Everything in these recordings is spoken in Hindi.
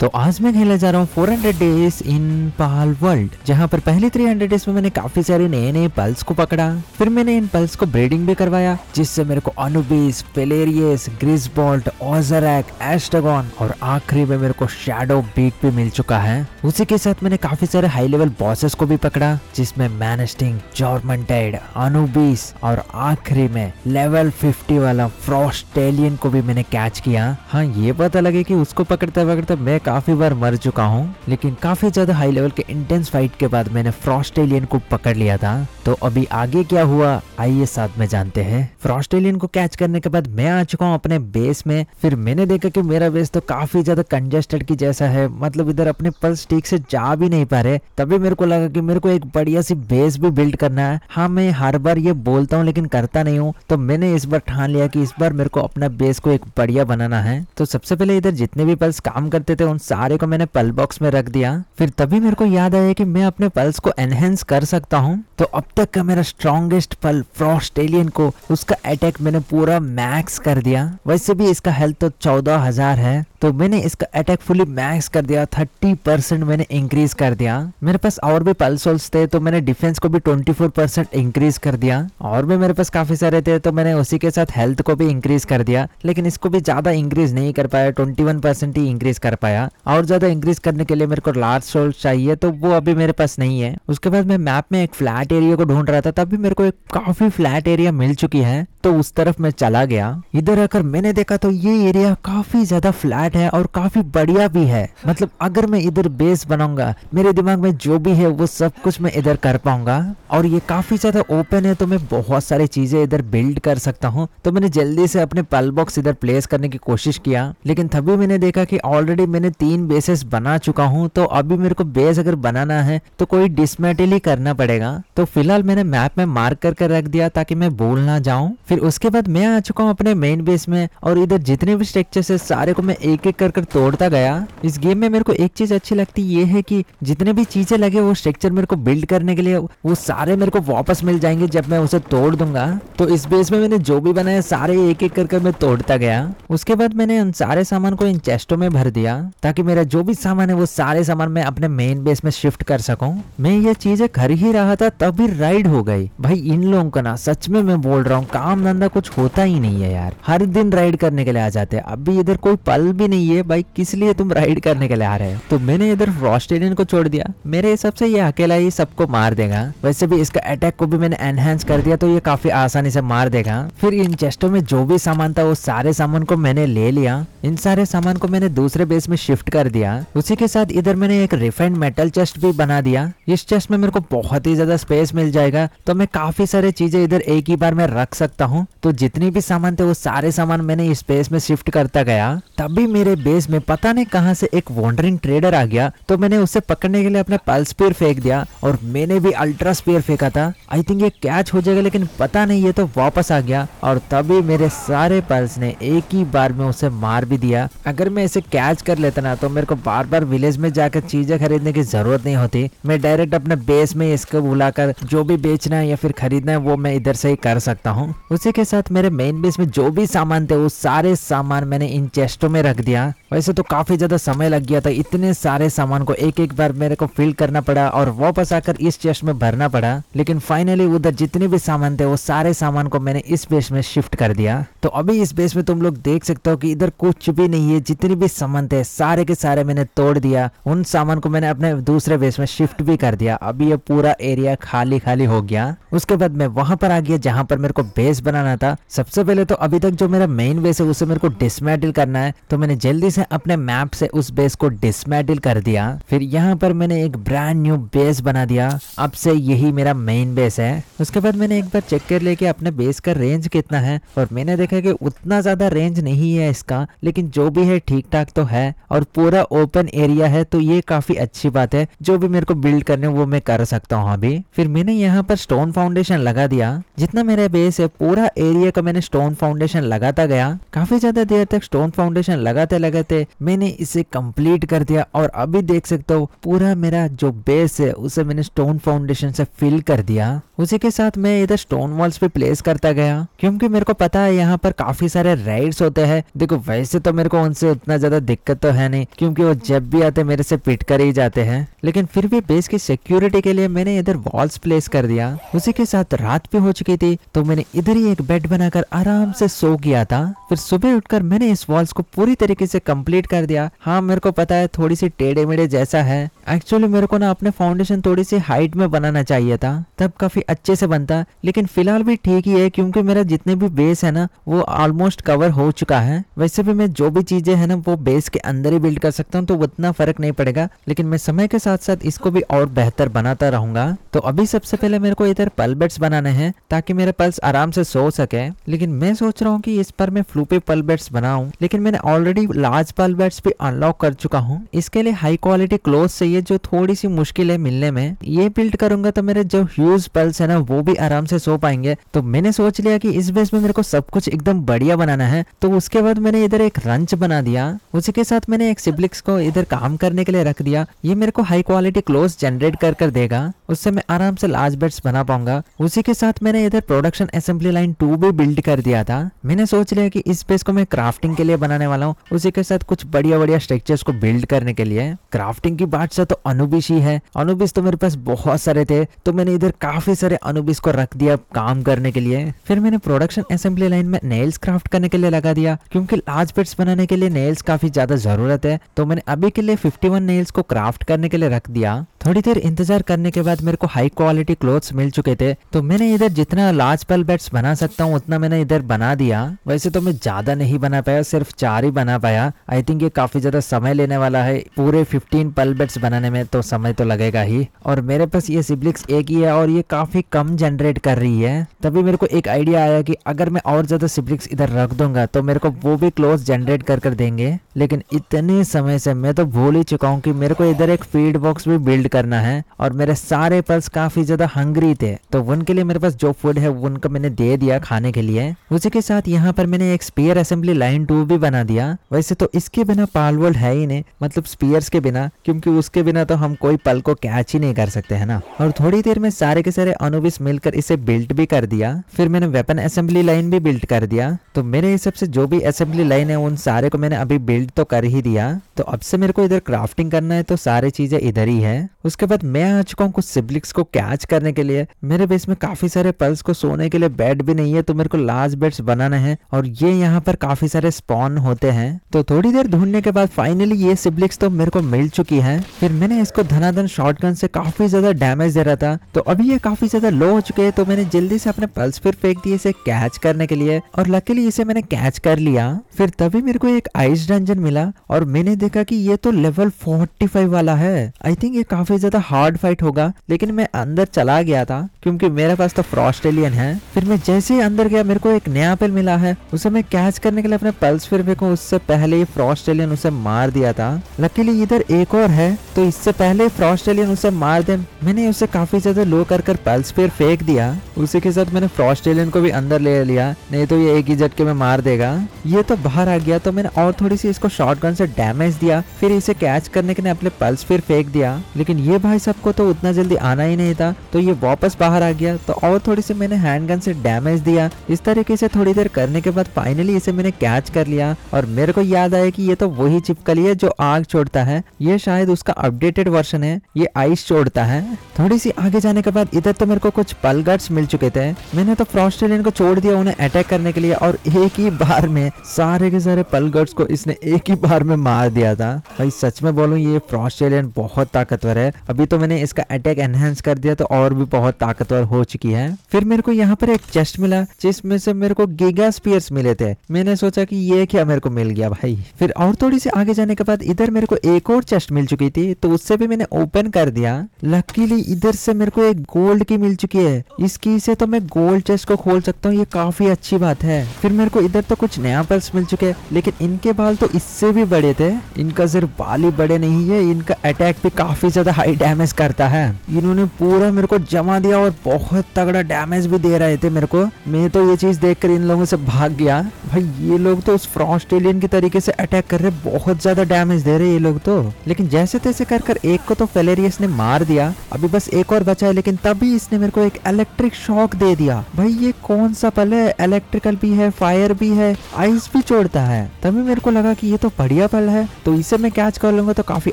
तो आज मैं खेलने जा रहा हूँ 400 डेज़ इन पाल वर्ल्ड जहाँ पर पहले 300 डेज़ में मैंने काफ़ी सारे नए नए पल्स को पकड़ा। फिर मैंने इन पल्स को ब्रीडिंग भी करवाया, जिससे मेरे को अनुबीस पेलेरियस ग्रिसबोल्ट ओजरैक एस्टागॉन और आखिरी में मेरे को शैडो बीट भी मिल चुका है। उसी के साथ मैंने काफ़ी सारे हाई लेवल बॉसेस को भी पकड़ा, जिसमें मैनस्टिंग जॉर्मेंटेड अनुबिस और आखिरी में लेवल 50 वाला फ्रॉस्टेलियन को भी मैंने कैच किया। हाँ ये पता लगे की उसको पकड़ते पकड़ते मैं काफ़ी बार मर चुका हूँ, लेकिन काफ़ी ज़्यादा हाई लेवल के इंटेंस फाइट के बाद मैंने फ्रॉस्ट एलियन को पकड़ लिया था। तो अभी आगे क्या हुआ, आइए साथ में जानते हैं। फ्रॉस्ट एलियन को कैच करने के बाद मैं आ चुका हूँ अपने बेस में। फिर मैंने देखा कि मेरा बेस तो काफ़ी ज़्यादा कंजेस्टेड की जैसा है मतलब इधर अपने पल्स ठीक से जा भी नहीं पा रहे। तभी मेरे को लगा कि मेरे को एक बढ़िया सी बेस भी बिल्ड करना है। हाँ मैं हर बार ये बोलता हूँ, लेकिन करता नहीं हूँ। तो मैंने इस बार ठान लिया कि इस बार मेरे को अपना बेस को एक बढ़िया बनाना है। तो सबसे पहले इधर जितने भी पल्स काम करते थे, उन सारे को मैंने पल बॉक्स में रख दिया। फिर तभी मेरे को याद आया कि मैं अपने पल्स को एनहेंस कर सकता हूँ। तो अब तक का मेरा स्ट्रॉन्गेस्ट पल फ्रॉस्ट एलियन को, उसका अटैक मैंने पूरा मैक्स कर दिया। वैसे भी इसका हेल्थ तो चौदह हज़ार है। तो मैंने इसका अटैक फुली मैक्स कर दिया थर्टी परसेंट मैंने इंक्रीज कर दिया। मेरे पास और भी पल्स थे तो मैंने डिफेंस को भी ट्वेंटी फोर परसेंट इंक्रीज कर दिया। और भी मेरे पास काफ़ी सारे थे तो मैंने उसी के साथ हेल्थ को भी इंक्रीज कर दिया। लेकिन इसको भी ज़्यादा इंक्रीज नहीं कर पाया ट्वेंटी वन परसेंट ही इंक्रीज कर पाया। और ज़्यादा इंक्रीज करने के लिए मेरे को लार्ज सोल चाहिए तो वो अभी मेरे पास नहीं है। उसके बाद मैं मैप में एक फ्लैट एरिया को ढूंढ रहा था, तभी मेरे को एक काफ़ी फ्लैट एरिया मिल चुकी है। तो उस तरफ़ मैं चला गया। इधर आकर मैंने देखा तो ये एरिया काफ़ी ज़्यादा फ्लैट है और काफ़ी बढ़िया भी है। मतलब अगर मैं इधर बेस बनाऊँगा, मेरे दिमाग में जो भी है वो सब कुछ मैं इधर कर पाऊँगा। और ये काफ़ी ज़्यादा ओपन है तो मैं बहुत सारी चीज़ें इधर बिल्ड कर सकता हूँ। तो मैंने जल्दी से अपने पल बॉक्स इधर प्लेस करने की कोशिश किया, लेकिन तभी मैंने देखा कि ऑलरेडी मैंने तीन बेसेस बना चुका हूँ। तो अभी मेरे को बेस अगर बनाना है तो कोई डिसमेटल ही करना पड़ेगा। तो फ़िलहाल मैंने मैप में मार्क करके रख दिया ताकि मैं भूल ना जाऊँ। फिर उसके बाद मैं आ चुका हूँ अपने मेन बेस में और इधर जितने भी स्ट्रक्चर है, सारे को मैं एक एक एक कर कर तोड़ता गया। इस गेम में मेरे को एक चीज़ अच्छी लगती ये है कि जितने भी चीज़ें लगे वो स्ट्रक्चर मेरे को बिल्ड करने के लिए, वो सारे मेरे को वापस मिल जाएँगे जब मैं उसे तोड़ दूँगा। तो इस बेस में मैंने जो भी बनाया, सारे एक एक कर कर मैं तोड़ता गया। उसके बाद मैंने उन सारे सामान को इन चेस्टों में भर दिया, ताकि मेरा जो भी सामान है, वो सारे सामान मैं अपने मेन बेस में शिफ्ट कर सकूँ। मैं ये चीज़ें कर ही रहा था, तभी राइड हो गई। भाई, इन लोगों का ना, सच में मैं बोल रहा हूँ, काम धंधा कुछ होता ही नहीं है यार। हर दिन राइड करने के लिए आ जाते हैं। अभी इधर कोई पल भी नहीं है, भाई, किस लिए तुम राइड करने के लिए आ रहे हो? तो मैंने इधर ऑस्ट्रेलियन को छोड़ दिया। मेरे हिसाब से ये अकेला ही सबको मार देगा। वैसे भी इसका अटैक को भी मैंने एनहेंस कर दिया तो ये काफ़ी आसानी से मार देगा। फिर इन चेस्टों में जो भी सामान था, वो सारे सामान को मैंने ले लिया। इन सारे सामान को मैंने दूसरे बेस में शिफ्ट कर दिया। उसी के साथ इधर मैंने एक रिफाइंड मेटल चेस्ट भी बना दिया। इस चेस्ट में मेरे को बहुत ही ज़्यादा स्पेस मिल जाएगा। तो मैं काफ़ी सारे चीज़ें इधर एक ही बार में रख सकता हूँ। तो जितनी भी सामान थे, वो सारे सामान मैंने इस बेस में शिफ्ट करता गया। तभी मेरे बेस में पता नहीं कहाँ से एक वॉन्डरिंग ट्रेडर आ गया तो मैंने उसे पकड़ने के लिए अपना पल्स स्पीयर फेंक दिया और मैंने भी अल्ट्रा स्पीयर फेंका था। आई थिंक ये कैच हो जाएगा, लेकिन पता नहीं, ये तो वापस आ गया और तभी मेरे सारे पल्स ने एक ही बार में उसे मार भी दिया। अगर मैं इसे कैच कर लेता ना तो मेरे को बार बार विलेज में जाकर चीज़ें खरीदने की ज़रूरत नहीं होती। मैं डायरेक्ट अपने बेस में इसको बुलाकर जो भी बेचना है या फिर खरीदना है, वो मैं इधर से ही कर सकता हूँ। उसी के साथ मेरे मेन बेस में जो भी सामान थे, वो सारे सामान मैंने इन चेस्टों में रख दिया। वैसे तो काफ़ी ज़्यादा समय लग गया था, इतने सारे सामान को एक एक बार मेरे को फिल करना पड़ा और वापस आकर इस चेस्ट में भरना पड़ा। लेकिन फाइनली उधर जितने भी सामान थे, वो सारे सामान को मैंने इस बेस में शिफ्ट कर दिया। तो अभी इस बेस में तुम लोग देख सकते हो कि इधर कुछ भी नहीं है, जितने भी सामान थे, सारे के सारे मैंने तोड़ दिया। उन सामान को मैंने अपने दूसरे बेस में शिफ्ट भी कर दिया। अभी ये पूरा एरिया खाली खाली हो गया। उसके बाद मैं वहाँ पर आ गया, जहाँ पर मेरे को बेस बनाना था। सबसे पहले तो अभी तक जो मेरा मेन बेस है, उसे मेरे को डिसमेटल करना है। तो मैंने जल्दी से अपने मैप से उस बेस को डिसमेटल कर दिया। फिर यहाँ पर मैंने एक ब्रांड न्यू बेस बना दिया। अब से यही मेरा मेन बेस है। उसके बाद मैंने एक बार चेक कर लिया अपने बेस का रेंज कितना है। और मैंने देखा कि उतना ज़्यादा रेंज नहीं है इसका, लेकिन जो भी है ठीक ठाक तो है। और पूरा ओपन एरिया है तो ये काफ़ी अच्छी बात है। जो भी मेरे को बिल्ड करने वो मैं कर सकता हूँ अभी। फिर मैंने यहाँ पर स्टोन फाउंडेशन लगा दिया। जितना मेरा बेस है, पूरा एरिया का मैंने स्टोन फाउंडेशन लगाता गया। काफ़ी ज़्यादा देर तक स्टोन फाउंडेशन लगाते लगाते मैंने इसे कंप्लीट कर दिया और अभी देख सकते हो, पूरा मेरा जो बेस है, उसे मैंने स्टोन फाउंडेशन से फिल कर दिया। उसी के साथ मैं इधर स्टोन वॉल्स पे प्लेस करता गया, क्योंकि मेरे को पता है यहाँ पर काफ़ी सारे राइड्स होते हैं। देखो, वैसे तो मेरे को उनसे उतना ज़्यादा दिक्कत तो है नहीं, क्योंकि वो जब भी आते मेरे से पिट कर ही जाते हैं। लेकिन फिर भी बेस की सिक्योरिटी के लिए मैंने इधर वॉल्स प्लेस कर दिया। उसी के साथ रात भी हो चुकी थी तो मैंने इधर ही एक बेड बनाकर आराम से सो गया था। फिर सुबह उठकर मैंने इस वॉल्स को पूरी तरीके से कंप्लीट कर दिया। हाँ मेरे को पता है थोड़ी सी टेढ़े मेढ़े जैसा है। एक्चुअली मेरे को ना अपने फाउंडेशन थोड़ी सी हाइट में बनाना चाहिए था। तब काफ़ी अच्छे से बनता। लेकिन फ़िलहाल भी ठीक ही है, क्योंकि मेरा जितने भी बेस है ना, वो ऑलमोस्ट कवर हो चुका है। वैसे भी मैं जो भी चीज़ें है ना, वो बेस के अंदर ही बिल्ड कर सकता हूँ तो उतना फ़र्क नहीं पड़ेगा। लेकिन मैं समय के साथ साथ इसको भी और बेहतर बनाता रहूँगा। तो अभी सबसे पहले मेरे को इधर पल बेड्स बनाने हैं, ताकि मेरे पल्स आराम से सो सके। लेकिन मैं सोच रहा हूँ कि इस पर मैं फ्लूपी पल बेड्स बनाऊँ। लेकिन मैंने ऑलरेडी लार्ज पल बेड्स भी अनलॉक कर चुका हूँ। इसके लिए हाई क्वालिटी क्लोथ चाहिए जो थोड़ी सी मुश्किल है मिलने में। ये बिल्ड करूँगा तो मेरे जो ह्यूज पल्स है ना, वो भी आराम से सो पाएँगे। तो मैंने सोच लिया कि इस बेस में मेरे को सब कुछ एकदम बढ़िया बनाना है। तो उसके बाद मैंने इधर एक रंच बना दिया। उसी के साथ मैंने एक सिब्लिक्स को इधर काम करने के लिए रख दिया। ये मेरे को हाई क्वालिटी क्लोथ जनरेट कर कर देगा। उससे मैं आराम से लार्ज बेड्स बना पाऊँगा। उसी के साथ मैंने इधर प्रोडक्शन असेंबली लाइन टू भी बिल्ड कर दिया था। मैंने सोच लिया कि इस बेस को मैं क्राफ्टिंग के लिए बनाने वाला हूँ। उसी के साथ कुछ बढ़िया बढ़िया स्ट्रक्चर्स को बिल्ड करने के लिए। क्राफ्टिंग की बात से तो अनुबिश ही है। अनुबिश तो मेरे पास बहुत सारे थे। तो मैंने इधर काफ़ी सारे अनुबिश को रख दिया काम करने के लिए। फिर मैंने प्रोडक्शन असेंबली लाइन में नेल्स क्राफ्ट करने के लिए लगा दिया। क्योंकि लार्ज बेड्स बनाने के लिए नेल्स काफ़ी ज़्यादा ज़रूरत है। तो मैंने अभी के लिए 51 नेल्स को क्राफ्ट करने के लिए रख दिया। थोड़ी देर इंतज़ार करने के बाद मेरे को हाई क्वालिटी क्लोथ्स मिल चुके थे तो मैंने इधर जितना लार्ज पल बेड्स बना सकता हूँ, उतना मैंने इधर बना दिया। वैसे तो मैं ज़्यादा नहीं बना पाया, सिर्फ़ चार ही बना पाया। आई थिंक ये काफ़ी ज़्यादा समय लेने वाला है, पूरे 15 पल बेड्स बनाने में तो समय तो लगेगा ही। और मेरे पास ये सिब्लिक्स एक ही है और ये काफ़ी कम जनरेट कर रही है। तभी मेरे को एक आइडिया आया कि अगर मैं और ज़्यादा सिब्लिक्स इधर रख दूँगा तो मेरे को वो भी क्लोथ जनरेट कर कर देंगे। लेकिन इतने समय से मैं तो भूल ही चुका हूँ कि मेरे को इधर एक फ़ीड बॉक्स भी बिल्ड करना है और मेरे सारे पल्स काफ़ी ज़्यादा हंग्री थे तो उनके लिए मेरे पास जो फ़ूड है, उनको मैंने दे दिया खाने के लिए। उसी के साथ यहाँ पर मैंने एक स्पीयर असेंबली लाइन टू भी बना दिया। वैसे तो इसके बिना पाल वर्ल्ड है ही नहीं मतलब स्पीयर्स के बिना, क्योंकि उसके बिना तो हम कोई पल को कैच ही नहीं कर सकते, है ना? और थोड़ी देर में सारे के सारे अनुबिस मिलकर इसे बिल्ट भी कर दिया। फिर मैंने वेपन असेंबली लाइन भी बिल्ट कर दिया। तो मेरे हिसाब से जो भी असेंबली लाइन है, उन सारे को मैंने अभी बिल्ड तो कर ही दिया। तो अब से मेरे को इधर क्राफ्टिंग करना है तो सारी चीज़ें इधर ही है। उसके बाद मैं आ चुका हूँ कुछ सिब्लिक्स को कैच करने के लिए। मेरे बेस में काफ़ी सारे पल्स को सोने के लिए बेड भी नहीं है तो मेरे को लार्ज बेड्स बनाना है और ये यहाँ पर काफ़ी सारे स्पॉन होते हैं। तो थोड़ी देर ढूँढने के बाद फाइनली ये सिब्लिक्स तो मेरे को मिल चुकी है। फिर मैंने इसको धनाधन शॉटगन से काफ़ी ज़्यादा डैमेज दे रहा था। तो अभी ये काफ़ी ज़्यादा लो हो चुके हैं तो मैंने जल्दी से अपने पल्स फिर फेंक दिए इसे कैच करने के लिए और लकीली इसे मैंने कैच कर लिया। फिर तभी मेरे को एक आइस डंजन मिला और मैंने देखा कि ये तो लेवल 45 वाला है। आई थिंक ये काफ़ी ज़्यादा हार्ड फाइट होगा। लेकिन मैं अंदर चला गया था, क्योंकि मेरे पास तो फ्रॉस्ट एलियन है। फिर मैं जैसे ही अंदर गया, मेरे को एक नया पेल मिला है। उसे मैं कैच करने के लिए अपने पल्स फिर फेंकू उससे पहले ही फ्रॉस्ट एलियन उसे मार दिया था। लकीली इधर एक और है तो इससे पहले फ्रॉस्ट एलियन उसे मार दे। मैंने उसे काफ़ी ज़्यादा लो कर कर पल्स फिर फेंक दिया। उसी के साथ मैंने फ्रॉस्ट्रेलियन को भी अंदर ले लिया, नहीं तो ये एक ही झटके में मार देगा। ये तो बाहर आ गया तो मैंने और थोड़ी सी इसको शॉटगन से डैमेज दिया। फिर इसे कैच करने के लिए अपने पल्स फिर फेंक दिया। लेकिन ये भाई सबको तो उतना जल्दी आना ही नहीं था। तो ये वापस बाहर आ गया। तो और थोड़ी सी मैंने हैंडगन से डैमेज दिया। इस तरीके से थोड़ी देर करने के बाद फाइनली इसे मैंने कैच कर लिया। और मेरे को याद आया कि ये तो वही चिपकली है जो आग छोड़ता है। ये शायद उसका अपडेटेड वर्जन है। ये आइस छोड़ता है। थोड़ी सी आगे जाने के बाद इधर तो मेरे को कुछ पलगट्स मिल चुके थे। मैंने तो फ्रॉस्ट्रेलियन को छोड़ दिया उन्हें अटैक करने के लिए। और एक ही बार में सारे के सारे पलगट्स को इसने एक ही बार में मार दिया था। भाई सच में बोलूँ, ये फ्रॉस्ट्रेलियन बहुत ताकतवर है। अभी तो मैंने इसका अटैक एनहेंस कर दिया तो और भी बहुत ताकतवर हो चुकी है। फिर मेरे को यहाँ पर एक चेस्ट मिला, जिसमें से मेरे को गीगा स्पीयर्स मिले थे। मैंने सोचा कि ये क्या मेरे को मिल गया भाई। फिर और थोड़ी सी आगे जाने के बाद इधर मेरे को एक और चेस्ट मिल चुकी थी तो उससे भी मैंने ओपन कर दिया। लकीली इधर से मेरे को एक गोल्ड की मिल चुकी है। इस की से तो मैं गोल्ड चेस्ट को खोल सकता हूँ, ये काफ़ी अच्छी बात है। फिर मेरे को इधर तो कुछ नया पल्स मिल चुके हैं, लेकिन इनके बाल तो इससे भी बड़े थे। इनका सिर्फ़ बाल ही बड़े नहीं है, इनका अटैक भी काफ़ी ज़्यादा हाई डैमेज करता है। इन्होंने पूरा मेरे को जमा दिया और बहुत तगड़ा डैमेज भी दे रहे थे मेरे को। मैं तो ये चीज़ देखकर इन लोगों से भाग गया। भाई, ये लोग तो उस फ्रॉस्ट की तरीके से अटैक कर रहे, बहुत ज़्यादा डैमेज दे रहे ये लोग तो। लेकिन जैसे तैसे कर कर एक को तो फेलेरियस ने मार दिया। अभी बस एक और बचा है, लेकिन तभी इसने मेरे को एक इलेक्ट्रिक शॉक दे दिया। भाई, ये कौन सा पल है? इलेक्ट्रिकल भी है फायर भी है आइस भी छोड़ता है। तभी मेरे को लगा कि ये तो बढ़िया पल है। तो इसे मैं कैच कर लूँगा तो काफ़ी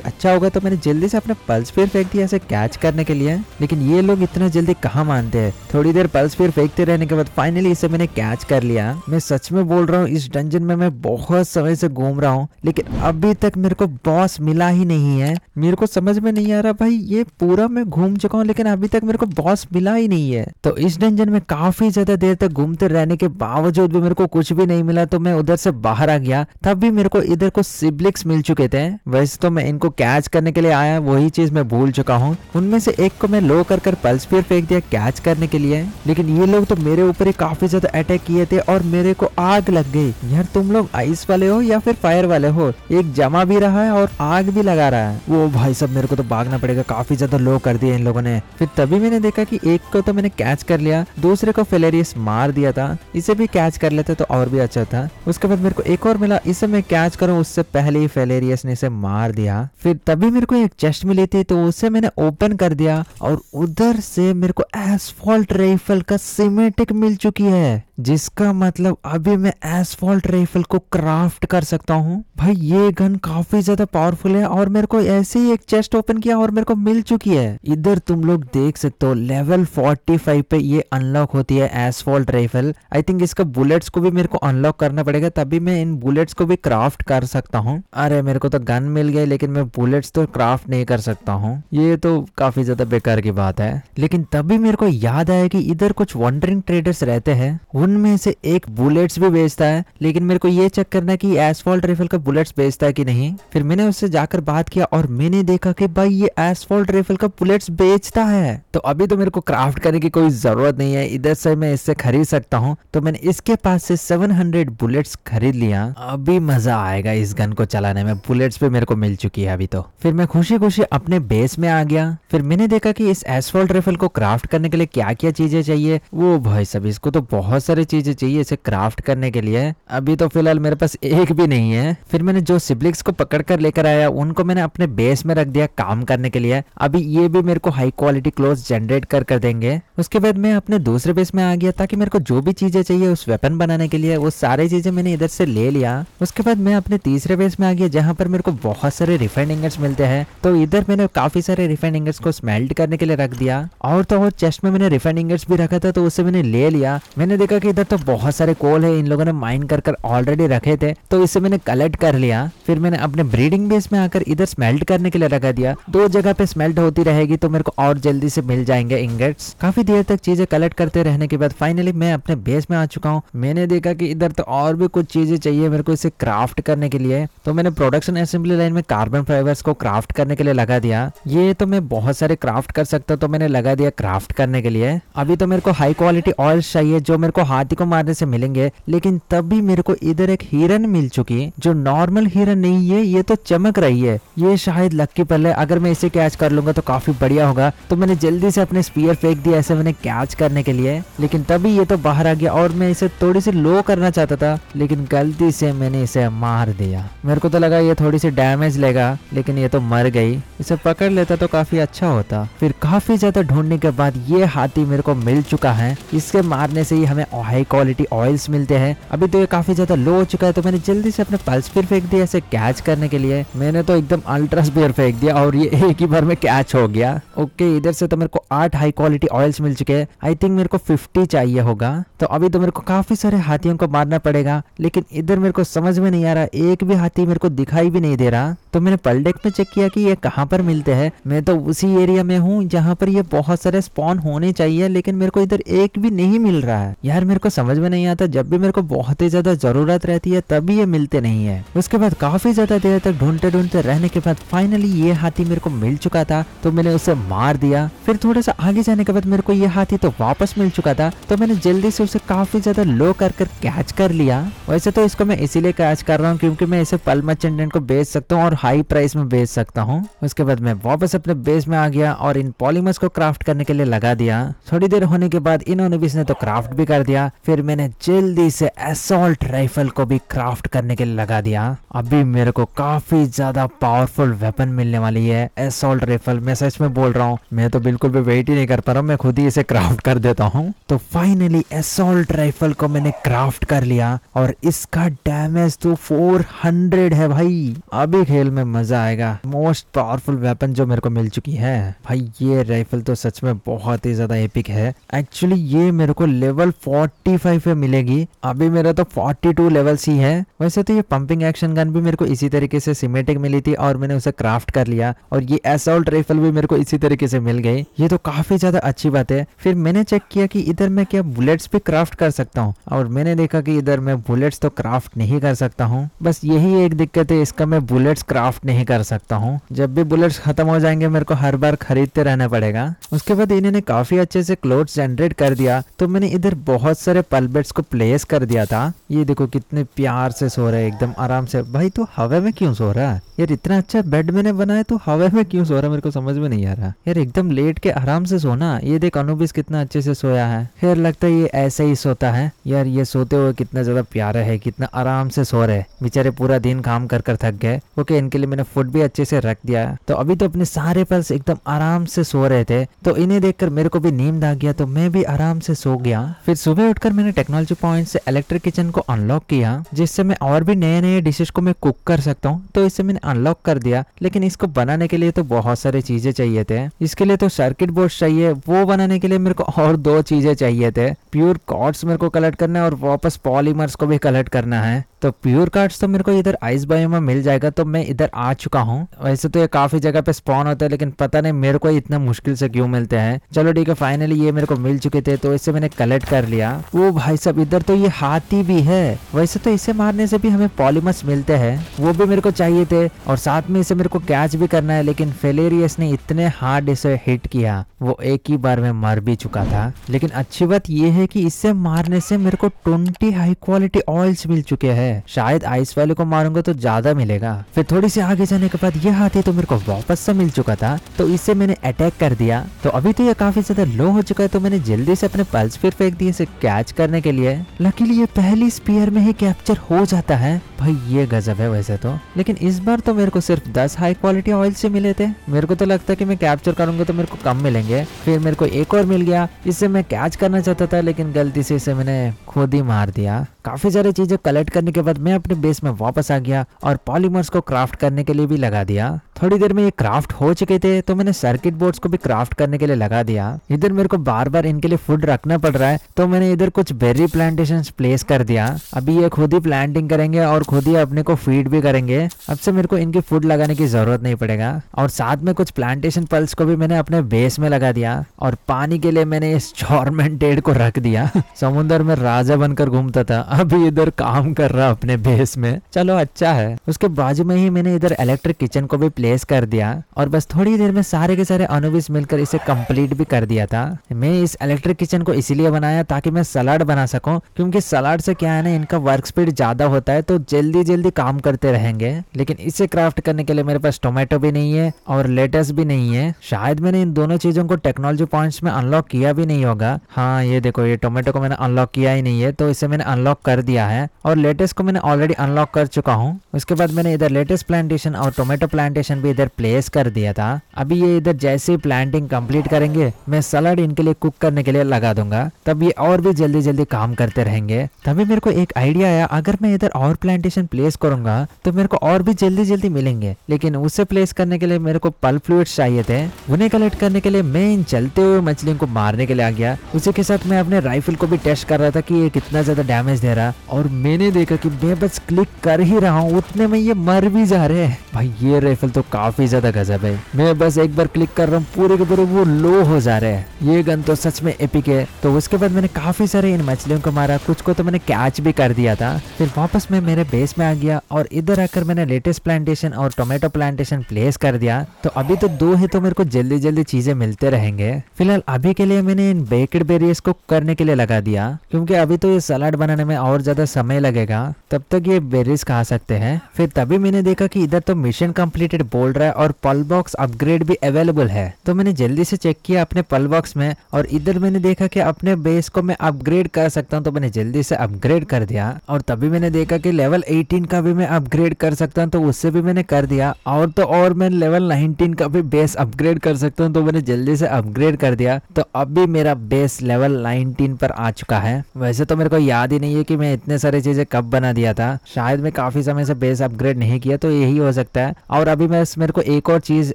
अच्छा होगा। तो मैंने जल्दी से अपने पल्स फिर फेंक दिया ऐसे कैच करने के लिए, लेकिन ये लोग इतना जल्दी कहाँ मानते हैं? थोड़ी देर पल्स फिर फेंकते रहने के बाद फाइनली इसे मैंने कैच कर लिया। मैं सच में बोल रहा हूँ, इस डंजन में मैं बहुत समय से घूम रहा हूँ, लेकिन अभी तक मेरे को बॉस मिला ही नहीं है। मेरे को समझ में नहीं आ रहा भाई, ये पूरा मैं घूम चुका हूँ, लेकिन अभी तक मेरे को बॉस मिला ही नहीं है। तो इस डंजन में काफ़ी ज़्यादा देर तक घूमते रहने के बावजूद भी मेरे को कुछ भी नहीं मिला तो मैं उधर से बाहर आ गया। तब भी मेरे को इधर को सिब्लिक्स मिल चुके थे। वैसे तो मैं इनको कैच करने के लिए आया, वही चीज़ मैं भूल चुका हूँ। उनमें से एक को मैं लो कर कर पल्स फिर फेंक दिया कैच करने के लिए। लेकिन ये लोग तो मेरे ऊपर ही काफ़ी ज़्यादा अटैक किए थे और मेरे को आग लग गई। यार, तुम लोग आइस वाले हो या फिर फायर वाले हो? एक जमा भी रहा है और आग भी लगा रहा है। वो भाई सब मेरे को तो भागना पड़ेगा। काफ़ी ज़्यादा लो कर दिया इन लोगों ने। फिर तभी मैंने देखा की एक को तो मैंने कैच कर लिया, दूसरे को फेलेरियस मार दिया था। इसे भी कैच कर लेते तो और भी अच्छा था। उसके बाद मेरे को एक और मिला। इसे मैं कैच करूँ, उससे पहले ही फेलेरियस ने इसे मार दिया। फिर तभी मेरे को एक चेस्ट मिली थी तो उसे मैंने ओपन कर दिया। और उधर से मेरे को एसफॉल्ट राइफल का सिमेटिक मिल चुकी है, जिसका मतलब अभी मैं एसफॉल्ट राइफल को क्राफ्ट कर सकता हूँ। भाई, ये गन काफ़ी ज़्यादा पावरफुल है और मेरे को ऐसे ही एक चेस्ट ओपन किया और मेरे को मिल चुकी है। इधर तुम लोग देख सकते हो लेवल 45 पे ये अनलॉक होती है एसफॉल्ट राइफल आई थिंक इसका बुलेट्स को भी मेरे को अनलॉक करना पड़ेगा, तभी मैं इन बुलेट्स को भी क्राफ्ट कर सकता हूँ। अरे, मेरे को तो गन मिल गई लेकिन मैं बुलेट्स तो क्राफ्ट नहीं कर सकता हूँ। ये तो काफ़ी ज़्यादा बेकार की बात है। लेकिन तभी मेरे को याद आया कि इधर कुछ वंडरिंग ट्रेडर्स रहते हैं। उनमें से एक बुलेट्स भी बेचता है। लेकिन मेरे को ये चेक करना है कि एसफॉल्ट राइफल का बुलेट्स बेचता है कि नहीं। फिर मैंने उससे जाकर बात किया और मैंने देखा कि भाई ये एसफॉल्ट राइफल का बुलेट्स बेचता है। तो अभी तो मेरे को क्राफ्ट करने की कोई ज़रूरत नहीं है। इधर से मैं इससे खरीद सकता हूँ। तो मैंने इसके पास से 700 बुलेट्स खरीद लिया। अभी मज़ा आएगा इस गन को चलाने में। बुलेट्स भी मेरे को मिल चुकी है अभी तो। फिर मैं खुशी खुशी अपने बेस में आ गया। फिर मैंने देखा कि इस एसफॉल्ट राइफल को क्राफ्ट करने के लिए क्या क्या चीज़ें चाहिए? वो भाई सब इसको तो बहुत सारी चीज़ें चाहिए इसे क्राफ्ट करने के लिए। अभी तो फ़िलहाल मेरे पास एक भी नहीं है। फिर मैंने जो सिब्लिक्स को पकड़ कर लेकर आया, उनको मैंने अपने बेस में रख दिया काम करने के लिए। अभी ये भी मेरे को हाई क्वालिटी क्लोथ जनरेट कर कर देंगे। उसके बाद मैं अपने दूसरे बेस में आ गया, ताकि मेरे को जो भी चीज़ें चाहिए उस वेपन बनाने के लिए, वो सारी चीज़ें मैंने इधर से ले लिया। उसके बाद मैं अपने तीसरे बेस में आ गया, जहाँ पर मेरे को बहुत सारे रिफाइंड मिलते हैं। तो इधर मैंने काफ़ी सारे रिफाइंड को स्मेल्ट करने के लिए रख दिया। और तो और चेस्ट में मैंने रिफाइंड इंगर्स भी रखा था तो उसे मैंने ले लिया। मैंने देखा कि इधर तो बहुत सारे कोल है, इन लोगों ने माइन कर कर ऑलरेडी रखे थे तो इसे मैंने कलेक्ट कर लिया। फिर मैंने अपने ब्रीडिंग बेस में आकर इधर स्मेल्ट करने के लिए रखा दिया। दो जगह पे स्मेल्ट होती रहेगी तो मेरे को और जल्दी से मिल जाएँगे इंगेट्स काफ़ी देर तक चीज़ें कलेक्ट करते रहने के बाद फाइनली मैं अपने बेस में आ चुका हूँ। मैंने देखा कि इधर तो और भी कुछ चीज़ें चाहिए मेरे को इसे क्राफ्ट करने के लिए। तो मैंने प्रोडक्शन असेंबली लाइन में कार्बन फाइबर्स को क्राफ्ट करने के लिए लगा दिया। ये तो मैं बहुत सारे क्राफ्ट कर सकता तो मैंने लगा दिया क्राफ्ट करने के लिए। अभी तो मेरे को हाई क्वालिटी ऑयल चाहिए, जो मेरे को हाथी को मारने से मिलेंगे, लेकिन तभी मेरे को इधर एक हिरन मिल चुकी, जो नॉर्मल हिरन नहीं है, ये तो चमक रही है। ये शायद लक्की पल है। अगर मैं इसे कैच कर लूँगा तो काफ़ी बढ़िया होगा। तो मैंने जल्दी से अपने स्पीयर फेंक दिया ऐसे मैंने कैच करने के लिए। लेकिन तभी ये तो बाहर आ गया और मैं इसे थोड़ी सी लो करना चाहता था, लेकिन गलती से मैंने इसे मार दिया। मेरे को तो लगा ये थोड़ी सी डैमेज लेगा, लेकिन ये तो मर गई। इसे पकड़ लेता तो काफ़ी अच्छा होता। फिर काफ़ी ज़्यादा ढूँढने के बाद ये हाथी मेरे को मिल चुका है। इसके मारने से ही हमें हाई क्वालिटी ऑयल्स मिलते हैं। अभी तो ये काफ़ी ज़्यादा लो हो चुका है तो मैंने जल्दी से अपने पल्स फिर फेंक दिया इसे कैच करने के लिए। मैंने तो एकदम अल्ट्रा स्पीयर फेंक दिया और ये एक ही बार में कैच हो गया। ओके इधर से तो मेरे को आठ हाई क्वालिटी ऑयल्स मिल चुके हैं। आई थिंक मेरे को फिफ्टी चाहिए होगा। तो अभी तो मेरे को काफ़ी सारे हाथियों को मारना पड़ेगा, लेकिन इधर मेरे को समझ में नहीं आ रहा। एक भी हाथी मेरे को दिखाई भी नहीं दे रहा। तो मैंने पलडेक में चेक किया कि ये कहाँ पर मिलते हैं। मैं तो उसी एरिया में हूँ, जहाँ पर ये बहुत सारे स्पॉन होने चाहिए, लेकिन मेरे को इधर एक भी नहीं मिल रहा है। यार, मेरे को समझ में नहीं आता, जब भी मेरे को बहुत ही ज़्यादा ज़रूरत रहती है तभी ये मिलते नहीं है। उसके बाद काफ़ी ज़्यादा देर तक ढूंढते ढूंढते रहने के बाद फाइनली ये हाथी मेरे को मिल चुका था तो मैंने उसे मार दिया। फिर थोड़ा सा आगे जाने के बाद मेरे को ये हाथी तो वापस मिल चुका था तो मैंने जल्दी से उसे काफ़ी ज़्यादा लो कर कर कैच कर लिया। वैसे तो इसको मैं इसीलिए कैच कर रहा हूँ, क्योंकि मैं इसे पलमा चंडन को बेच सकता हूँ और हाई प्राइस में बेच सकता हूँ। उसके बाद मैं वापस अपने बेस में आ गया। गया और इन पॉलीमर्स को क्राफ्ट करने के लिए लगा दिया। थोड़ी देर होने के बाद इन अनुबिस ने तो क्राफ्ट भी कर दिया। फिर मैंने जल्दी से असोल्ट राइफल को भी क्राफ्ट करने के लिए लगा दिया। अभी मेरे को काफ़ी ज़्यादा पावरफुल वेपन मिलने वाली है। असोल्ट राइफल मैं सच में बोल रहा हूँ, मैं तो बिल्कुल भी वेट ही नहीं कर पा रहा हूँ, मैं खुद ही इसे क्राफ्ट कर देता हूँ। तो फाइनली असोल्ट राइफल को मैंने क्राफ्ट कर लिया और इसका डैमेज तो 400 है भाई। अभी खेल में मज़ा आएगा। मोस्ट पावरफुल वेपन जो मेरे को मिल चुकी है। भाई, ये राइफल तो सच में बहुत ही ज़्यादा एपिक है। एक्चुअली ये मेरे को लेवल 45 पे मिलेगी। अभी मेरा तो 42 लेवल सी है। वैसे तो ये पंपिंग एक्शन गन भी मेरे को इसी तरीके से सिमेटिक मिली थी और मैंने उसे क्राफ्ट कर लिया और ये असोल्ट राइफल भी मेरे को इसी तरीके से मिल गई। ये तो काफ़ी ज़्यादा अच्छी बात है। फिर मैंने चेक किया कि इधर मैं क्या बुलेट्स भी क्राफ्ट कर सकता हूँ और मैंने देखा कि इधर मैं बुलेट्स तो क्राफ्ट नहीं कर सकता हूँ। बस यही एक दिक्कत है, इसका मैं बुलेट्स क्राफ्ट नहीं कर सकता हूँ। जब भी बुलेट्स खत्म हो जाएँगे, मेरे को हर बार खरीदते रहना पड़ेगा। उसके बाद इन्होंने काफ़ी अच्छे से क्लोथ जनरेट कर दिया तो मैंने इधर बहुत सारे पलबेट्स को प्लेस कर दिया था। ये देखो कितने प्यार से सो रहे एकदम आराम से। भाई, तू तो हवा में क्यों सो रहा है? यार, इतना अच्छा बेड मैंने बनाया तो हवा में क्यों सो रहा है? मेरे को समझ में नहीं आ रहा। यार, एकदम लेट के आराम से सोना ये देख अनुबिस कितना अच्छे से सोया है। फिर लगता है ये ऐसे ही सोता है। यार, ये सोते हुए कितना ज़्यादा प्यारा है, कितना आराम से सो रहे बेचारे पूरा दिन काम कर कर थक गए। ओके, इनके लिए मैंने फ़ूड भी अच्छे से रख दिया तो अभी तो अपने सारे पल्स एकदम आराम से सो रहे थे तो इन्हें देखकर मेरे को भी नींद आ गया तो मैं भी आराम से सो गया। फिर सुबह उठकर मैंने टेक्नोलॉजी पॉइंट से इलेक्ट्रिक किचन को अनलॉक किया, जिससे मैं और भी नए नए डिशेस को मैं कुक कर सकता हूँ तो इसे मैंने अनलॉक कर दिया। लेकिन इसको बनाने के लिए तो बहुत सारी चीज़ें चाहिए थे। इसके लिए तो सर्किट बोर्ड चाहिए, वो बनाने के लिए मेरे को और दो चीज़ें चाहिए थे। प्योर कॉर्ड्स मेरे को कलेक्ट करना है और वापस पॉलीमर्स को भी कलेक्ट करना है। तो प्योर कार्ड्स तो मेरे को इधर आइस बायो में मिल जाएगा तो मैं इधर आ चुका हूँ। वैसे तो ये काफ़ी जगह पे स्पॉन होता है, लेकिन पता नहीं मेरे को इतना मुश्किल से क्यों मिलते हैं। चलो ठीक है फाइनली ये मेरे को मिल चुके थे तो इसे मैंने कलेक्ट कर लिया। वो भाई साहब, इधर तो ये हाथी भी है। वैसे तो इसे मारने से भी हमें पॉलीमस मिलते हैं, वो भी मेरे को चाहिए थे। और साथ में इसे मेरे को कैच भी करना है, लेकिन फेलेरियस ने इतने हार्ड इसे हिट किया, वो एक ही बार में मर भी चुका था। लेकिन अच्छी बात ये है कि इससे मारने से मेरे को ट्वेंटी हाई क्वालिटी ऑयल्स मिल चुके हैं। शायद आइस वाले को मारूँगा तो ज़्यादा मिलेगा। फिर थोड़ी सी आगे जाने के बाद ये हाथी तो मेरे को वापस से मिल चुका था तो इससे मैंने अटैक कर दिया। तो अभी तो ये काफ़ी ज़्यादा लो हो चुका है तो मैंने जल्दी से अपने पल्स फिर फेंक दिए इसे कैच करने के लिए। लकीली ये पहली स्पीयर में ही कैप्चर हो जाता है। भाई, ये गजब है वैसे तो। लेकिन इस बार तो मेरे को सिर्फ़ दस हाई क्वालिटी ऑयल से मिले थे। मेरे को तो लगता है कि मैं कैप्चर करूँगा तो मेरे को कम मिलेंगे। फिर मेरे को एक और मिल गया इससे मैं कैच करना चाहता था, लेकिन गलती से इसे मैंने खुद ही मार दिया। काफ़ी सारी चीज़ें कलेक्ट करने के बाद मैं अपने बेस में वापस आ गया और पॉलीमर्स को क्राफ्ट करने के लिए भी लगा दिया। थोड़ी देर में ये क्राफ्ट हो चुके थे तो मैंने सर्किट बोर्ड्स को भी क्राफ्ट करने के लिए लगा दिया। इधर मेरे को बार बार इनके लिए फ़ूड रखना पड़ रहा है तो मैंने इधर कुछ बेरी प्लांटेशन प्लेस कर दिया। अभी ये खुद ही प्लांटिंग करेंगे और खुद ही अपने को फ़ीड भी करेंगे। अब से मेरे को इनकी फ़ूड लगाने की ज़रूरत नहीं पड़ेगा। और साथ में कुछ प्लांटेशन पल्स को भी मैंने अपने बेस में लगा दिया। और पानी के लिए मैंने इस चॉर्मेंटेड को रख दिया। समुन्द्र में राजा बनकर घूमता था। अभी इधर काम कर रहा अपने बेस में। चलो अच्छा है। उसके बाजू में ही मैंने इधर इलेक्ट्रिक किचन को भी प्लेस कर दिया और बस थोड़ी देर में सारे के सारे अनुविस मिलकर इसे कंप्लीट भी कर दिया था। मैं इस इलेक्ट्रिक किचन को इसीलिए बनाया ताकि मैं सलाड बना सकूँ, क्योंकि सलाड से क्या है ना, इनका वर्क स्पीड ज़्यादा होता है तो जल्दी जल्दी काम करते रहेंगे। लेकिन इसे क्राफ्ट करने के लिए मेरे पास टोमेटो भी नहीं है और लेटेस भी नहीं है। शायद मैंने इन दोनों चीज़ों को टेक्नोलॉजी पॉइंट्स में अनलॉक किया भी नहीं होगा। हाँ ये देखो, ये टोमेटो को मैंने अनलॉक किया ही नहीं है तो इसे मैंने अनलॉक कर दिया है और लेटेस्ट को मैंने ऑलरेडी अनलॉक कर चुका हूँ। उसके बाद मैंने इधर लेटेस्ट प्लांटेशन और टोमेटो प्लांटेशन भी इधर प्लेस कर दिया था। अभी ये इधर जैसे ही प्लांटिंग कंप्लीट करेंगे, मैं सलाड इनके लिए कुक करने के लिए लगा दूँगा। तब ये और भी जल्दी जल्दी काम करते रहेंगे। तभी मेरे को एक आइडिया आया, अगर मैं इधर और प्लांटेशन प्लेस करूँगा तो मेरे को और भी जल्दी जल्दी मिलेंगे। लेकिन उसे प्लेस करने के लिए मेरे को पल फ्लूइड्स चाहिए थे। उन्हें कलेक्ट करने के लिए मैं इन चलते हुए मछलियों को मारने के लिए आ गया। उसी के साथ मैं अपने राइफल को भी टेस्ट कर रहा था कि ये कितना ज़्यादा डैमेज दे रहा। और मैंने देखा कि मैं बस क्लिक कर ही रहा हूँ, उतने में ये मर भी जा रहे हैं। भाई, ये राइफल तो काफ़ी ज़्यादा गजब है। मैं बस एक बार क्लिक कर रहा हूँ, पूरे के पूरे वो लो हो जा रहे हैं। ये गन तो सच में एपिक है। तो उसके बाद मैंने काफ़ी सारे इन मछलियों को मारा, कुछ को तो मैंने कैच भी कर दिया था। फिर वापस मैं मेरे बेस में आ गया और इधर आकर मैंने लेटेस्ट प्लांटेशन और टोमेटो प्लांटेशन प्लेस कर दिया। तो अभी तो दो है तो मेरे को जल्दी जल्दी चीज़ें मिलते रहेंगे। फ़िलहाल अभी के लिए मैंने इन बेकड बेरीज को करने के लिए लगा दिया, क्योंकि अभी तो ये सलाड बनाने में और ज़्यादा समय लगेगा। तब तक ये बेरीज खा सकते हैं। फिर तभी मैंने देखा कि इधर तो मिशन कंप्लीटेड बोल रहा है और पल बॉक्स अपग्रेड भी अवेलेबल है। तो मैंने जल्दी से चेक किया अपने पल बॉक्स में और इधर मैंने देखा कि अपने बेस को मैं अपग्रेड कर सकता हूँ तो मैंने जल्दी से अपग्रेड कर दिया और तभी मैंने देखा कि लेवल 18 का भी मैं अपग्रेड कर सकता हूँ तो उससे भी मैंने कर दिया और तो और मैं लेवल 19 का भी बेस अपग्रेड कर सकता हूँ तो मैंने जल्दी से अपग्रेड कर दिया। तो अब भी मेरा बेस लेवल 19 पर आ चुका है। वैसे तो मेरे को याद ही नहीं है कि मैं इतने सारी चीज़ें कब बना दिया था। शायद मैं काफ़ी समय से बेस अपग्रेड नहीं किया तो यही हो सकता है। और अभी मैं मेरे को एक और चीज़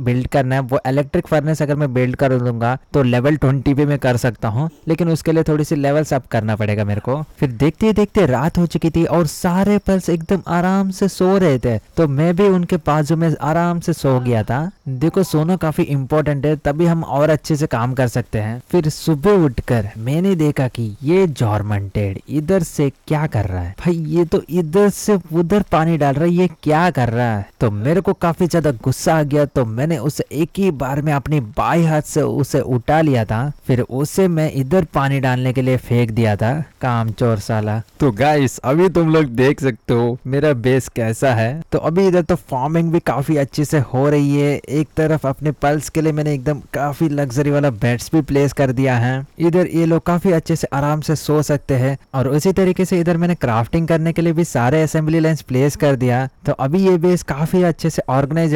बिल्ड करना है। वो इलेक्ट्रिक फर्नेस अगर मैं बिल्ड कर दूँगा तो लेवल ट्वेंटी पे मैं कर सकता हूँ। लेकिन उसके लिए थोड़ी सी लेवल्स अप करना पड़ेगा मेरे को। फिर देखते देखते रात हो चुकी थी और सारे पल्स एकदम आराम से सो रहे थे। तो मैं भी उनके बाजू में आराम से सो गया था। देखो, सोना काफ़ी इंपॉर्टेंट है, तभी हम और अच्छे से काम कर सकते हैं। फिर सुबह उठकर मैंने देखा कि ये जॉर्मेंटेड इधर से क्या कर रहा है? भाई, ये तो इधर से उधर पानी डाल रहा है, ये क्या कर रहा है? तो मेरे को काफ़ी ज़्यादा गुस्सा आ गया तो मैंने उसे एक ही बार में अपनी बाई हाथ से उसे उठा लिया था। फिर उसे मैं इधर पानी डालने के लिए फेंक दिया था। काम चोर साला। तो गाइस अभी तुम लोग देख सकते हो, मेरा बेस कैसा है। तो अभी इधर तो फ़ार्मिंग भी काफ़ी अच्छे से हो रही है। एक तरफ़ अपने पल्स के लिए मैंने एकदम काफ़ी लग्जरी वाला बेड्स भी प्लेस कर दिया है। इधर ये लोग काफ़ी अच्छे से आराम से सो सकते हैं। और उसी तरीके से इधर मैंने क्राफ्टिंग करने के लिए भी सारे असेंबली लाइन्स प्लेस कर दिया। तो अभी ये बेस काफ़ी अच्छे से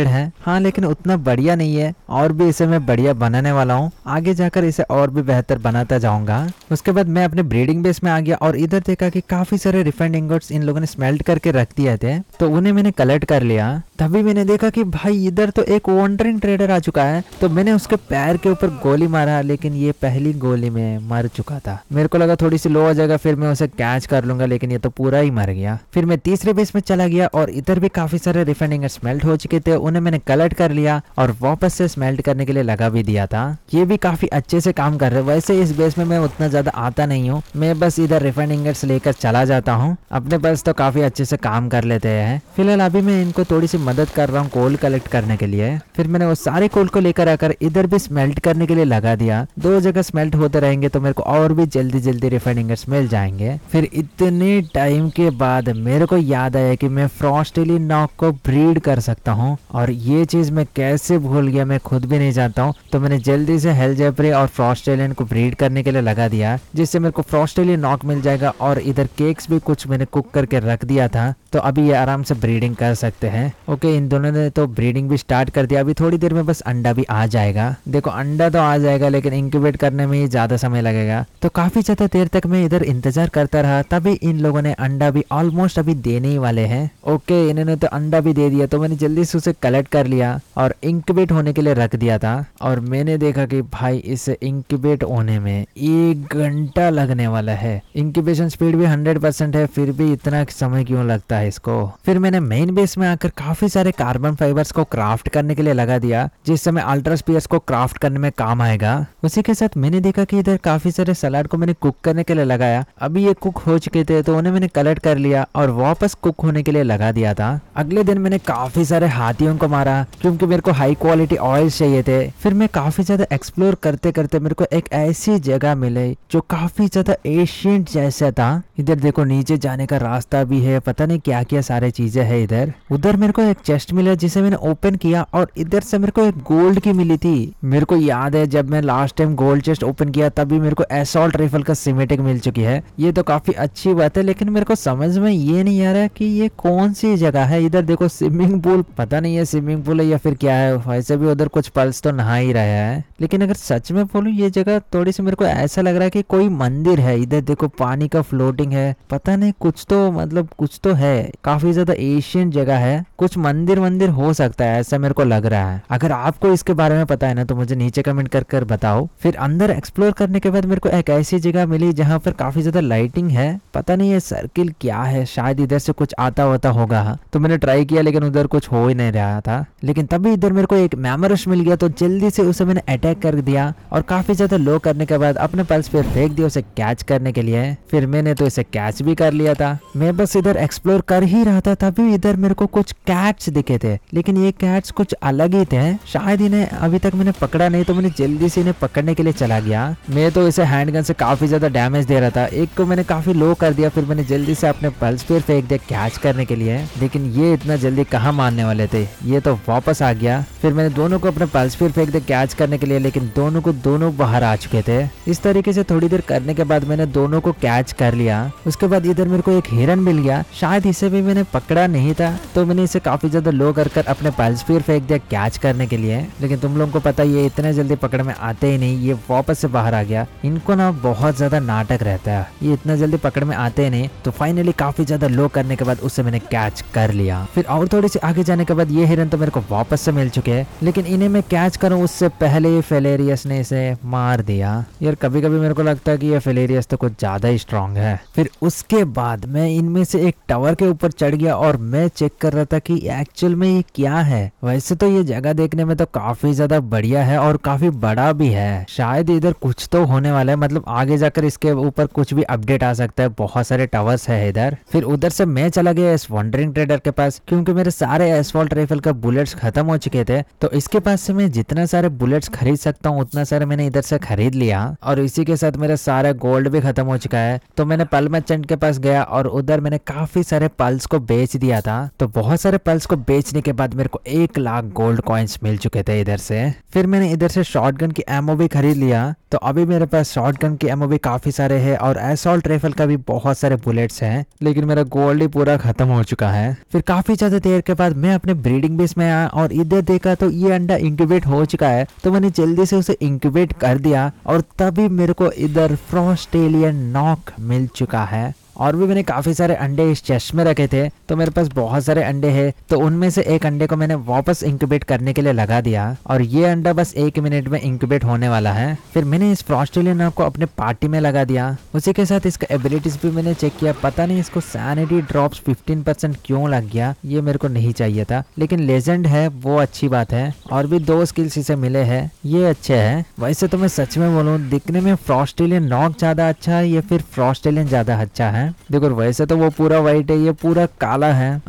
ऑर्गेनाइज्ड है? हाँ लेकिन उतना बढ़िया नहीं है। और भी इसे मैं बढ़िया बनाने वाला हूँ। आगे जाकर इसे और भी बेहतर बनाता जाऊँगा। उसके बाद मैं अपने ब्रीडिंग बेस में आ गया और इधर देखा कि काफ़ी सारे रिफाइंड इंगोट्स इन लोगों ने स्मेल्ट करके रख दिए थे। तो उन्हें मैंने कलेक्ट कर लिया। तभी मैंने देखा कि भाई, इधर तो एक वॉन्डरिंग ट्रेडर आ चुका है। तो मैंने उसके पैर के ऊपर गोली मारा, लेकिन ये पहली गोली में मर चुका था। मेरे को लगा थोड़ी सी लो हो जाएगा, फिर मैं उसे कैच कर लूँगा, लेकिन ये तो पूरा ही मर गया। फिर मैं तीसरे बेस में चला गया और इधर भी काफ़ी सारे रिफाइंड स्मेल्ट हो चुके थे। उन्हें मैंने कलेक्ट कर लिया और वापस से स्मेल्ट करने के लिए लगा भी दिया था। ये भी काफ़ी अच्छे से काम कर रहे वैसे इस बेस में मैं उतना ज़्यादा आता नहीं हूँ। मैं बस इधर रिफाइंड इंगट्स लेकर चला जाता हूँ। अपने पास तो काफ़ी अच्छे से काम कर लेते हैं। फ़िलहाल अभी मैं इनको थोड़ी सी मदद कर रहा हूँ कोल कलेक्ट करने के लिए। फिर मैंने वो सारे कोल को लेकर आकर इधर भी स्मेल्ट करने के लिए लगा दिया। दो जगह स्मेल्ट होते रहेंगे तो मेरे को और भी जल्दी जल्दी रिफाइंड इंगट्स मिल जाएँगे। फिर इतने टाइम के बाद मेरे को याद आया कि मैं फ्रॉस्टेली नॉक को ब्रीड कर सकता हूँ। और ये चीज़ मैं कैसे भूल गया मैं खुद भी नहीं जानता हूँ। तो मैंने जल्दी से हेल जेपरे और फ्रॉस्ट्रेलियन को ब्रीड करने के लिए लगा दिया, जिससे मेरे को फ्रॉस्ट्रेलियन नॉक मिल जाएगा और इधर केक्स भी कुछ मैंने कुक करके रख दिया था। तो अभी ये आराम से ब्रीडिंग कर सकते हैं। ओके इन दोनों ने तो ब्रीडिंग भी स्टार्ट कर दिया। अभी थोड़ी देर में बस अंडा भी आ जाएगा। देखो, अंडा तो आ जाएगा, लेकिन इंक्यूबेट करने में ही ज़्यादा समय लगेगा। तो काफ़ी ज़्यादा देर तक मैं इधर इंतज़ार करता रहा, तभी इन लोगों ने अंडा भी ऑलमोस्ट अभी देने ही वाले हैं। ओके इन्होंने तो अंडा भी दे दिया तो मैंने जल्दी से उसे कलेक्ट कर लिया और इंक्यूबेट होने के लिए रख दिया था। और मैंने देखा कि भाई, इसे इंक्यूबेट होने में एक घंटा लगने वाला है। इंक्यूबेशन स्पीड भी हंड्रेड परसेंट है, फिर भी इतना समय क्यों लगता है इसको। फिर मैंने मेन बेस में आकर काफ़ी सारे कार्बन फाइबर्स को क्राफ्ट करने के लिए लगा दिया, जिस समय अल्ट्रा स्पीयर्स को क्राफ्ट करने में काम आएगा। उसी के साथ मैंने देखा कि इधर काफ़ी सारे सलाद को मैंने कुक करने के लिए लगाया। अभी ये कुक हो चुके थे तो उन्हें मैंने कलेक्ट कर लिया और वापस कुक होने के लिए लगा दिया था। अगले दिन मैंने काफ़ी सारे हाथियों को मारा, क्योंकि मेरे को हाई क्वालिटी ऑयल चाहिए थे। फिर मैं काफ़ी ज़्यादा एक्सप्लोर करते करते मेरे को एक ऐसी जगह मिले, जो काफ़ी ज़्यादा एशियंट जैसा था। इधर देखो नीचे जाने का रास्ता भी है, पता नहीं क्या क्या सारे चीज़ें है इधर। उधर मेरे को एक चेस्ट मिला जिसे मैंने ओपन किया और इधर से मेरे को एक गोल्ड की मिली थी। मेरे को याद है जब मैं last time gold chest open किया तभी मेरे को एसॉल्ट राइफल का सिमेटिक मिल चुकी है। ये तो काफ़ी अच्छी बात है लेकिन मेरे को समझ में ये नहीं आ रहा कि ये कौन सी जगह है। इधर देखो स्विमिंग पूल पता नहीं है स्विमिंग पूल है या फिर क्या है। वैसे भी उधर कुछ पल्स तो नहा ही रहा है। लेकिन अगर सच में बोलूँ, ये जगह थोड़ी सी मेरे को ऐसा लग रहा है कि कोई मंदिर है। इधर देखो पानी का फ्लोटिंग है। पता नहीं कुछ तो मतलब कुछ तो है। काफ़ी ज़्यादा एशियन जगह है। कुछ मंदिर मंदिर हो सकता है, ऐसा मेरे को लग रहा है। अगर आपको इसके बारे में पता है ना तो मुझे नीचे कमेंट कर कर बताओ। फिर अंदर एक्सप्लोर करने के बाद मेरे को एक ऐसी जगह मिली जहाँ पर काफ़ी ज़्यादा लाइटिंग है। पता नहीं ये सर्किल क्या है, शायद इधर से कुछ आता होता होगा। तो मैंने ट्राई किया, लेकिन उधर कुछ हो ही नहीं रहा था। लेकिन तभी इधर मेरे को एक मैमरश मिल गया तो जल्दी से उसे मैंने अटैक कर दिया। और काफ़ी ज़्यादा लो करने के बाद अपने पल्स पे फेंक दिया उसे कैच करने के लिए। फिर मैंने तो इसे कैच भी कर लिया था। मैं बस इधर एक्सप्लोर कर ही रहा था, तभी इधर मेरे को कुछ कैट्स दिखे थे। लेकिन ये कैट्स कुछ अलग ही थे। शायद इन्हें अभी तक मैंने पकड़ा नहीं तो मैंने जल्दी से इन्हें पकड़ने के लिए चला गया। मैं तो इसे हैंडगन से काफ़ी ज़्यादा डैमेज दे रहा था। एक को मैंने काफ़ी लो कर दिया, फिर मैंने जल्दी से अपने पल्स फिर फेंक दिया कैच करने के लिए। लेकिन ये इतना जल्दी कहाँ मारने वाले थे? ये तो वापस आ गया। फिर मैंने दोनों को अपने पल्स फिर फेंक दिया कैच करने के लिए, लेकिन दोनों को दोनों बाहर आ चुके थे। इस तरीके से थोड़ी देर करने के बाद मैंने दोनों को कैच कर लिया। उसके बाद इधर मेरे को एक हिरन मिल गया। शायद भी मैंने पकड़ा नहीं था तो मैंने इसे काफ़ी ज़्यादा लो कर कर अपने पल्स फिर फेंक दिया कैच करने के लिए। लेकिन तुम लोगों को पता ये इतने जल्दी पकड़ में आते ही नहीं, ये वापस से बाहर आ गया। इनको ना बहुत ज़्यादा नाटक रहता है। ये इतना जल्दी पकड़ में आते ही नहीं तो फाइनली काफ़ी ज़्यादा लो करने के बाद उससे मैंने कैच कर लिया। फिर और थोड़ी सी आगे जाने के बाद ये हिरन तो मेरे को वापस से मिल चुके हैं, लेकिन इन्हें मैं कैच करूँ, उससे पहले ही फेलेरियस ने इसे मार दिया। यार कभी कभी मेरे को लगता है कि ये फेलेरियस तो कुछ ज़्यादा ही स्ट्रांग है। फिर उसके बाद मैं इनमें से एक टावर के ऊपर चढ़ गया और मैं चेक कर रहा था कि एक्चुअल में ये क्या है। वैसे तो ये जगह देखने में तो काफ़ी ज़्यादा बढ़िया है और काफ़ी बड़ा भी है। शायद इधर कुछ तो होने वाला है मतलब आगे जाकर इसके ऊपर कुछ भी अपडेट आ सकता है। बहुत सारे टावर्स है इधर। फिर उधर से मैं चला गया इस वंडरिंग ट्रेडर के पास, क्योंकि मेरे सारे एसफॉल्ट राइफल का बुलेट्स खत्म हो चुके थे। तो इसके पास से मैं जितना सारे बुलेट्स खरीद सकता हूँ, उतना सारे मैंने इधर से खरीद लिया और इसी के साथ मेरा सारा गोल्ड भी खत्म हो चुका है। तो मैंने पल चंड के पास गया और उधर मैंने काफ़ी सारे पल्स को बेच दिया था तो बहुत सारे पल्स को बेचने के बाद मेरे को एक लाख गोल्ड कॉइन्स मिल चुके थे इधर से। फिर मैंने इधर से शॉटगन की एमओ भी खरीद लिया तो अभी मेरे पास शॉटगन की एमओ भी काफ़ी सारे हैं और एसॉल्ट राइफल का भी बहुत सारे बुलेट्स हैं, लेकिन मेरा गोल्ड ही पूरा खत्म हो चुका है। फिर काफ़ी ज़्यादा देर के बाद मैं अपने ब्रीडिंग बेस में आया और इधर देखा तो ये अंडा इंक्यूबेट हो चुका है तो मैंने जल्दी से उसे इंक्यूबेट कर दिया और तभी मेरे को इधर फ्रॉस्टेलियन नॉक मिल चुका है। और भी मैंने काफ़ी सारे अंडे इस चेस्ट में रखे थे तो मेरे पास बहुत सारे अंडे हैं तो उनमें से एक अंडे को मैंने वापस इंक्यूबेट करने के लिए लगा दिया, और ये अंडा बस एक मिनट में इंक्यूबेट होने वाला है। फिर मैंने इस फ्रॉस्टेलियन को अपने पार्टी में लगा दिया, उसी के साथ इसका एबिलिटीज भी मैंने चेक किया, पता नहीं इसको सैनिटी ड्रॉप्स 15% क्यों लग गया, ये मेरे को नहीं चाहिए था, लेकिन लेजेंड है, वो अच्छी बात है, और भी दो स्किल्स इसे मिले हैं, ये अच्छे है। वैसे तो मैं सच में बोलूँ, दिखने में फ्रॉस्टेलियन नॉक ज़्यादा अच्छा है या फिर फ्रॉस्टेलियन ज़्यादा अच्छा है? देखो, वैसे तो वो पूरा व्हाइट है, ये पूरा काला है।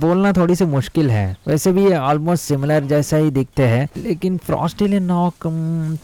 बोलना थोड़ी सी मुश्किल है। वैसे भी ये ऑलमोस्ट सिमिलर जैसा ही दिखते हैं। लेकिन फ्रॉस्ट एलियन नॉक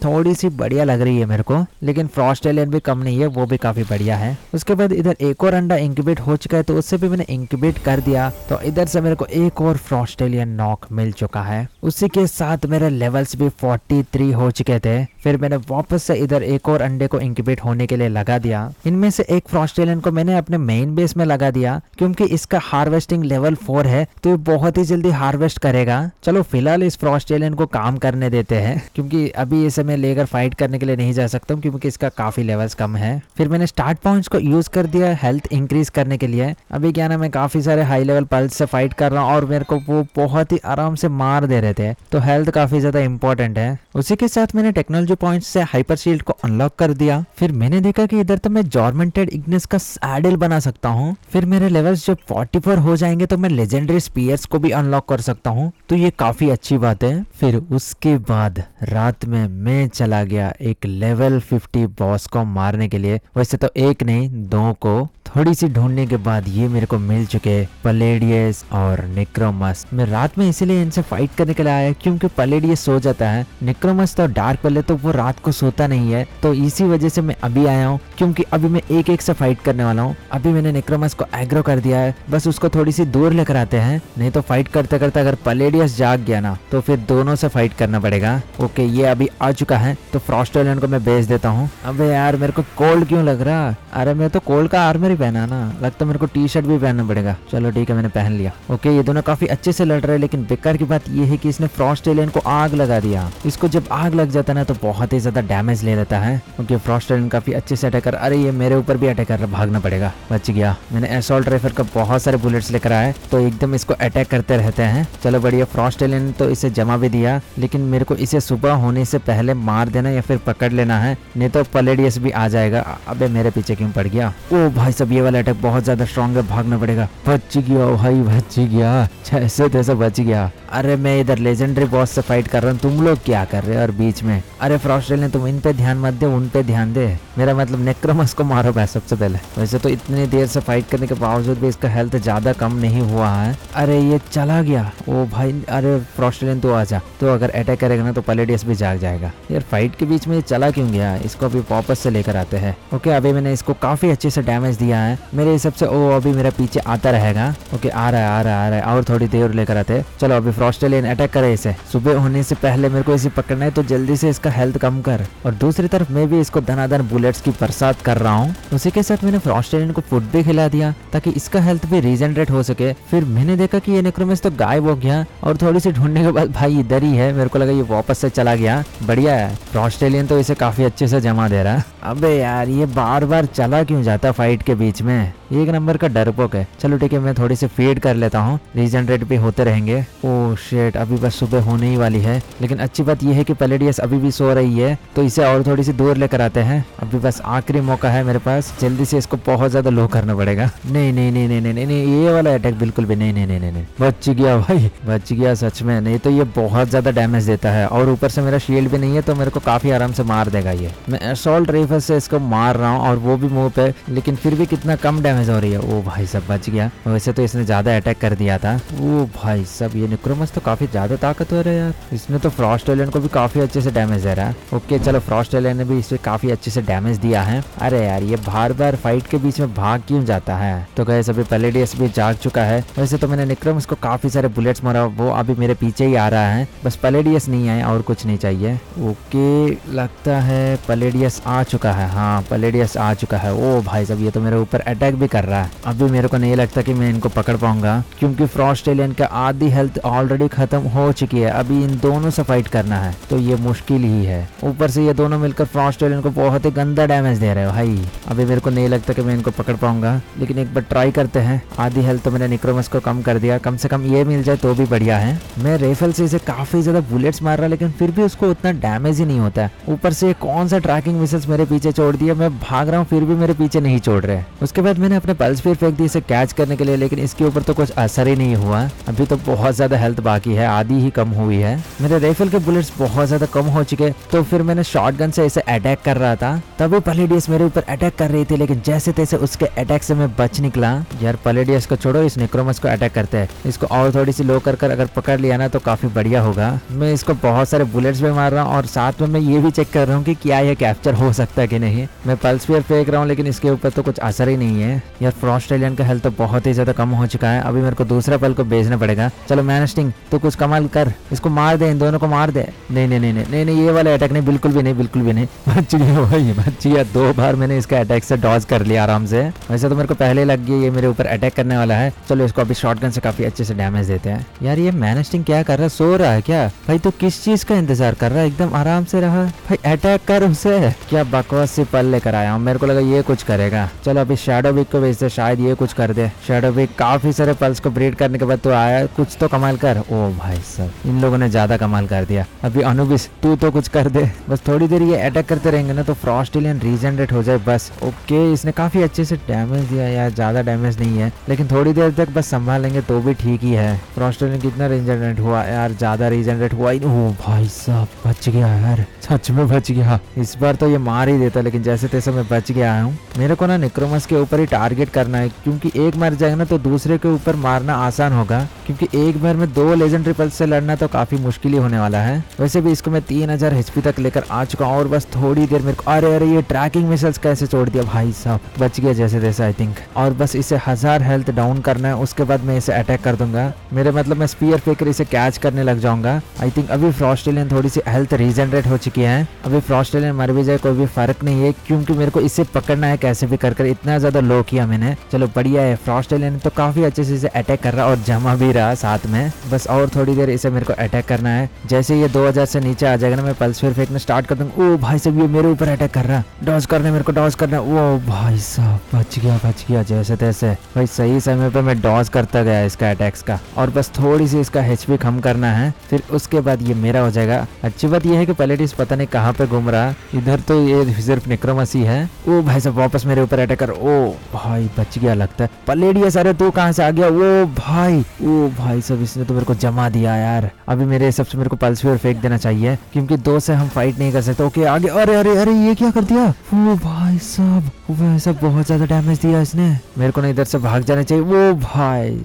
थोड़ी सी बढ़िया लग रही है मेरे को। लेकिन फ्रॉस्ट एलियन भी कम नहीं है, वो भी काफ़ी बढ़िया है। उसके बाद इधर एक और अंडा इंक्यूबेट हो चुका है तो उससे भी मैंने इंक्यूबेट कर दिया। तो इधर से मेरे को एक और फ्रॉस्ट एलियन नॉक मिल चुका है। उसी के साथ मेरे लेवल्स भी 43 हो चुके थे। फिर मैंने वापस से इधर एक और अंडे को इंक्यूबेट होने के लिए लगा दिया। इनमें से एक फ्रॉस्ट एलियन को मैंने अपने मेन बेस में लगा दिया, क्योंकि इसका हार्वेस्टिंग लेवल फोर है तो ये बहुत ही जल्दी हार्वेस्ट करेगा। चलो फ़िलहाल इस फ्रॉस्ट एलियन को काम करने देते हैं, क्योंकि अभी इसे मैं लेकर फाइट करने के लिए नहीं जा सकता हूँ, क्योंकि इसका काफ़ी लेवल्स कम है। फिर मैंने स्टार्ट पॉइंट्स को यूज़ कर दिया हेल्थ इंक्रीज करने के लिए। अभी क्या ना मैं काफ़ी सारे हाई लेवल पल्स से फाइट कर रहा हूँ, और मेरे को वो बहुत ही आराम से मार दे रहे थे तो हेल्थ काफ़ी ज़्यादा इंपॉर्टेंट है। उसी के साथ मैंने टेक्नोलॉजी पॉइंट से हाइपर शील्ड को अनलॉक कर दिया। फिर मैंने देखा कि इधर तो मैं जॉर्मेंटेड इग्निस का सैडल बना सकता हूँ। फिर मेरे लेवल्स जब 44 हो जाएँगे तो मैं लेजेंडरी स्पीयर्स को भी अनलॉक कर सकता हूँ। तो ये काफ़ी अच्छी बात है। फिर उसके बाद रात में मैं चला गया एक लेवल 50 बॉस को मारने के लिए। वैसे तो एक नहीं, दो को थोड़ी सी ढूँढने के बाद ये मेरे को मिल चुके पलेडियस और निक्रोमस। मैं रात में इसीलिए इनसे फाइट करने के लिए आया क्योंकि पलेडियस सो जाता है। निक्रोमस तो डार्क पल्ले तो वो रात को सोता नहीं है। तो इसी वजह से मैं अभी आया हूँ क्योंकि अभी मैं एक एक से फाइट करने वाला हूँ। अभी मैंने निक्रोमस को एग्रो कर दिया है। बस उसको थोड़ी सी दूर लेकर आते हैं। नहीं तो फाइट करते करते अगर पलेडियस जाग गया ना तो फिर दोनों से फाइट करना पड़ेगा। ओके, ये अभी आ चुका है। तो फ्रॉस्ट को मैं बेच देता हूँ। अब यार, मेरे को कोल्ड क्यों लग रहा? अरे, मैं तो कोल्ड का आर्मर ही पहना ना लगता मेरे को टी शर्ट भी पहनना पड़ेगा। चलो ठीक है, मैंने पहन लिया। ओके ये दोनों काफ़ी अच्छे से लड़ रहे हैं, लेकिन बेकार की बात ये है कि इसने फ्रॉस्ट एलियन को आग लगा दिया। इसको जब आग लग जाता है ना तो बहुत ही ज़्यादा डैमेज ले लेता है। क्योंकि फ्रॉस्ट एलियन काफ़ी अच्छे से अटैक कर अरे, ये मेरे ऊपर भी अटैक कर रहा भागना पड़ेगा। बच गया। मैंने एसोल्ट राइफर का बहुत सारे बुलेट्स लेकर आए तो एकदम इसको अटैक करते रहते हैं। चलो बढ़िया फ्रॉस्ट एलियन तो इसे जमा भी दिया, लेकिन मेरे को इसे सुबह होने से पहले मार देना या फिर पकड़ लेना है, नहीं तो पलेडियस भी आ जाएगा। अबे, मेरे पीछे क्यों पड़ गया? ओ भाई ये वाला अटैक बहुत ज़्यादा स्ट्रॉन्ग है, भागना पड़ेगा। बच गया भाई, बच गया। जैसे तैसे बच गया। अरे मैं इधर लेजेंडरी बॉस से फाइट कर रहा हूँ, तुम लोग क्या कर रहे हो और बीच में? अरे अरे फ्रॉस्टेलियन तुम इन पे ध्यान मत दे, उन पे ध्यान दे। मेरा मतलब नेक्रोमस को मारो भाई सबसे पहले। वैसे तो इतनी देर से फाइट करने के बावजूद भी इसका हेल्थ ज़्यादा कम नहीं हुआ है। अरे ये चला गया। ओ भाई, अरे फ्रॉस्टेलियन तो आजा तो अगर अटैक करेगा ना तो पलेडियस भी जाग जाएगा। यार फाइट के बीच में ये चला क्यों गया? इसको अभी वापस से लेकर आते हैं। ओके अभी मैंने इसको काफ़ी अच्छे से डैमेज दिया है। मेरे हिसाब से ओ अभी मेरा पीछे आता रहेगा। ओके, आ रहा है, आ रहा है, आ रहा है। और थोड़ी देर लेकर आते चलो, अभी फ्रॉस्टेलियन अटैक करे इसे। सुबह होने से पहले मेरे को इसे पकड़ना है तो जल्दी से इसका हेल्थ कम कर। और दूसरी तरफ़ मैं भी इसको धनाधन बुलेट्स की बरसात कर रहा हूँ। उसी के साथ मैंने फ्रॉस्टेलियन को फ़ूड भी खिला दिया, ताकि इसका हेल्थ भी रीजनरेट हो सके। फिर मैंने देखा कि ये नेक्रोमिस तो गायब हो गया, और थोड़ी सी ढूँढने के बाद भाई इधर ही है। मेरे को लगा ये वापस से चला गया। बढ़िया है। फ्रॉस्टेलियन तो इसे काफ़ी अच्छे से जमा दे रहा है। अबे यार, ये बार बार चला क्यों जाता फाइट के बीच में। एक नंबर का डरपोक है। चलो ठीक है, मैं थोड़ी सी फ़ीड कर लेता हूँ। रीजनरेट भी होते रहेंगे। ओ शेट अभी बस सुबह होने ही वाली है। लेकिन अच्छी बात यह है कि पेलेडियस अभी भी सो रही है तो इसे और थोड़ी सी दूर लेकर आते हैं। अभी बस आखिरी मौका है मेरे पास। जल्दी से इसको बहुत ज़्यादा लो करना पड़ेगा। नहीं नहीं नहीं नहीं नहीं नहीं, ये वाला अटैक बिल्कुल भी नहीं नहीं नहीं नहीं बच गया भाई, बच गया सच में। नहीं तो ये बहुत ज़्यादा डैमेज देता है। और ऊपर से मेरा शील्ड भी नहीं है तो मेरे को काफ़ी आराम से मार देगा ये। मैं असोल्ट रेफर से इसको मार रहा हूँ और वो भी मुँह पे, लेकिन फिर भी कितना कम डैमेज हो रही है? ओ भाई सब बच गया। वैसे तो इसने ज़्यादा अटैक कर दिया था। ओ भाई सब ये निक्रोमस तो काफ़ी ज़्यादा ताकतवर है यार। इसने तो फ्रॉस्ट एलियन को भी काफ़ी अच्छे से डैमेज दे रहा है। ओके, चलो फ्रॉस्ट एलियन ने भी इसे काफ़ी अच्छे से डैमेज दिया है। अरे यार, ये बार बार फाइट के बीच में भाग क्यों जाता है? तो गए अभी पेलेडियस भी जाग चुका है। वैसे तो मैंने निक्रोमस को काफ़ी सारे बुलेट्स मारा, वो अभी मेरे पीछे ही आ रहा है। बस पेलेडियस नहीं आए, और कुछ नहीं चाहिए। ओके, लगता है पलेडियस आ चुका है। हाँ पलेडियस आ चुका है। ओ भाई साहब, ये तो मेरे ऊपर अटैक भी कर रहा है। अभी मेरे को नहीं लगता कि मैं इनको पकड़ पाऊँगा, क्योंकि फ्रॉस्ट एलियन का आधी हेल्थ ऑलरेडी खत्म हो चुकी है। अभी इन दोनों से फाइट करना है तो ये मुश्किल ही है। ऊपर से ये दोनों मिलकर फ्रॉस्ट एलियन को बहुत ही गंदा डैमेज दे रहे हो, भाई। अभी मेरे को नहीं लगता कि मैं इनको पकड़ पाऊँगा, लेकिन एक बार ट्राई करते हैं। आधी हेल्थ तो मैंने निक्रोमस को कम कर दिया, कम से कम ये मिल जाए तो भी बढ़िया है। मैं रेफल से इसे काफ़ी ज़्यादा बुलेट्स मार रहा, लेकिन फिर भी उसको उतना डैमेज ही नहीं होता ऊपर से कौन सा ट्रैकिंग मिसल्स मेरे पीछे छोड़ दिया, मैं भाग रहा हूँ, फिर भी मेरे पीछे नहीं छोड़ रहे। उसके बाद मैंने अपने पल्स फिर फेंक दी इसे कैच करने के लिए, लेकिन इसके ऊपर तो कुछ असर ही नहीं हुआ। अभी तो बहुत ज़्यादा हेल्थ बाकी है, आधी ही कम हुई है। मेरे राइफल के बुलेट्स बहुत ज़्यादा कम हो चुके तो फिर मैंने शॉर्ट से इसे अटैक कर रहा था। तभी पलेडियस मेरे ऊपर अटैक कर रही थी, लेकिन जैसे तैसे उसके अटैक से मैं बच निकला। यार पलेडियस को छोड़ो, इस निक्रोमस को अटैक करते हैं। इसको और थोड़ी सी लो कर कर अगर पकड़ लिया ना तो काफ़ी बढ़िया होगा। मैं इसको बहुत सारे बुलेट्स भी मार रहा हूँ, और साथ में मैं ये भी चेक कर रहा हूँ की क्या ये कैप्चर हो सकता है की नहीं। मैं पल्स फेंक रहा हूँ, लेकिन इसके ऊपर तो कुछ असर ही नहीं है। यार फ्रॉस्ट्रेलियन का हेल्थ तो बहुत ही ज़्यादा कम हो चुका है। अभी मेरे को दूसरा पल को भेजना पड़ेगा। चलो मैनस्टिंग तो कुछ कमाल कर। इसको मार दे, इन दोनों को मार दे। नहीं नहीं नहीं नहीं नहीं, ये वाला अटैक नहीं, बिल्कुल भी नहीं, बिल्कुल भी नहीं। बच गया भाई बच गया। दो बार मैंने इसका अटैक से डॉज कर लिया आराम से। वैसे तो मेरे को पहले लग गया, ये मेरे ऊपर अटैक करने वाला है। चलो, इसको अभी शॉर्ट से काफ़ी अच्छे से डैमेज देते हैं। यार, ये मैनस्टिंग क्या कर रहा है? सो रहा है क्या? भाई तो किस चीज़ का इंतज़ार कर रहा है? एकदम आराम से रहा। भाई अटैक कर उसे। क्या बकवास से पल लेकर आया हूँ। मेरे को लगा ये कुछ करेगा। चलो, अभी शेडो वीक को भेजते शायद ये कुछ कर दे। शेडो वीक काफ़ी सारे पल्स को ब्रीड करने के बाद तो आया। कुछ तो कमाल कर। ओ भाई साहब, इन लोगों ने ज़्यादा कमाल कर दिया। अभी अनुबिस तू तो कुछ कर दे। बस थोड़ी देर ये अटैक करते रहेंगे ना तो फ्रॉस्टिलियन रीजनरेट हो जाए बस। ओके इसने काफ़ी अच्छे से डैमेज दिया यार, ज़्यादा डैमेज नहीं है। लेकिन थोड़ी देर तक बस संभालेंगे तो भी ठीक ही है। फ्रॉस्टिलियन कितना रीजनरेट हुआ यार, ज़्यादा रीजनरेट हुआ नहीं। भाई साहब, बच गया यार। सच में बच गया। इस बार तो ये मार ही देता, लेकिन जैसे तैसे मैं बच गया हूँ। मेरे को ना निक्रोमस के ऊपर ही टारगेट करना है, क्योंकि एक मर जाएगा ना तो दूसरे के ऊपर मारना आसान होगा, क्योंकि एक बार में दो लेजेंडरी पल्स से लड़ना तो काफ़ी मुश्किल ही होने वाला है। वैसे भी इसको मैं तीन हज़ार एचपी तक लेकर आ चुका हूँ, और बस थोड़ी देर मेरे को अरे अरे, ये ट्रैकिंग मिसल्स कैसे छोड़ दिया? भाई साहब, बच गया जैसे तैसे आई थिंक और बस इसे हज़ार हेल्थ डाउन करना है, उसके बाद मैं इसे अटैक कर दूँगा। मेरे मतलब मैं स्पीयर फेंकर इसे कैच करने लग जाऊँगा। आई थिंक अभी फ्रॉस्टेलियन थोड़ी सी हेल्थ रीजनरेट हो चुकी है। अभी फ्रॉस्टेलियन मर भी जाए, कोई भी फ़र्क नहीं है, क्योंकि मेरे को इसे पकड़ना है, कैसे भी कर, इतना ज़्यादा लो किया मैंने। चलो, बढ़िया है। फ्रॉस्टेलियन तो काफ़ी अच्छे से इसे अटैक कर रहा और जमा भी रहा साथ में। बस और थोड़ी देर इसे मेरे को अटैक करना है। जैसे ये 2000 से नीचे आ जाएगा ना, मैं पल्स फिर फेंकना स्टार्ट कर दूँगा। ओ भाई साहब, ये मेरे ऊपर अटैक कर रहा। डॉज करने मेरे को डॉज करना ओ भाई साहब, बच गया बच गया, जैसे तैसे। भाई सही समय पे मैं डॉज करता गया इसका अटैक्स का। और बस थोड़ी सी इसका एच कम करना है। फिर उसके बाद ये मेरा हो जाएगा। अच्छी बात यह है कि पलेटिस पता नहीं कहाँ पे घूम रहा। इधर तो ये सिर्फ़ निक्रोमसी है। ओ भाई साहब, वापस मेरे ऊपर अटैक कर। ओ भाई, बच गया लगता है। पलेडियस, अरे तू कहाँ से आ गया? वो भाई, ओ भाई, सब इसने तो मेरे को जमा दिया यार। अभी मेरे सबसे मेरे को पल्स और फेंक देना चाहिए, क्योंकि दो से हम फाइट नहीं कर सकते। ओके, आगे, अरे अरे अरे, ये क्या कर दिया? वो भाई साहब भाई साहब बहुत ज़्यादा डैमेज दिया इसने। मेरे को ना इधर से भाग जाना चाहिए। वो भाई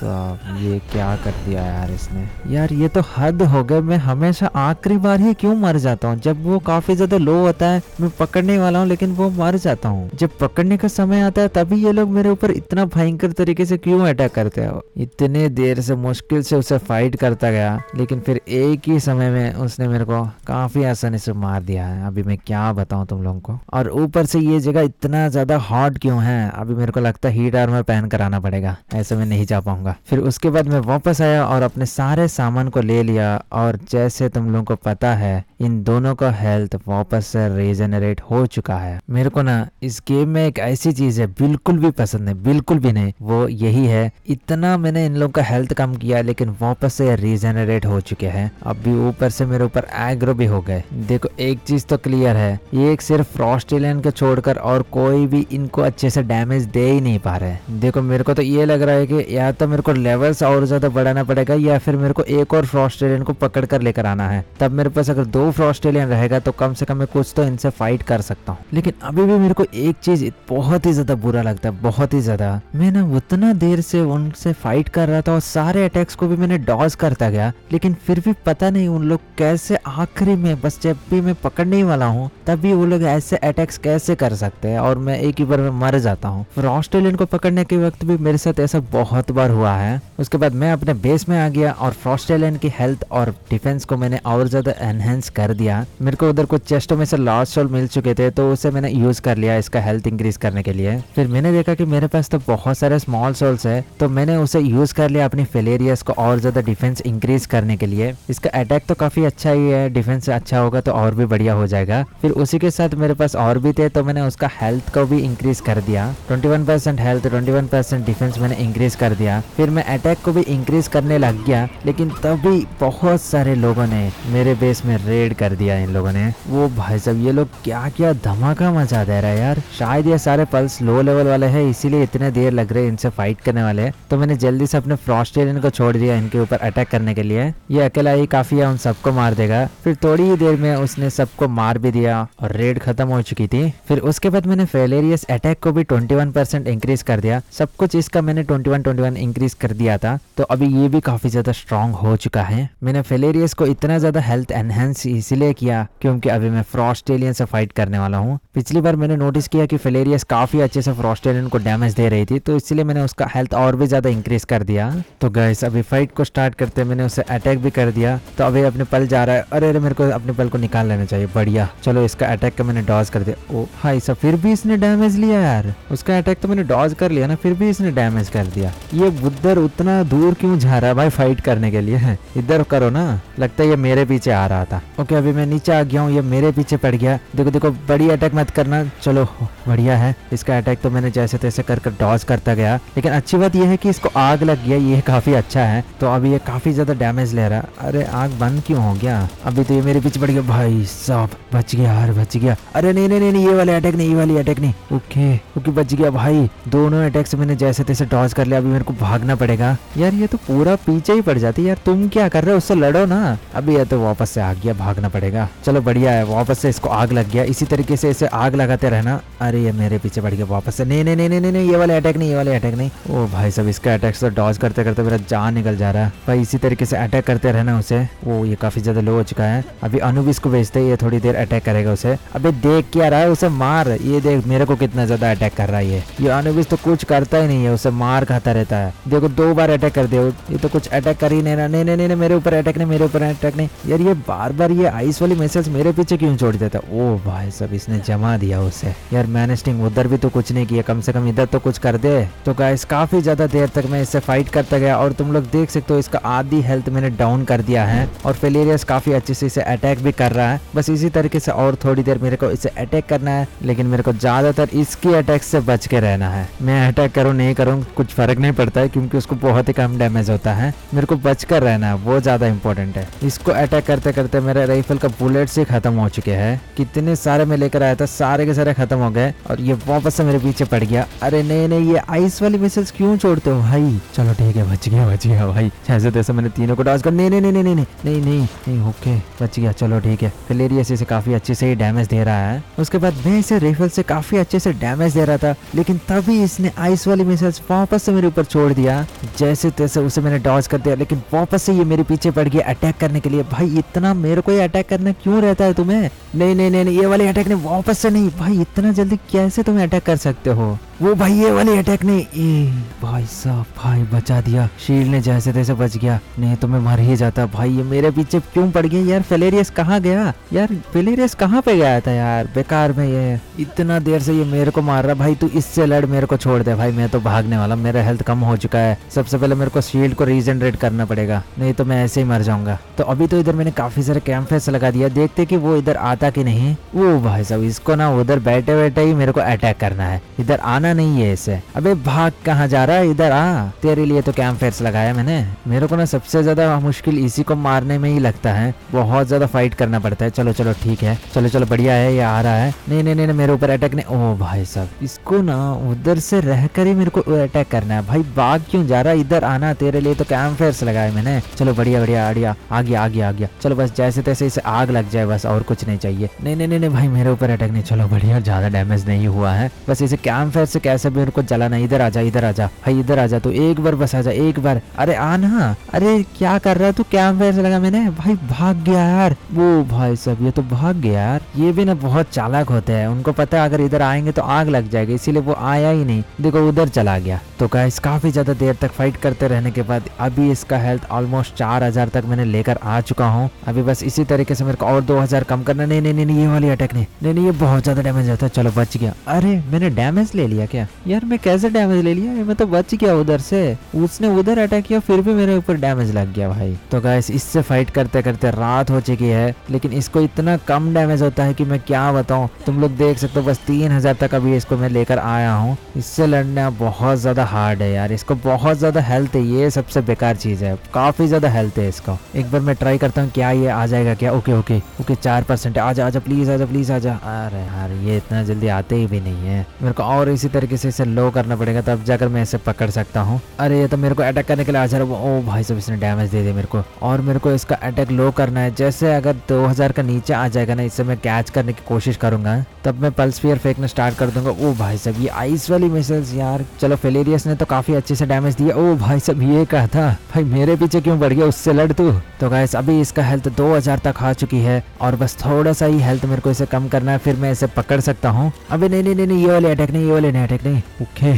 साहब ये क्या कर दिया यार इसने? यार ये तो हद हो गए। मैं हमेशा आखिरी बार ही क्यों मर जाता हूँ? जब वो काफ़ी ज़्यादा लो होता है, मैं पकड़ने वाला हूँ, लेकिन वो मर जाता हूँ। जब पकड़ने का समय आता है, तभी ये लोग मेरे ऊपर इतना भयंकर तरीके से क्यों अटैक करते हैं? इतने देर से, मुश्किल से उसे फाइट करता गया, लेकिन फिर एक ही समय में उसने मेरे को काफ़ी आसानी से मार दिया है। अभी मैं क्या बताऊँ तुम लोगों को? और ऊपर से ये जगह इतना ज़्यादा हॉट क्यों है? अभी मेरे को लगता है हीट आर्मर पहन कर आना पड़ेगा। ऐसे में नहीं जा पाऊँगा। होगा फिर उसके बाद मैं वापस आया और अपने सारे सामान को ले लिया और जैसे तुम लोगों को पता है, इन दोनों का हेल्थ वापस से रीजनरेट हो चुका है। मेरे को ना, इस गेम में एक ऐसी चीज़ है, बिल्कुल भी पसंद है बिल्कुल भी नहीं, वो यही है, इतना मैंने इन लोगों का हेल्थ कम किया, लेकिन वापस से रिजेनरेट हो चुके हैं। अब भी ऊपर से मेरे ऊपर एग्रो भी हो गए। देखो, एक चीज़ तो क्लियर है, ये एक सिर्फ़ ऑस्ट्रेलियन को छोड़कर और कोई भी इनको अच्छे से डैमेज दे ही नहीं पा रहे देखो, मेरे को तो ये लग रहा है कि या तो मेरे को लेवल्स और ज़्यादा बढ़ाना पड़ेगा या फिर मेरे को एक और फ्रॉस्ट्रेलियन को पकड़ कर लेकर आना है। तब मेरे पास अगर दो फ्रॉस्ट्रेलियन रहेगा तो कम से कम मैं कुछ तो इनसे फाइट कर सकता हूँ। लेकिन अभी भी मेरे को एक चीज़ बहुत ही ज़्यादा बुरा लगता है, बहुत ही ज़्यादा। मैं ना उतना देर से उनसे फाइट कर रहा था और सारे अटैक्स को भी मैंने डॉज करता गया, लेकिन फिर भी पता नहीं उन लोग कैसे आखिरी में, बस जब भी मैं पकड़ने वाला हूँ तभी वो लोग ऐसे अटैक्स कैसे कर सकते हैं? और मैं एक ही बार में मर जाता हूँ। फ्रॉस्ट्रेलियन को पकड़ने के वक्त भी मेरे साथ ऐसा बहुत बार हुआ है। उसके बाद मैं अपने बेस में आ गया और फ्रॉस्टेलियन की हेल्थ और डिफेंस को मैंने और ज़्यादा एनहेंस कर दिया। मेरे को उधर कुछ चेस्टों में से लास्ट सोल मिल चुके थे तो उसे मैंने यूज़ कर लिया इसका हेल्थ इंक्रीज करने के लिए। फिर मैंने देखा कि मेरे पास तो बहुत सारे स्मॉल सोल्स है तो मैंने उसे यूज़ कर लिया अपनी फेलेरियस को और ज़्यादा डिफेंस इंक्रीज करने के लिए। इसका अटैक तो काफ़ी अच्छा ही है डिफेंस अच्छा होगा तो और भी बढ़िया हो जाएगा। फिर उसी के साथ मेरे पास और भी थे तो मैंने उसका हेल्थ को भी इंक्रीज कर दिया। ट्वेंटी हेल्थ ट्वेंटी डिफेंस मैंने इंक्रीज कर दिया। फिर मैं अटैक को भी इंक्रीज करने लग गया, लेकिन तभी बहुत सारे लोगों ने मेरे बेस में रेड कर दिया इन लोगों ने। वो भाई साहब, ये लोग क्या क्या धमाका मचा दे रहा है यार। शायद ये सारे पल्स लो लेवल वाले हैं, इसीलिए इतने देर लग रहे इनसे फाइट करने वाले। तो मैंने जल्दी से अपने फ्रॉस्टेरियन को छोड़ दिया इनके ऊपर अटैक करने के लिए। ये अकेला ही काफ़ी है, उन सबको मार देगा। फिर थोड़ी ही देर में उसने सबको मार भी दिया और रेड खत्म हो चुकी थी। फिर उसके बाद मैंने फेलेरियस अटैक को भी ट्वेंटी इंक्रीज कर दिया। सब कुछ इसका मैंने ट्वेंटी वन इंक्रीज कर दिया था तो अभी ये भी काफ़ी ज़्यादा स्ट्रॉन्ग हो चुका है। मैंने फेलेरियस को इतना ज़्यादा हेल्थ एनहेंस इसलिए किया क्योंकि अभी मैं फ्रॉस्टेलियन से फाइट करने वाला हूँ। पिछली बार मैंने नोटिस किया कि फेलेरियस काफ़ी अच्छे से फ्रॉस्टेलियन को डैमेज दे रही थी तो इसलिए मैंने उसका हेल्थ और भी ज़्यादा इंक्रीज कर दिया। तो गैस अभी फाइट को स्टार्ट करते मैंने उसे अटैक भी कर दिया तो अभी अपने पल जा रहा है। अरे अरे, मेरे को अपने पल को निकाल लेना चाहिए, बढ़िया। चलो इसका अटैक का मैंने डॉज कर दिया। ओ भाई सब फिर भी इसने डैमेज लिया यार। उसका अटैक तो मैंने डॉज कर लिया ना, फिर भी इसने डैमेज कर दिया। ये बुद्धर उतना दूर क्यों जा रहा है भाई फाइट करने के लिए? है इधर करो ना। लगता है ये मेरे पीछे आ रहा था। ओके अभी मैं नीचे आ गया हूँ, ये मेरे पीछे पड़ गया। देखो देखो, बड़ी अटैक मत करना। चलो, बढ़िया है। इसका अटैक तो मैंने जैसे तैसे कर कर डॉज करता गया। लेकिन अच्छी बात यह है कि इसको आग लग गया, ये काफ़ी अच्छा है। तो अभी ये काफ़ी ज़्यादा डैमेज ले रहा अरे, आग बंद क्यों हो गया? अभी तो ये मेरे पीछे पड़ गया। भाई साहब, बच गया यार, बच गया। अरे, नहीं नहीं नहीं ये वाले अटैक नहीं, ये वाली अटैक नहीं। ओके ओके बच गया भाई। दोनों अटैक से मैंने जैसे तैसे डॉज कर लिया। अभी मेरे को भागना पड़ेगा। यार, ये तो पूरा पीछे ही पड़ जाती है। यार, तुम क्या कर रहे हो? उससे लड़ो ना। अभी ये तो वापस से आ गया भागना पड़ेगा। चलो, बढ़िया है। वापस से इसको आग लग गया। इसी तरीके से इसे आग लगाते रहना। अरे, ये मेरे पीछे पड़ गया वापस से। नहीं नहीं नहीं नहीं ये वाले अटैक नहीं, ये वाले अटैक नहीं। ओ भाई सब इसका अटैक से डॉज करते करते मेरा जान निकल जा रहा है। भाई, इसी तरीके से अटैक करते रहना उसे। वो ये काफ़ी ज़्यादा लो हो चुका है। अभी अनुबिस को भेजते ये थोड़ी देर अटैक करेगा उसे। अभी देख क्या रहा है उसे, मार। ये देख, मेरे को कितना ज़्यादा अटैक कर रहा है ये। अनुबिस तो कुछ करता ही नहीं है। उसे मार खाता रहता है। देखो, दो बार अटैक कर दिया। ये तो कुछ अटैक कर ही नहीं रहा। नहीं नहीं नहीं मेरे ऊपर अटैक नहीं, मेरे ऊपर अटैक नहीं। यार, ये बार बार ये आइस वाली मैसेज मेरे पीछे क्यों छोड़ देता? ओ भाई सब इसने जमा दिया उसे। यार मैनेस्टिंग उधर भी तो कुछ नहीं किया। कम से कम इधर तो कुछ कर दे। तो गाइस काफ़ी ज़्यादा देर तक मैं इससे फाइट करता गया और तुम लोग देख सकते हो, इसका आधी हेल्थ मैंने डाउन कर दिया है। और फेलेरियस काफ़ी अच्छे से इसे अटैक भी कर रहा है। बस इसी तरीके से और थोड़ी देर मेरे को इसे अटैक करना है, लेकिन मेरे को ज़्यादातर इसकी अटैक से बच के रहना है। मैं अटैक करूँ, नहीं करूँ, कुछ फ़र्क नहीं पड़ता है क्योंकि उसको बहुत ही कम डैमेज होता है। मेरे को बच कर रहना है, वो ज़्यादा इंपॉर्टेंट है। इसको अटैक करते करते मेरे राइफल का बुलेट से खत्म हो चुके हैं। कितने सारे में लेकर आया था, सारे के सारे खत्म हो गए और ये वापस से मेरे पीछे पड़ गया। अरे नहीं नहीं, ये आइस वाली मिसल्स क्यों छोड़ते हो भाई? चलो ठीक है, बच गया बच गया भाई। जैसे तैसे तो मैंने तीनों को डॉज कर नहीं नहीं नहीं नहीं नहीं नहीं नहीं ओके बच गया, चलो ठीक है। फिलेरिया से काफ़ी अच्छे से ही डैमेज दे रहा है। उसके बाद मैं इसे रेफल से काफ़ी अच्छे से डैमेज दे रहा था, लेकिन तभी इसने आइस वाली मिसल्स वापस से मेरे ऊपर छोड़ दिया। जैसे तैसे उसे मैंने डॉज कर दिया, लेकिन वापस से ये मेरे पीछे पड़ गया अटैक करने के लिए। भाई, इतना मेरे को ये अटैक करना क्यों रहता है तुम्हें? नहीं नहीं नहीं ये वाले अटैक ने वापस से नहीं। भाई, इतना जल्दी कैसे तुम्हें अटैक कर सकते हो? वो भाई, ये वाली अटैक ने ए, भाई साहब, भाई, बचा दिया। शील्ड ने जैसे तैसे बच गया। नहीं तो मैं मर ही जाता। भाई, ये मेरे पीछे क्यों पड़ गया? यार फेलेरियस कहाँ गया? यार फेलेरियस कहाँ पे गया था यार? बेकार में ये। इतना देर से ये मेरे को मार रहा। भाई, तू इससे लड़, मेरे को छोड़ दे। भाई, मैं तो भागने वाला। मेरा हेल्थ कम हो चुका है। सबसे पहले मेरे को शील्ड को रीजनरेट करना पड़ेगा, नहीं तो मैं ऐसे ही मर जाऊँगा। तो अभी तो इधर मैंने काफ़ी सारे कैंपेस लगा दिया। देखते कि वो इधर आता कि नहीं। वो भाई साहब, इसको ना उधर बैठे बैठे ही मेरे को अटैक करना है। इधर आना नहीं है इसे। अबे भाग कहाँ जा रहा है? इधर आ। तेरे लिए तो कैंप फेयर्स लगाया मैंने। मेरे को ना सबसे ज़्यादा मुश्किल इसी को मारने में ही लगता है। बहुत ज़्यादा फाइट करना पड़ता है। चलो चलो, ठीक है। चलो चलो, बढ़िया है, ये आ रहा है। नहीं नहीं नहीं मेरे ऊपर अटैक नहीं। ओ भाई साहब, इसको ना उधर से रहकर ही मेरे को अटैक करना है। भाई, भाग क्यों जा रहा इधर आना तेरे लिए तो कैंप फेयर्स लगाए मैंने। चलो बढ़िया बढ़िया बढ़िया आ गया आ गया आ गया चलो बस जैसे तैसे इसे आग लग जाए, बस और कुछ नहीं चाहिए। नहीं नहीं नहीं भाई, मेरे ऊपर अटैक नहीं। चलो बढ़िया, ज़्यादा डैमेज नहीं हुआ है। बस इसे कैंप फेयर से कैसे भी मेरे को जलाना इधर आजा इधर आजा भाई, इधर आजा तू। एक बार बस आजा एक बार। अरे आना अरे क्या कर रहा है तू? कैंप फेयर से लगा मैंने। भाई, भाग गया यार। वो भाई सब ये तो भाग गया यार। ये भी ना बहुत चालाक होते हैं। उनको पता है अगर इधर आएँगे तो आग लग जाएगी, इसीलिए वो आया ही नहीं। देखो, उधर चला गया। तो गाइस काफ़ी ज़्यादा देर तक फाइट करते रहने के बाद अभी इसका हेल्थ ऑलमोस्ट चार हज़ार तक मैंने लेकर आ चुका हूँ। अभी बस इसी तरीके से मेरे को और दो हज़ार कम करना नहीं नहीं नहीं ये वाली अटैक नहीं। नहीं नहीं, ये बहुत ज़्यादा डैमेज होता है। चलो, बच गया। अरे, मैंने डैमेज ले लिया क्या? यार, मैं कैसे डैमेज ले लिया? मैं तो बच गया उधर से। उसने उधर अटैक किया, फिर भी मेरे ऊपर डैमेज लग गया भाई। तो गाइस इससे फाइट करते करते रात हो चुकी है, लेकिन इसको इतना कम डैमेज होता है कि मैं क्या बताऊँ? तुम लोग देख सकते हो, बस तीन हज़ार तक अभी इसको मैं लेकर आया हूँ। इससे लड़ना बहुत ज़्यादा हार्ड है यार। इसको बहुत ज़्यादा हेल्थ है, ये सबसे बेकार चीज़ है। काफ़ी ज़्यादा हेल्थ है इसका। एक बार मैं ट्राई करता हूँ, क्या ये आ जाएगा क्या? ओके ओके ओके चार परसेंट आजा आजा प्लीज़ आजा प्लीज़ आजा। अरे यार, ये इतना जल्दी आते ही भी नहीं है। मेरे को और इसी तरीके से इसे लो करना पड़ेगा, तब जाकर मैं इसे पकड़ सकता हूँ। अरे ये तो मेरे को अटैक करने के लिए आ जा रहा ओ भाई साहब, इसने डैमेज दे दिया मेरे को। और मेरे को इसका अटैक लो करना है। जैसे अगर 2000 का नीचे आ जाएगा ना, इससे मैं कैच करने की कोशिश करूँगा, तब मैं पल्स फेंकना स्टार्ट कर दूँगा। ओ भाई साहब, ये आइस वाली मिसाइल्स यार। चलो फेलेरियस ने तो काफ़ी अच्छे से डैमेज दिया। ओ भाई साहब, ये कहा था? भाई, मेरे पीछे क्यों बढ़ गया उससे लड़ तू? तो गाइस अभी इसका हेल्थ 2000 तक आ चुकी है और बस थोड़ा सा ही हेल्थ मेरे को इसे कम करना है, फिर मैं इसे पकड़ सकता हूँ। अभी नहीं नहीं नहीं ये वाले अटैक नहीं, ये वाले नहीं अटैक नहीं। ओके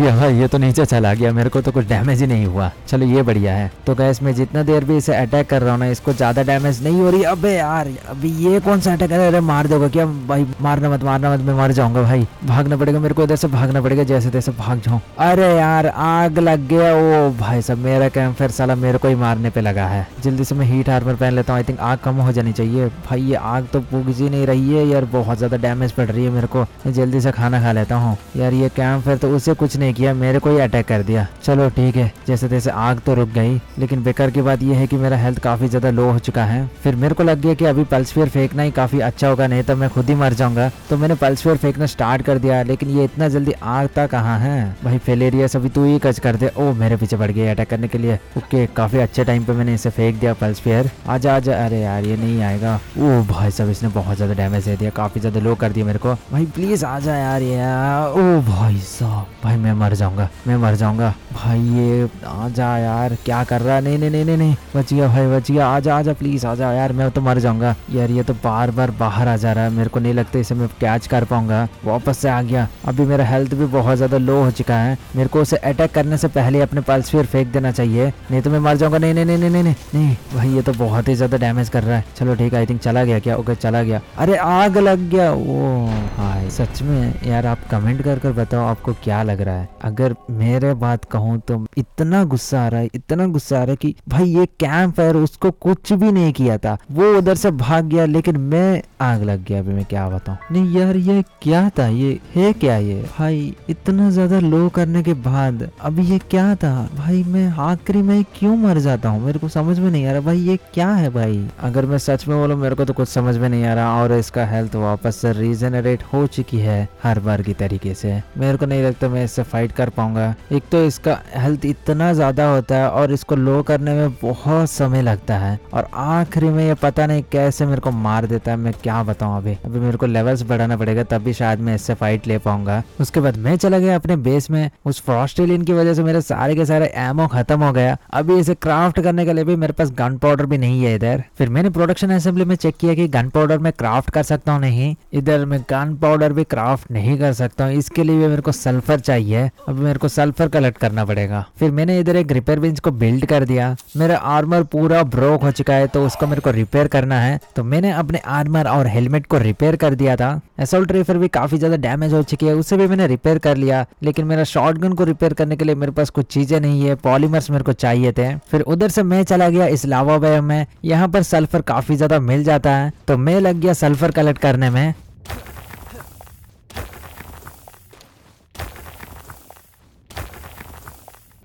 गया भाई, ये तो नीचे चला गया, मेरे को तो कुछ डैमेज ही नहीं हुआ। चलो, ये बढ़िया है। तो गैस मैं जितना देर भी इसे अटैक कर रहा हूँ ना, इसको ज़्यादा डैमेज नहीं हो रही। अबे यार, अभी ये कौन सा अटैक है? अरे मार दोगे क्या? भाई, मारना मत मारना मत, मैं मर जाऊँगा भाई। भागना पड़ेगा मेरे को, इधर से भागना पड़ेगा, जैसे तैसे भाग जाऊँ। अरे यार, आग लग गया। ओ भाई साहब, मेरा कैंप फिर साला मेरे को ही मारने पे लगा है। जल्दी से मैं हीट आर्मर पहन लेता हूँ। आई थिंक आग कम हो जानी चाहिए। भाई, ये आग तो ही नहीं रही है यार। बहुत ज़्यादा डैमेज पड़ रही है मेरे को। मैं जल्दी से खाना खा लेता हूँ। यार, ये कैंप फिर तो उसे कुछ नहीं किया। मेरे को ही अटैक कर दिया। चलो ठीक है। जैसे तैसे आग तो रुक गई। लेकिन बेकार की बात यह है कि मेरा हेल्थ काफ़ी ज़्यादा लो हो चुका है। फिर मेरे को लग गया कि अभी पल्सफेयर फेंकना ही काफ़ी अच्छा होगा, नहीं तो मैं खुद ही मर जाऊँगा। तो मैंने पल्सफेयर फेंकना स्टार्ट कर दिया। लेकिन ये इतना जल्दी आता कहाँ है? भाई फेलेरियस अभी तू ही कच कर दे। ओ, मेरे पीछे पड़ गया अटैक करने के लिए। ओके, काफ़ी अच्छे टाइम पे मैंने इसे फेंक दिया पल्सफेयर आजा आजा। अरे यार, ये नहीं आएगा। ओ भाई साहब, इसने बहुत ज़्यादा डैमेज दे दिया, काफ़ी ज़्यादा लो कर दिया मेरे को। भाई प्लीज़ आजा यार यार ओ भाई साहब, भाई, मैं मर जाऊँगा, मैं मर जाऊँगा। भाई, ये आजा यार, क्या कर रहा नहीं नहीं नहीं नहीं बच गया भाई, बच गया। आजा आजा प्लीज़ आजा यार, मैं तो मर जाऊँगा। यार, ये तो बार बार बाहर आ जा रहा है। मेरे को नहीं लगता इसे मैं कैच कर पाऊँगा। वापस से आ गया। अभी मेरा हेल्थ भी बहुत ज़्यादा लो हो चुका है। मेरे को उसे अटैक करने से पहले अपने पल्स फिर फेंक देना चाहिए। नहीं तो मैं मर जाऊँगा। नहीं नहीं नहीं नहीं नहीं नहीं। भाई ये तो बहुत ही ज़्यादा डैमेज कर रहा है। चलो ठीक है आई थिंक चला गया क्या? ओके चला गया। अरे आग लग गया। ओ, हाय। सच में यार, आप कमेंट कर कर बताओ आपको क्या लग रहा है। अगर मेरे बात कहूँ तो इतना गुस्सा आ रहा है, इतना गुस्सा आ रहा है कि भाई, ये कैंप फायर उसको कुछ भी नहीं किया था। वो उधर से भाग गया, लेकिन मैं आग लग गया। अभी मैं क्या बताऊँ? नहीं यार, ये क्या था? ये है क्या ये? भाई, इतना ज़्यादा लो करने के बाद, अभी ये क्या था? भाई मैं आखिरी में क्यों मर जाता हूँ? मेरे को समझ में नहीं आ रहा। भाई ये क्या है भाई? अगर मैं सच में बोलूँ, मेरे को तो कुछ समझ में नहीं आ रहा और इसका हेल्थ वापस से रीजनरेट हो चुकी है हर बार की तरीके से। मेरे को नहीं लगता मैं इससे फाइट कर पाऊँगा। एक तो इसका हेल्थ इतना ज़्यादा होता है और इसको लो करने में बहुत समय लगता है। और आखिरी में ये पता नहीं कैसे मेरे को मार देता है। मैं क्या बताऊँ अभी? अभी मेरे को लेवल्स बढ़ाना पड़ेगा तभी शायद मैं इससे फाइट ले पाऊँगा। उसके बाद मैं चला गया अपने बेस में। उस फ्रॉस्टेलियन की वजह से मेरे सारे के सारे एमओ खत्म हो गया। अभी इसे क्राफ्ट करने के लिए भी मेरे पास गन पाउडर भी नहीं है इधर। फिर मैंने प्रोडक्शन असेंबली में चेक किया कि गन पाउडर में क्राफ्ट कर सकता हूँ नहीं। इधर मैं गन पाउडर भी क्राफ्ट नहीं कर सकता हूँ। इसके लिए भी मेरे को सल्फ़र चाहिए। अभी मेरे को सल्फ़र कलेक्ट करना पड़ेगा। फिर मैंने इधर एक रिपेयर बेंच को बिल्ड कर दिया। मेरा आर्मर पूरा ब्रोक हो चुका है तो उसको मेरे को रिपेयर करना है। तो मैंने अपने आर्मर और हेलमेट को रिपेयर कर दिया था। एसोल्ट रेफर भी काफ़ी ज़्यादा डैमेज हो चुकी है। उसे भी मैंने रिपेयर कर लिया। लेकिन मेरा शॉटगन को रिपेयर करने के लिए मेरे पास कुछ चीज़ें नहीं है पॉलीमर्स मेरे को चाहिए थे। फिर उधर से मैं चला गया इस लावा बयम में। यहाँ पर सल्फ़र काफ़ी ज़्यादा मिल जाता है तो मैं लग गया सल्फ़र कलेक्ट करने में।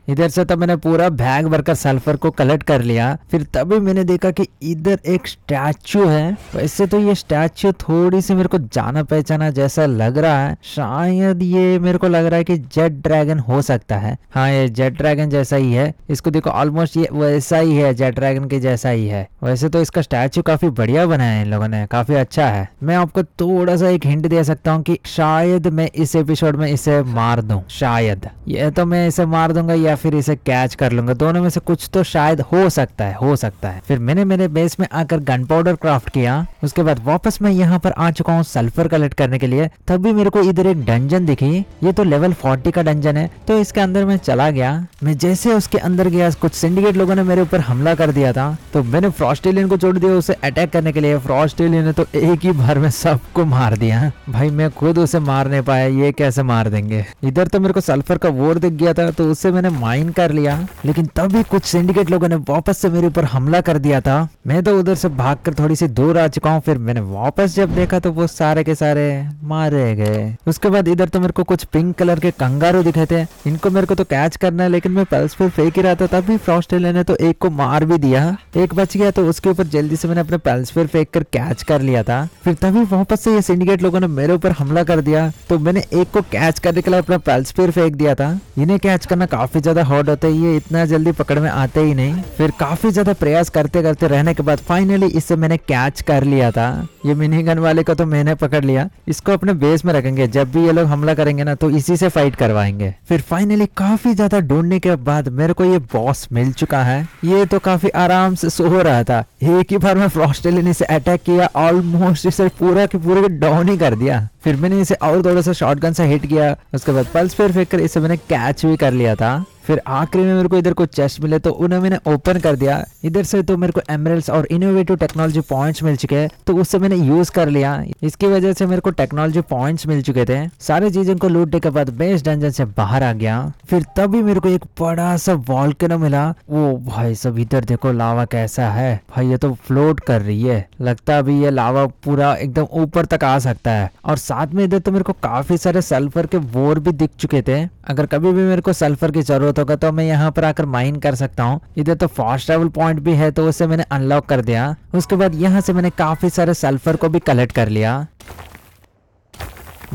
इधर से तब मैंने पूरा बैग भरकर सल्फ़र को कलेक्ट कर लिया। फिर तभी मैंने देखा कि इधर एक स्टैचू है। वैसे तो ये स्टैचू थोड़ी सी मेरे को जाना पहचाना जैसा लग रहा है। शायद ये मेरे को लग रहा है कि जेट ड्रैगन हो सकता है। हाँ ये जेट ड्रैगन जैसा ही है। इसको देखो ऑलमोस्ट ये वैसा ही है, जेट ड्रैगन के जैसा ही है। वैसे तो इसका स्टैचू काफ़ी बढ़िया बनाया है इन लोगों ने, काफ़ी अच्छा है। मैं आपको थोड़ा सा एक हिंट दे सकता हूँ कि शायद मैं इस एपिसोड में इसे मार दूँ, शायद। ये तो मैं इसे मार दूँगा या फिर इसे कैच कर लूँगा, दोनों में से कुछ तो शायद हो सकता है, हो सकता है। फिर मैंने मेरे बेस में आकर गन पाउडर क्राफ्ट किया, उसके बाद वापस मैं यहाँ पर आ चुका हूँ सल्फ़र कलेक्ट करने के लिए। तभी मेरे को इधर एक डंजन दिखी, ये तो लेवल फोर्टी का डंजन है तो इसके अंदर मैं चला गया। मैं जैसे उसके अंदर गया, कुछ सिंडिकेट लोगों ने मेरे ऊपर हमला कर दिया था तो मैंने फ्रॉस्टेलियन को छोड़ दिया, उसे अटैक करने के लिए। फ्रॉस्टेलियन ने तो एक ही बार में सबको मार दिया। भाई, मैं खुद उसे मार नहीं पाया, ये कैसे मार देंगे? इधर तो मेरे को सल्फ़र का वोर दिख गया था तो उससे मैंने माइन कर लिया। लेकिन तभी कुछ सिंडिकेट लोगों ने वापस से मेरे ऊपर हमला कर दिया था। मैं तो उधर से भागकर थोड़ी सी दूर आ चुका हूँ, फिर मैंने वापस जब देखा तो वो सारे के सारे मारे गए। उसके बाद इधर तो मेरे को कुछ पिंक कलर के कंगारू दिखे थे। इनको मेरे को तो कैच करना है, लेकिन मैं पल्स पे फेंक ही रहा था तभी फ्रॉस्टेले ने तो एक को मार भी दिया। एक बच गया तो उसके ऊपर जल्दी से मैंने अपने पल्स पे फेंक कर कैच कर लिया था। फिर तभी वापस से ये सिंडिकेट लोगों ने मेरे ऊपर हमला कर दिया। तो मैंने एक को कैच करने के लिए अपना पल्स पे फेंक दिया था। इन्हें कैच करना काफ़ी ज़्यादा हार्ड होता है। ये इतना जल्दी पकड़ में आते ही नहीं। फिर काफ़ी ज़्यादा प्रयास करते करते रहने के बाद फाइनली इससे मैंने कैच कर लिया था। ये मिनी गन वाले को तो मैंने पकड़ लिया। इसको अपने बेस में रखेंगे। जब भी ये लोग हमला करेंगे ना तो इसी से फाइट करवाएँगे। फिर फाइनली काफ़ी ज़्यादा ढूँढने के बाद मेरे को ये बॉस मिल चुका है। ये तो काफ़ी आराम से सो रहा था। एक ही बार में फ्रॉस्टेलिन इसे अटैक किया ऑलमोस्ट इसे पूरा के पूरे डाउन ही कर दिया। फिर मैंने इसे और थोड़ा सा शॉटगन से हिट किया। उसके बाद पल्स फेर फेंक कर इसे मैंने कैच भी कर लिया था। फिर आखिरी में मेरे को इधर कुछ चेस्ट मिले तो उन्हें मैंने ओपन कर दिया। इधर से तो मेरे को एमरल्स और इनोवेटिव टेक्नोलॉजी पॉइंट्स मिल चुके हैं तो उससे मैंने यूज़ कर लिया। इसकी वजह से मेरे को टेक्नोलॉजी पॉइंट्स मिल चुके थे। सारी चीज़ों को लूटने के बाद बेस डंजन से बाहर आ गया। फिर तभी मेरे को एक बड़ा सा वॉल्केनो मिला। वो भाई सब इधर देखो लावा कैसा है। भाई ये तो फ्लोट कर रही है। लगता अभी ये लावा पूरा एकदम ऊपर तक आ सकता है। और साथ में इधर तो मेरे को काफ़ी सारे सल्फ़र के वोर भी दिख चुके थे। अगर कभी भी मेरे को सल्फ़र की ज़रूरत होगा तो मैं यहाँ पर आकर माइन कर सकता हूँ। इधर तो फास्ट ट्रेवल पॉइंट भी है तो उसे मैंने अनलॉक कर दिया। उसके बाद यहाँ से मैंने काफ़ी सारे सल्फ़र को भी कलेक्ट कर लिया।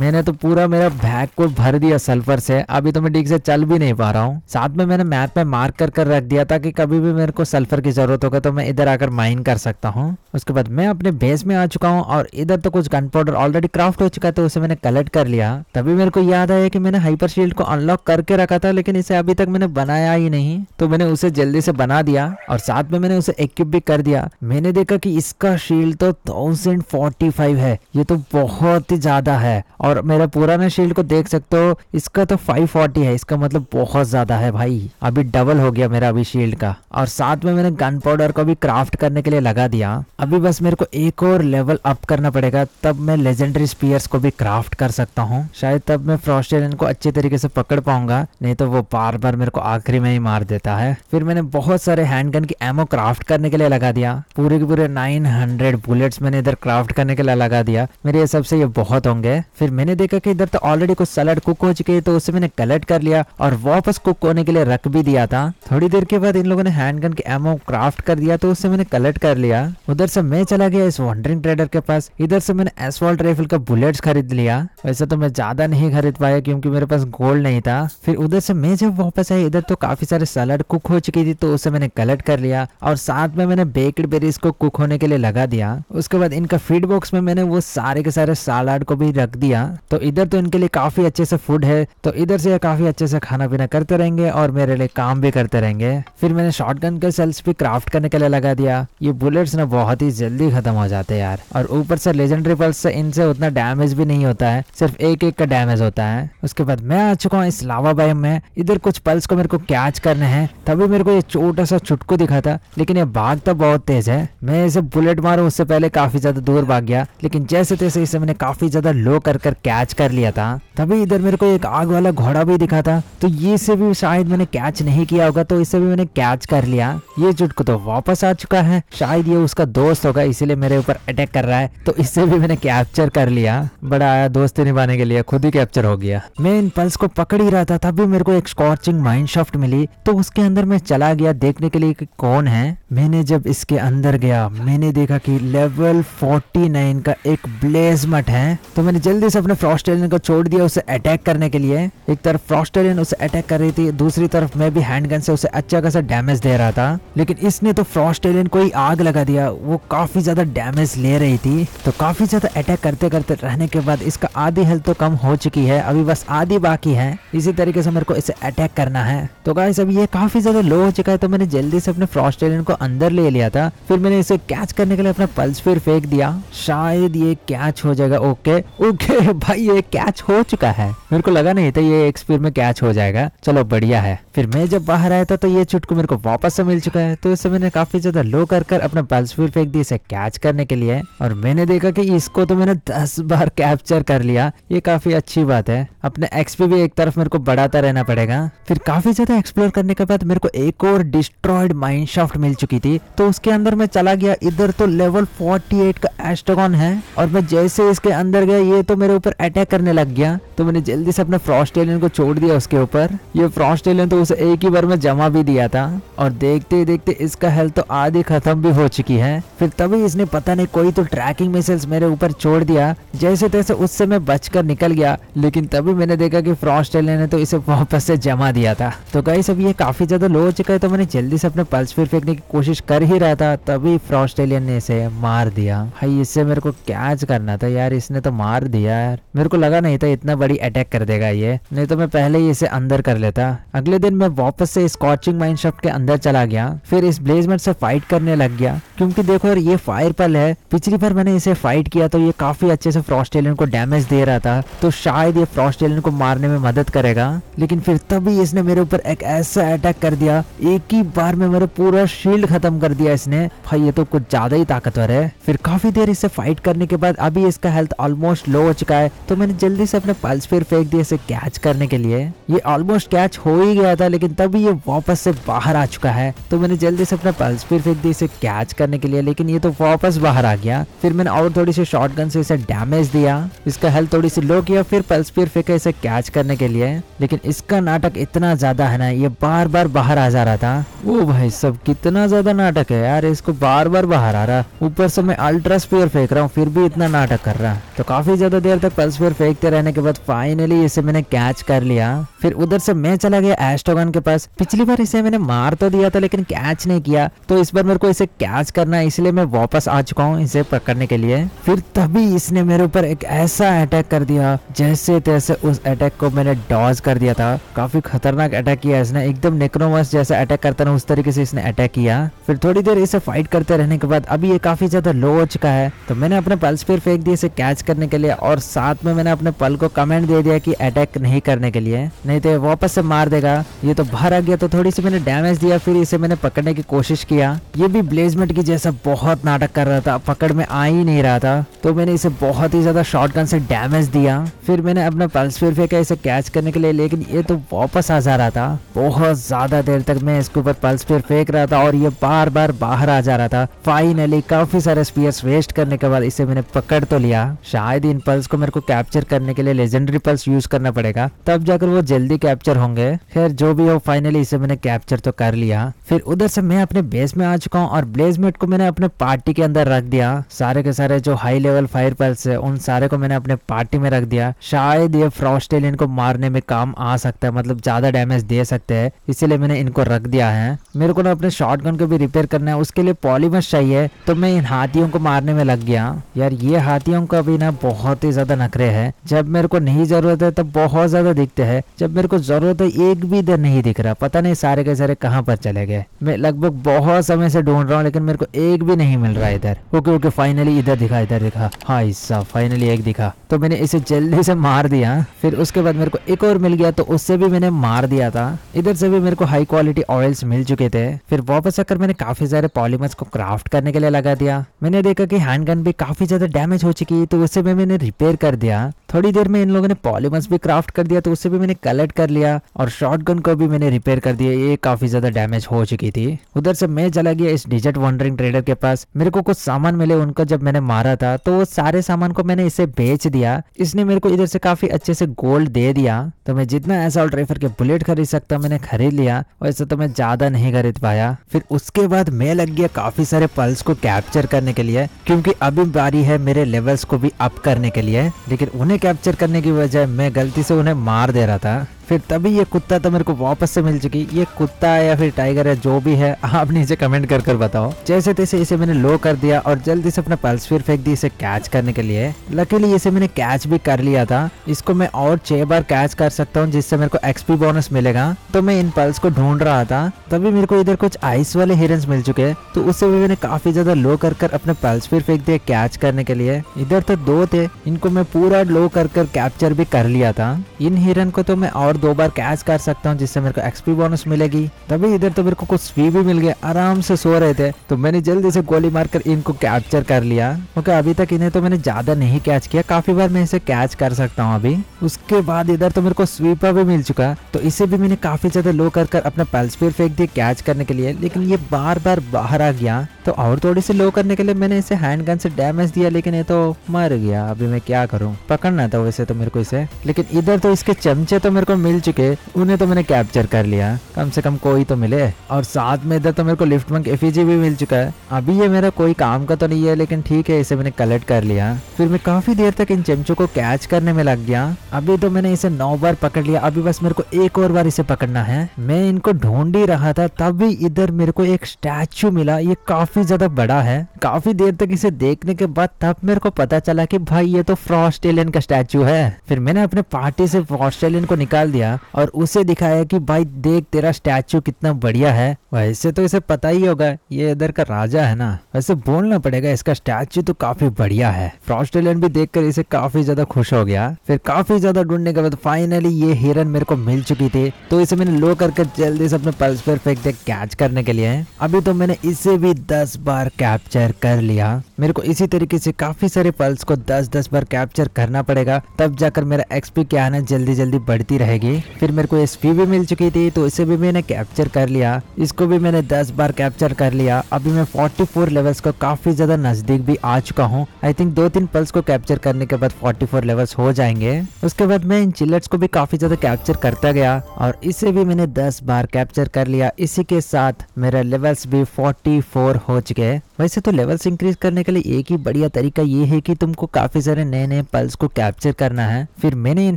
मैंने तो पूरा मेरा बैग को भर दिया सल्फ़र से। अभी तो मैं ठीक से चल भी नहीं पा रहा हूँ। साथ में मैंने मैप में मार्क कर कर रख दिया ताकि कभी भी मेरे को सल्फ़र की ज़रूरत होगा तो मैं इधर आकर माइन कर सकता हूँ। उसके बाद मैं अपने बेस में आ चुका हूँ और इधर तो कुछ गन पाउडर ऑलरेडी क्राफ्ट हो चुका है तो उसे मैंने कलेक्ट कर लिया। तभी मेरे को याद आया कि मैंने हाइपर शील्ड को अनलॉक करके रखा था, लेकिन इसे अभी तक मैंने बनाया ही नहीं। तो मैंने उसे जल्दी से बना दिया और साथ में मैंने उसे इक्विप भी कर दिया। मैंने देखा कि इसका शील्ड तो थाउज़ेंड है। ये तो बहुत ही ज़्यादा है और मेरा पुराना शील्ड को देख सकते हो, इसका तो फाइव फोर्टी है, इसका मतलब बहुत ज़्यादा है भाई। अभी डबल हो गया मेरा अभी शील्ड का। और साथ में मैंने गन पाउडर को भी क्राफ्ट करने के लिए लगा दिया। अभी बस मेरे को एक और लेवल अप करना पड़ेगा, तब मैं लेजेंडरी स्पीयर्स को भी क्राफ्ट कर सकता हूँ। शायद तब मैं फ्रॉस्टेलियन को अच्छे तरीके से पकड़ पाऊँगा, नहीं तो वो बार बार मेरे को आखिरी में ही मार देता है। फिर मैंने बहुत सारे हैंडगन की एमो क्राफ्ट करने के लिए लगा दिया। पूरे के पूरे 900 बुलेट्स मैंने इधर क्राफ्ट करने के लिए लगा दिया। मेरे हिसाब से ये बहुत होंगे। फिर मैंने देखा कि इधर तो ऑलरेडी कुछ सलाड कुक हो चुके तो उसे मैंने कलेक्ट कर लिया और वापस कुक होने के लिए रख भी दिया था। थोड़ी देर के बाद इन लोगों ने हैंडगन के एमओ क्राफ्ट कर दिया तो उससे मैंने कलेक्ट कर लिया। उधर से मैं चला गया इस वॉन्डरिंग ट्रेडर के पास। इधर से मैंने एसवॉल्ट राइफल का बुलेट्स खरीद लिया। वैसे तो मैं ज़्यादा नहीं खरीद पाया क्योंकि मेरे पास गोल्ड नहीं था। फिर उधर से मैं जब वापस आया, इधर तो काफ़ी सारे सलाड कुक हो चुकी थी तो उसे मैंने कलेक्ट कर लिया और साथ में मैंने बेक्ड बेरीज को कुक होने के लिए लगा दिया। उसके बाद इनका फ़ीड बॉक्स में मैंने वो सारे के सारे सलाड को भी रख दिया। तो इधर तो इनके लिए काफ़ी अच्छे से फ़ूड है तो इधर से काफ़ी अच्छे से खाना पीना करते रहेंगे और मेरे लिए काम भी करते रहेंगे। फिर मैंने शॉटगन के सेल्स भी क्राफ्ट करने के लिए लगा दिया। ये बुलेट्स ना बहुत ही जल्दी खत्म हो जाते हैं यार। और ऊपर से लेजेंडरी पल्स से इनसे उतना डैमेज भी नहीं होता है, सिर्फ़ एक एक का डैमेज होता है। उसके बाद मैं आ चुका हूँ इस लावा बाइम में। इधर कुछ पल्स को मेरे को कैच करने हैं, तभी मेरे को ये छोटा सा छुटकू दिखा था, लेकिन ये भागता बहुत तेज है। मैं इसे बुलेट मारू, उससे पहले काफ़ी ज़्यादा दूर भाग गया, लेकिन जैसे तैसे इसे मैंने काफ़ी ज़्यादा लो कर कर कैच कर लिया था। तभी इधर मेरे को एक आग वाला घोड़ा भी दिखा था। तो ये से भी शायद मैंने कैच नहीं किया होगा तो इसे भी मैंने कैच कर लिया। ये चुटकू तो वापस आ चुका है। शायद ये उसका दोस्त होगा, इसीलिए मेरे ऊपर अटैक कर रहा है। तो इससे भी मैंने कैप्चर कर लिया। बड़ा आया दोस्ती निभाने के लिए, खुद ही कैप्चर हो गया। मैं इन पल्स को पकड़ ही रहा था, तभी मेरे को एक स्कॉचिंग माइंड शाफ्ट मिली। तो उसके अंदर मैं चला गया, देखने के लिए कौन है। मैंने जब इसके अंदर गया, मैंने देखा कि लेवल 49 का एक ब्लेजमट है। तो मैंने जल्दी से अपने फ्रॉस्टेलियन को छोड़ दिया उसे अटैक करने के लिए। एक तरफ़ फ्रॉस्टेलियन उसे अटैक कर रही थी, दूसरी तरफ़ मैं भी हैंडगन से उसे अच्छा खासा डैमेज दे रहा था। लेकिन इसने तो फ्रॉस्टेलियन को ही आग लगा दिया, वो काफ़ी ज़्यादा डैमेज ले रही थी। तो काफ़ी ज़्यादा अटैक करते करते रहने के बाद इसका आधी हेल्थ तो कम हो चुकी है, अभी बस आधी बाकी है। इसी तरीके से मेरे को इसे अटैक करना है। तो गाइस अभी ये काफ़ी ज़्यादा लो हो चुका है तो मैंने जल्दी से अपने फ्रॉस्टेलियन को अंदर ले लिया था। फिर मैंने इसे कैच करने के लिए अपना पल्स फिर फेंक दिया। शायद ये कैच हो जाएगा। ओके ओके भाई ये कैच हो चुका है। मेरे को लगा नहीं था ये एक स्पीड में कैच हो जाएगा। चलो, बढ़िया है। फिर मैं जब बाहर आया था तो ये चुटकू मेरे को वापस से मिल चुका है। तो इसे मैंने काफ़ी ज़्यादा लो कर कर अपना पल्स फिर फेंक दी इसे कैच करने के लिए। और मैंने देखा कि इसको तो मैंने दस बार कैप्चर कर लिया। ये काफ़ी अच्छी बात है। अपने एक्सपी भी एक तरफ़ मेरे को बढ़ाता रहना पड़ेगा। फिर काफ़ी ज़्यादा एक्सप्लोर करने के बाद मेरे को एक और डिस्ट्रॉयड माइंड मिल चुकी थी तो उसके अंदर मैं चला गया। इधर तो लेवल 48 का एस्टोगन है, और मैं जैसे इसके अंदर गया, ये तो मेरे ऊपर अटैक करने लग गया। तो मैंने जल्दी से अपने फ्रॉस्ट एलियन को छोड़ दिया उसके ऊपर। ये फ्रॉस्ट एलियन तो उसे एक ही बार में जमा भी दिया था। और देखते ही देखते इसका हेल्थ तो आधी खत्म भी हो चुकी है। फिर तभी इसने पता नहीं कोई तो ट्रैकिंग मिसाइल्स मेरे ऊपर छोड़ दिया। जैसे तैसे उससे मैं बचकर निकल गया। लेकिन तभी मैंने देखा कि फ्रॉस्ट एलियन ने तो इसे वापस से जमा दिया था। तो गाइस अब ये काफ़ी ज़्यादा लो हो चुका है तो मैंने जल्दी से अपने पल्स फिर फेंकने की कोशिश कर ही रहा था, तभी फ्रॉस्ट एलियन ने इसे मार दिया। भाई, इससे मेरे को कैच करना था यार? इसने तो मार दिया यार। मेरे को लगा नहीं था इतना बड़ी अटैक कर देगा ये। नहीं तो मैं पहले ही इसे अंदर कर लेता। अगले दिन मैं वापस से स्कॉचिंग माइन के अंदर चला गया। फिर इस ब्लेजमेंट से फाइट करने लग गया। क्योंकि देखो यार, ये फायर पल है। पिछली बार मैंने इसे फाइट किया तो ये काफ़ी अच्छे से फ्रॉस्ट एलियन को डैमेज दे रहा था। तो शायद ये फ्रॉस्ट एलियन को मारने में मदद करेगा। लेकिन फिर तभी इसने मेरे ऊपर एक ऐसा अटैक कर दिया। एक ही बार में मेरा पूरा शील्ड खत्म कर दिया इसने। भाई, ये तो कुछ ज़्यादा ही ताकतवर है। फिर काफ़ी देर इससे फाइट करने के बाद अभी इसका हेल्थ ऑलमोस्ट लो हो चुका है। तो मैंने जल्दी से अपने पल्स फिर फेंक दिया इसे कैच करने के लिए। ये ऑलमोस्ट कैच हो ही गया था, लेकिन तभी ये वापस से बाहर आ चुका है। तो मैंने जल्दी से अपना पल्स फिर फेंक दिया इसे कैच करने के लिए, लेकिन ये तो वापस बाहर आ गया। फिर मैंने और थोड़ी सी शॉर्ट से इसे डैमेज दिया। इसका हेल्थ थोड़ी सी लो किया, फिर पल्स फिर फेंका इसे कैच करने के लिए। लेकिन इसका नाटक इतना ज़्यादा है ना, ये बार बार बाहर आ जा रहा था। वो भाई, सब कितना ज़्यादा नाटक है यार, इसको बार बार बाहर आ रहा ऊपर से मैं अल्ट्रा स्पीयर फेंक रहा हूँ, फिर भी इतना नाटक कर रहा तो काफ़ी ज़्यादा देर तक पल्स स्पीयर फेंकते रहने के बाद फाइनली इसे मैंने कैच कर लिया। फिर उधर से मैं चला गया एस्टोगन के पास। पिछली बार इसे मैंने मार तो दिया था, लेकिन कैच नहीं किया। तो इस बार मेरे को इसे कैच करना है, इसलिए मैं वापस आ चुका हूँ इसे पकड़ने के लिए। फिर तभी इसने मेरे ऊपर एक ऐसा अटैक कर दिया, जैसे तैसे उस अटैक को मैंने डॉज कर दिया था। काफ़ी खतरनाक अटैक किया इसने, एकदम नेक्रोमस जैसा अटैक करता ना, उस तरीके से इसने अटैक किया। फिर थोड़ी देर इसे फाइट करते रहने के बाद अभी ये काफ़ी ज़्यादा लो हो चुका है। तो मैंने अपने पल्स फिर फेंक दिए इसे कैच करने के लिए और साथ में मैंने अपने पल को कमेंट दे दिया कि अटैक नहीं करने के लिए। नहीं तो वापस से मार देगा। ये तो बाहर आ गया तो थोड़ी सी मैंने डैमेज दिया, फिर इसे मैंने पकड़ने की कोशिश किया। ये भी ब्लेजमेंट की जैसा बहुत नाटक कर रहा था पकड़ में आ ही नहीं रहा था। तो मैंने इसे बहुत ही ज़्यादा शॉर्ट से डैमेज दिया। फिर मैंने अपना पल्स फिर फेंका इसे कैच करने के लिए, लेकिन ये तो वापस आ जा रहा था। बहुत ज़्यादा देर तक मैं इसके ऊपर पल्स फिर फेंक रहा था और ये बार बार बाहर आ जा रहा था। फाइनली काफ़ी सारे स्पीयर्स वेस्ट करने के बाद इसे मैंने पकड़ तो लिया। शायद इन पल्स को मेरे को कैप्चर करने के लिए लेजेंडरी पल्स यूज़ करना पड़ेगा। तब जाकर वो जल्दी कैप्चर होंगे। खैर, जो भी हो फाइनली इसे मैंने कैप्चर तो कर लिया। फिर उधर से मैं अपने बेस में आ चुका हूँ और ब्लेजमेट को मैंने अपने पार्टी के अंदर रख दिया। सारे के सारे जो हाई लेवल फायर पल्स है, उन सारे को मैंने अपने पार्टी में रख दिया। शायद ये फ्रॉस्ट एलियन को मारने में काम आ सकता है मतलब ज़्यादा डैमेज दे सकते हैं। इसीलिए मैंने इनको रख दिया है। मेरे को ना अपने शॉर्ट को भी रिपेयर करना है, उसके लिए पॉलीमस चाहिए। तो मैं इन हाथियों को मारने में लग गया। यार, ये हाथियों का भी ना बहुत ही ज़्यादा नखरे है। जब मेरे को नहीं ज़रूरत है, तब बहुत ज़्यादा दिखते हैं। जब मेरे को ज़रूरत है, एक भी इधर नहीं दिख रहा। पता नहीं सारे के सारे कहाँ पर चले गए। मैं लगभग बहुत समय से ढूंढ रहा हूँ, लेकिन मेरे को एक भी नहीं मिल रहा इधर। ओके ओके फाइनली इधर दिखा इधर दिखा। हाँ इसा फाइनली एक दिखा। तो मैंने इसे जल्दी से मार दिया। फिर उसके बाद मेरे को एक और मिल गया तो उससे भी मैंने मार दिया था। इधर से भी मेरे को हाई क्वालिटी ऑयल्स मिल चुके थे। फिर वापस आकर मैंने काफ़ी सारे पॉलीमर्स को क्राफ्ट करने के लिए लगा दिया। मैंने देखा कि हैंड गन भी काफ़ी ज़्यादा डैमेज हो चुकी तो उससे भी मैंने रिपेयर कर दिया। थोड़ी देर में इन लोगों ने पॉलीमर्स भी क्राफ्ट कर दिया तो उससे भी मैंने कलेक्ट कर लिया और शॉर्ट गन को भी मैंने रिपेयर कर दिया। ये काफ़ी ज़्यादा डैमेज हो चुकी थी। उधर से मैं चला गया इस डिजिट वॉन्डरिंग ट्रेडर के पास। मेरे को कुछ सामान मिले, उनको जब मैंने मारा था तो वो सारे सामान को मैंने इसे बेच दिया। इसने मेरे को इधर से काफ़ी अच्छे से गोल्ड दे दिया। तो मैं जितना ऐसा रेफर के बुलेट खरीद सकता, मैंने खरीद लिया, वैसे तो मैं ज़्यादा नहीं खरीद पाया। फिर उसके बाद मैं लग गया काफ़ी सारे पल्स को कैप्चर करने के लिए, क्योंकि अभी बारी है मेरे लेवल्स को भी अप करने के लिए, लेकिन उन्हें कैप्चर करने की वजह मैं गलती से उन्हें मार दे रहा था। फिर तभी ये कुत्ता तो मेरे को वापस से मिल चुकी। ये कुत्ता या फिर टाइगर है जो भी है, आप नीचे कमेंट कर कर बताओ। जैसे तैसे इसे मैंने लो कर दिया और जल्दी से अपना पल्स फिर फेंक दी इसे कैच करने के लिए। लकीली इसे मैंने कैच भी कर लिया था। इसको मैं और छह बार कैच कर सकता हूँ, जिससे मेरे को एक्सपी बोनस मिलेगा। तो मैं इन पल्स को ढूंढ रहा था। तभी मेरे को इधर कुछ आइस वाले हिरन मिल चुके। तो उससे भी मैंने काफ़ी ज़्यादा लो कर कर अपने पल्स फिर फेंक दिए कैच करने के लिए। इधर तो दो थे। इनको मैं पूरा लो कर कर कैप्चर भी कर लिया था। इन हिरन को तो मैं और दो बार कैच कर सकता हूँ, जिससे मेरे को एक्सपी बोनस मिलेगी। तभी इधर तो मेरे को कुछ स्वी भी मिल गया, आराम से सो रहे थे। तो मैंने जल्दी से गोली मारकर इनको कैप्चर कर लिया, क्योंकि अभी तक इन्हें तो मैंने ज़्यादा नहीं कैच किया। काफ़ी बार मैं इसे कैच कर सकता हूँ अभी। उसके बाद इधर तो मेरे को स्वीपर भी मिल चुका तो इसे भी मैंने काफ़ी ज़्यादा लो कर कर अपना पल्स फिर फेंक दिया कैच करने के लिए। लेकिन ये बार बार बाहर आ गया तो और थोड़ी सी लो करने के लिए मैंने इसे हैंड गन से डैमेज दिया, लेकिन ये तो मर गया। अभी मैं क्या करूँ? पकड़ना था वैसे तो मेरे को इसे, लेकिन इधर तो इसके चमचे तो मेरे को मिल चुके, उन्हें तो मैंने कैप्चर कर लिया। कम से कम कोई तो मिले। और साथ में इधर तो मेरे को लिफ्ट मंक एफ़ भी मिल चुका है। अभी ये मेरा कोई काम का तो नहीं है, लेकिन ठीक है, इसे मैंने कलेक्ट कर लिया। फिर मैं काफ़ी देर तक इन चमचों को कैच करने में लग गया। अभी तो मैंने इसे नौ बार पकड़ लिया। अभी बस मेरे को एक और बार इसे पकड़ना है। मैं इनको ढूंढ ही रहा था तभी इधर मेरे को एक स्टैचू मिला। ये काफ़ी ज़्यादा बड़ा है। काफ़ी देर तक इसे देखने के बाद तब मेरे को पता चला कि भाई, ये तो फ्रॉस्ट एलियन का स्टैचू है। फिर मैंने अपने पार्टी से फ्रॉस्ट एलियन को निकाल दिया। दिया और उसे दिखाया कि, भाई, देख, तेरा स्टैचू कितना बढ़िया है। वैसे तो इसे पता ही होगा, ये इधर का राजा है ना। वैसे बोलना पड़ेगा, इसका स्टैचू तो काफ़ी बढ़िया है। फ्रॉस्टेलियन भी देखकर इसे काफ़ी ज़्यादा खुश हो गया। फिर काफ़ी ज़्यादा ढूँढने के बाद फाइनली ये हिरन मेरे को मिल चुकी थी। तो इसे मैंने लो करके जल्दी से अपने पल्स पर फेंक दिया कैच करने के लिए। अभी तो मैंने इसे भी दस बार कैप्चर कर लिया। मेरे को इसी तरीके से काफ़ी सारे पल्स को दस दस बार कैप्चर करना पड़ेगा। तब जाकर मेरा एक्सपी क्या है जल्दी जल्दी बढ़ती रहेगी। फिर मेरे को एसपी भी मिल चुकी थी तो इसे भी मैंने कैप्चर कर लिया। इसको भी मैंने दस बार कैप्चर कर लिया। अभी मैं फोर्टी फोर लेवल्स को काफ़ी ज़्यादा नज़दीक भी आ चुका हूँ। आई थिंक दो तीन पल्स को कैप्चर करने के बाद फोर्टी फोर लेवल्स हो जाएँगे। उसके बाद मैं इन चिल्लट्स को भी काफ़ी ज़्यादा कैप्चर करता गया और इसे भी मैंने दस बार कैप्चर कर लिया। इसी के साथ मेरा लेवल्स भी फोर्टी फोर हो चुके वैसे तो लेवल्स इंक्रीज करने के लिए एक ही बढ़िया तरीका ये है कि तुमको काफ़ी सारे नए नए पल्स को कैप्चर करना है। फिर मैंने इन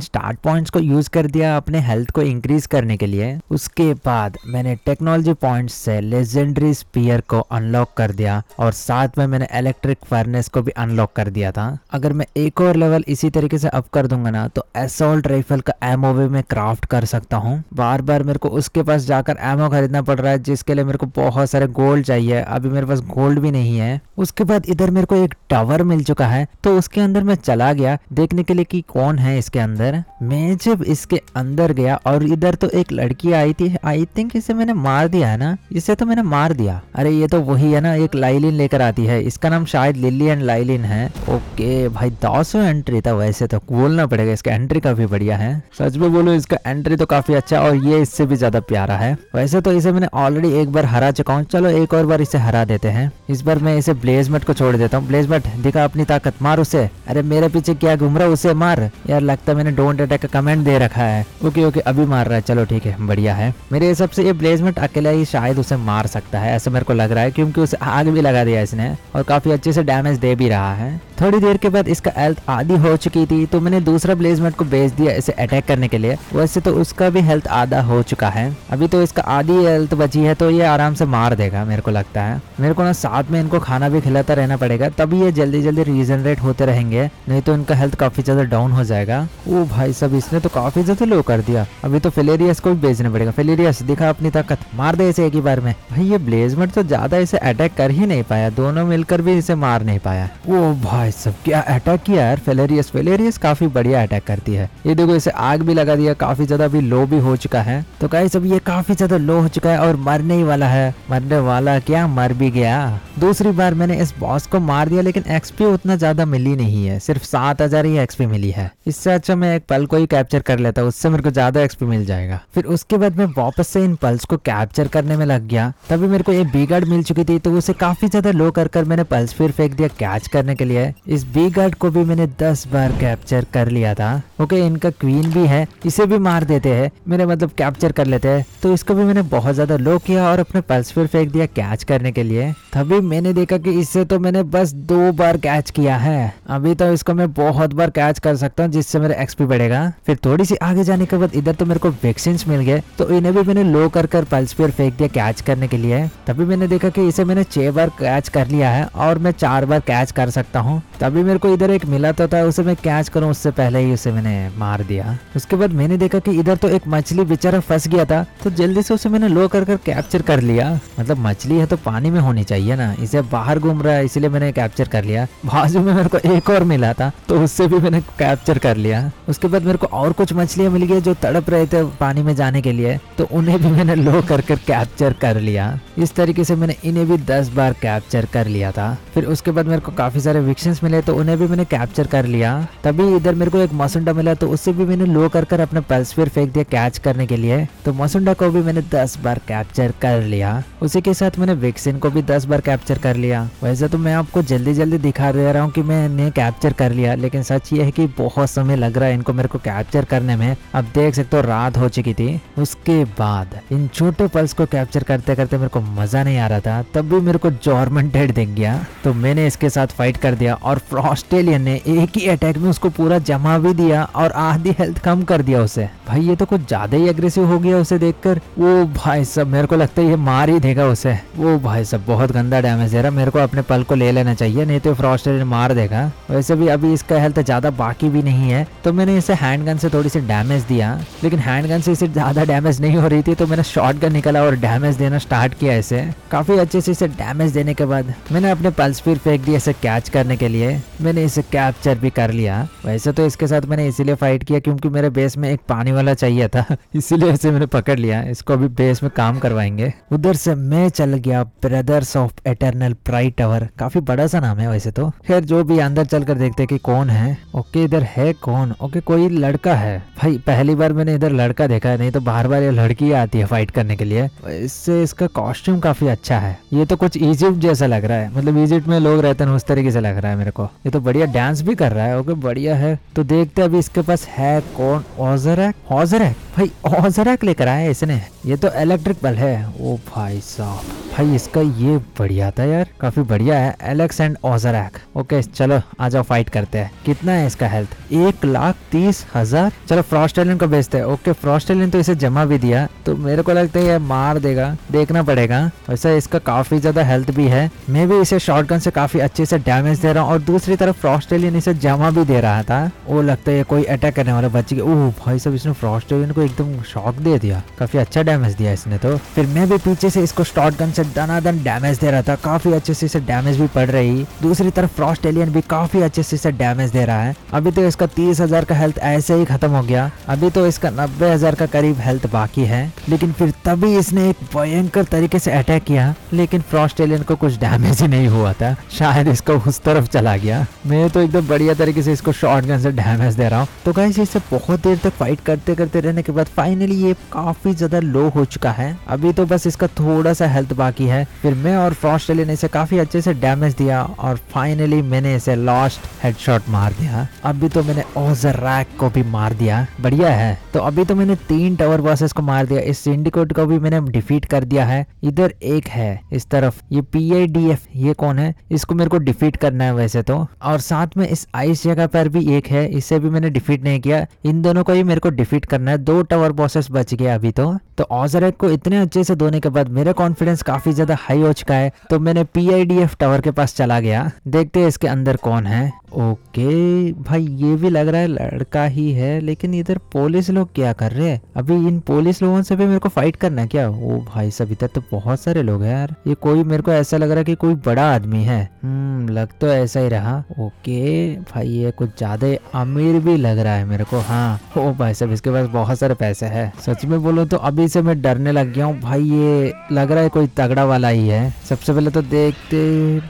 स्टार्ट पॉइंट्स को यूज़ कर दिया। अपने हेल्थ को इंक्रीज करने के लिए, उसके बाद मैंने टेक्नोलॉजी पॉइंट से लेजेंडरी स्पीयर को अनलॉक कर दिया और साथ में मैंने इलेक्ट्रिक फर्नेस को भी अनलॉक कर दिया था। अगर मैं एक और लेवल इसी तरीके से अप कर दूँगा ना तो एसोल्ट राइफल का एमओ भी मैं क्राफ्ट कर सकता हूँ। बार बार मेरे को उसके पास जाकर एमओ खरीदना पड़ रहा है, जिसके लिए मेरे को बहुत सारे गोल्ड चाहिए। अभी मेरे पास गोल्ड भी नहीं है। उसके बाद इधर मेरे को एक टावर मिल चुका है तो उसके अंदर मैं चला गया, देखने के लिए कि कौन है इसके अंदर। मैं जब इसके अंदर गया और इधर तो एक लड़की आई थी। आई थिंक इसे मैंने मार दिया है ना? इसे तो मैंने मार दिया। अरे ये तो वही है ना, एक लाइलिन लेकर आती है। इसका नाम शायद लिली एंड लाइलिन है। ओके, भाई दो सौ एंट्री था वैसे तो बोलना पड़ेगा इसका एंट्री काफ़ी बढ़िया है। सच में बोलो, इसका एंट्री तो काफ़ी अच्छा और ये इससे भी ज़्यादा प्यारा है। वैसे तो इसे मैंने ऑलरेडी एक बार हरा चुका हूँ। चलो एक और बार इसे हरा देते हैं। इस बार मैं इसे ब्लेजमेट को छोड़ देता हूँ। ब्लेजमेट दिखा अपनी ताकत, मार उसे। अरे मेरे पीछे क्या घूम रहा उसे मार। यार लगता है मैंने डोंट अटैक का कमेंट दे रखा है। ओके ओके, अभी मार रहा है। चलो, ठीक है, बढ़िया है। मेरे हिसाब से ये ब्लेजमेट अकेला ही शायद उसे मार सकता है, ऐसा मेरे को लग रहा है, क्योंकि उसे आग भी लगा दिया इसने और काफ़ी अच्छे से डैमेज दे भी रहा है। थोड़ी देर के बाद इसका हेल्थ आधी हो चुकी थी तो मैंने दूसरा ब्लेजमेट को भेज दिया इसे अटैक करने के लिए। वैसे तो उसका भी हेल्थ आधा हो चुका है। अभी तो इसका आधी हेल्थ बची है तो ये आराम से मार देगा, मेरे को लगता है। मेरे को ना साथ में इनको खाना भी खिलाता रहना पड़ेगा, तभी ये जल्दी जल्दी रीजनरेट होते रहेंगे, नहीं तो इनका हेल्थ काफ़ी ज़्यादा डाउन हो जाएगा। ओ भाई सब इसने तो काफ़ी ज़्यादा लो कर दिया। अभी तो फिलेरियस को भी भेजना पड़ेगा। फिलेरियस दिखा अपनी ताकत। मार दे इसे एक ही बार में। भाई, ये ब्लेजमेट तो ज़्यादा इसे अटैक कर ही नहीं पाया। दोनों मिलकर भी इसे मार नहीं पाया। ओ भाई, सब क्या अटैक किया यार फेलेरियस फेलेरियस काफ़ी बढ़िया अटैक करती है। ये देखो, इसे आग भी लगा दिया। काफ़ी ज़्यादा भी लो भी हो चुका है। तो कहीं सब ये काफ़ी ज़्यादा लो हो चुका है और मरने ही वाला है। मरने वाला क्या? मर भी गया। दूसरी बार मैंने इस बॉस को मार दिया, लेकिन एक्सपी उतना ज़्यादा मिली नहीं है। सिर्फ़ सात हज़ार ही एक्सपी मिली है। इससे अच्छा मैं एक पल को ही कैप्चर कर लेता उससे मेरे को ज़्यादा एक्सपी मिल जाएगा। फिर उसके बाद मैं वापस से इन पल्स को कैप्चर करने में लग गया। तभी मेरे को ये बी गार्ड मिल चुकी थी तो उसे काफ़ी ज़्यादा लो कर कर मैंने पल्स फिर फेंक दिया कैच करने के लिए। इस बी गार्ड को भी मैंने दस बार कैप्चर कर लिया था। ओके इनका क्वीन भी है, इसे भी मार देते हैं। मेरे मतलब कैप्चर कर लेते हैं। तो इसको भी मैंने बहुत ज़्यादा लो किया और अपने पल्स फिर फेंक दिया कैच करने के लिए। तभी मैंने देखा कि इससे तो मैंने बस दो बार कैच किया है। अभी तो इसको मैं बहुत बार कैच कर सकता हूँ, जिससे मेरा एक्सपी बढ़ेगा। फिर थोड़ी सी आगे जाने के बाद इधर तो मेरे को वैक्सीन मिल गए तो इन्हें भी मैंने लो कर कर पल्स फिर फेंक दिया कैच करने के लिए। तभी मैंने देखा कि इसे मैंने छह बार कैच कर लिया है और मैं चार बार कैच कर सकता हूँ। तभी मेरे को इधर एक मिला तो था, उसे मैं कैच करूँ, उससे पहले ही उसे मैंने मार दिया। उसके बाद मैंने देखा कि इधर तो एक मछली बेचारा फंस गया था तो जल्दी से उसे मैंने लो कर कर कैप्चर कर लिया। मतलब मछली है तो पानी में होनी चाहिए ना, इसे बाहर घूम रहा है, इसलिए मैंने कैप्चर कर लिया। बाजू में मेरे को एक और मिला था तो उससे भी मैंने कैप्चर कर लिया। उसके बाद मेरे को और कुछ मछलियाँ मिल गई जो तड़प रहे थे पानी में जाने के लिए तो उन्हें भी मैंने लो कर कर कैप्चर कर लिया। इस तरीके से मैंने इन्हें भी दस बार कैप्चर कर लिया था। फिर उसके बाद मेरे को काफ़ी सारे विक्शंस मिले तो उन्हें भी मैंने कैप्चर कर लिया। तभी इधर मेरे को एक मसुंडा मिला तो उससे भी मैंने लो कर कर अपने पल्स फिर फेंक दिया कैच करने के लिए। तो मसुंडा को भी मैंने दस बार कैप्चर कर लिया। उसी के साथ मैंने विक्सिन को भी दस बार कैप्चर कर लिया। वैसे तो मैं आपको जल्दी जल्दी दिखा दे रहा हूँ कि मैंने कैप्चर कर लिया, लेकिन सच ये है कि बहुत समय लग रहा है इनको मेरे को कैप्चर करने में। अब देख सकते हो, रात हो चुकी थी। उसके बाद, इन छोटे पल्स को कैप्चर करते करते मेरे को मज़ा नहीं आ रहा था। तब भी मेरे को जॉर्मन डेड दिख गया। तो मैंने इसके साथ फाइट कर दिया और फ्रॉस्टेलियन ने एक ही अटैक में उसको पूरा जमा भी दिया और आधी हेल्थ कम कर दिया उसे। भाई, ये तो कुछ ज़्यादा ही अग्रेसिव हो गया उसे देखकर। वो भाई सब मेरे को लगता है ये मार ही देगा उसे। वो भाई सब बहुत गंदा डैमेज दे रहा मेरे को अपने पल को ले लेना चाहिए, नहीं तो फ्रॉस्टेलियन मार देगा। वैसे भी अभी इसका हेल्थ ज़्यादा बाकी भी नहीं है। तो मैंने इसे हैंड गन से थोड़ी सी डैमेज दिया, लेकिन हैंड गन से इसे ज़्यादा डैमेज नहीं हो रही थी तो मैंने शॉर्ट गन निकाला और डैमेज देना स्टार्ट किया इसे। काफ़ी अच्छे से इसे डैमेज देने के बाद मैंने अपने पल्स फिर फेंक दिया इसे कैच करने के लिए। मैंने इसे कैप्चर भी कर लिया। वैसे तो इसके साथ मैंने इसीलिए फाइट किया क्योंकि मेरे बेस में एक पानी वाला चाहिए था, इसीलिए इसे मैंने पकड़ लिया। इसको अभी बेस में काम करवाएँगे। उधर से मैं चल गया brothers of eternal pride tower काफ़ी बड़ा सा नाम है वैसे तो। खैर, जो भी अंदर चलकर देखते कि कौन है। ओके, इधर है कौन? ओके, कोई लड़का है। भाई, पहली बार मैंने इधर लड़का देखा है, नहीं तो बार बार ये लड़की आती है फाइट करने के लिए। इससे इसका कॉस्ट्यूम काफ़ी अच्छा है। ये तो कुछ इजिप्ट जैसा लग रहा है। मतलब इजिप्ट में लोग रहते हैं, उस तरीके से लग रहा है मेरे को। ये तो बढ़िया डांस भी कर रहा है, ओके, बढ़िया है। तो देखते अभी इसके पास है कौन? ओजरैक ओजरैक भाई ओजरैक लेकर आया इसने। ये तो इलेक्ट्रिक बल है। ओ भाई साहब। भाई, इसका ये बढ़िया था यार। काफ़ी बढ़िया है। एलेक्स एंड ओजरैक ओके, चलो, आ जाओ फाइट करते हैं। कितना है इसका हेल्थ एक लाख तीस हज़ार। चलो फ्रॉस्टेलियन को बेचते हैं। ओके फ्रॉस्ट फ्रॉस्टेलियन तो इसे जमा भी दिया। तो मेरे को लगता है ये मार देगा, देखना पड़ेगा। वैसे इसका काफ़ी ज़्यादा हेल्थ भी है। मैं भी इसे शॉटगन से काफ़ी अच्छे से डैमेज दे रहा हूँ। और दूसरी तरफ़ फ्रॉस्ट फ्रॉस्टेलियन इसे जमा भी दे रहा था। वो लगता है कोई अटैक करने वाला बच गया। ओह भाई सब इसने फ्रॉस्ट फ्रॉस्टेलियन को एकदम शॉक दे दिया। काफ़ी अच्छा डैमेज दिया इसने तो। फिर मैं भी पीछे से इसको शॉटगन से दनादन डैमेज दे रहा था। काफ़ी अच्छे से इसे डैमेज भी पड़ रही। दूसरी तरफ़ फ्रॉस्ट एलियन भी काफ़ी अच्छे से इसे डैमेज दे रहा है। अभी तो इसका तीस हज़ार का हेल्थ ऐसे ही खत्म हो गया। अभी तो इसका नब्बे हज़ार का करीब हेल्थ बाकी है, लेकिन फिर तभी इसने एक भयंकर तरीके से अटैक किया, लेकिन फ्रॉस्ट एलियन को कुछ डैमेज ही नहीं हुआ था। शायद इसको उस तरफ़ चला गया। मैं तो एकदम बढ़िया तरीके से इसको शॉर्ट गन से डैमेज दे रहा हूँ। तो गाइस इससे बहुत देर तक फाइट करते करते रहने के बाद फाइनली ये काफ़ी ज़्यादा लो हो चुका है। अभी तो बस इसका थोड़ा सा हेल्थ बाकी है। फिर मैं और फ्रॉस्ट एलियन इसे काफ़ी अच्छे से डैमेज दिया और फाइनली मैंने इसे लॉस्ट हेडशॉट मार दिया। अभी तो मैंने ओजर रैक को भी मार दिया। बढ़िया है। तो अभी तो मैंने तीन टावर बॉसेस को मार दिया। इस सिंडिकेट को भी मैंने डिफीट कर दिया है। इधर एक है इस तरफ़। ये पी आई डी एफ़ ये कौन है? इसको मेरे को डिफीट करना है वैसे तो। और साथ में इस आइस जगह पर भी एक है। इसे भी मैंने डिफीट नहीं किया। इन दोनों को ही मेरे को डिफीट करना है। दो टावर बॉसेस बच गए अभी तो। तो ऑजरेक को इतने अच्छे से धोने के बाद मेरा कॉन्फिडेंस काफ़ी ज़्यादा हाई हो चुका है। तो मैंने P I D F tower के पास चला गया। देखते हैं इसके अंदर कौन है। ओके, भाई ये भी लग रहा है लड़का ही है, लेकिन इधर पुलिस लोग क्या कर रहे हैं? अभी इन पुलिस लोगों से भी मेरे को फाइट करना क्या? ओ भाई सब इधर तो बहुत सारे लोग हैं यार। ये कोई मेरे को ऐसा लग रहा है कि कोई बड़ा आदमी है। हम्म लग तो ऐसा ही रहा। ओके, भाई ये कुछ ज़्यादा अमीर भी लग रहा है मेरे को हाँ। ओ भाई सब इसके पास बहुत सारे पैसे है। सच में बोलो तो अभी से मैं डरने लग गया हूँ। भाई ये लग रहा है कोई तगड़ा वाला ही है। सबसे पहले तो देखते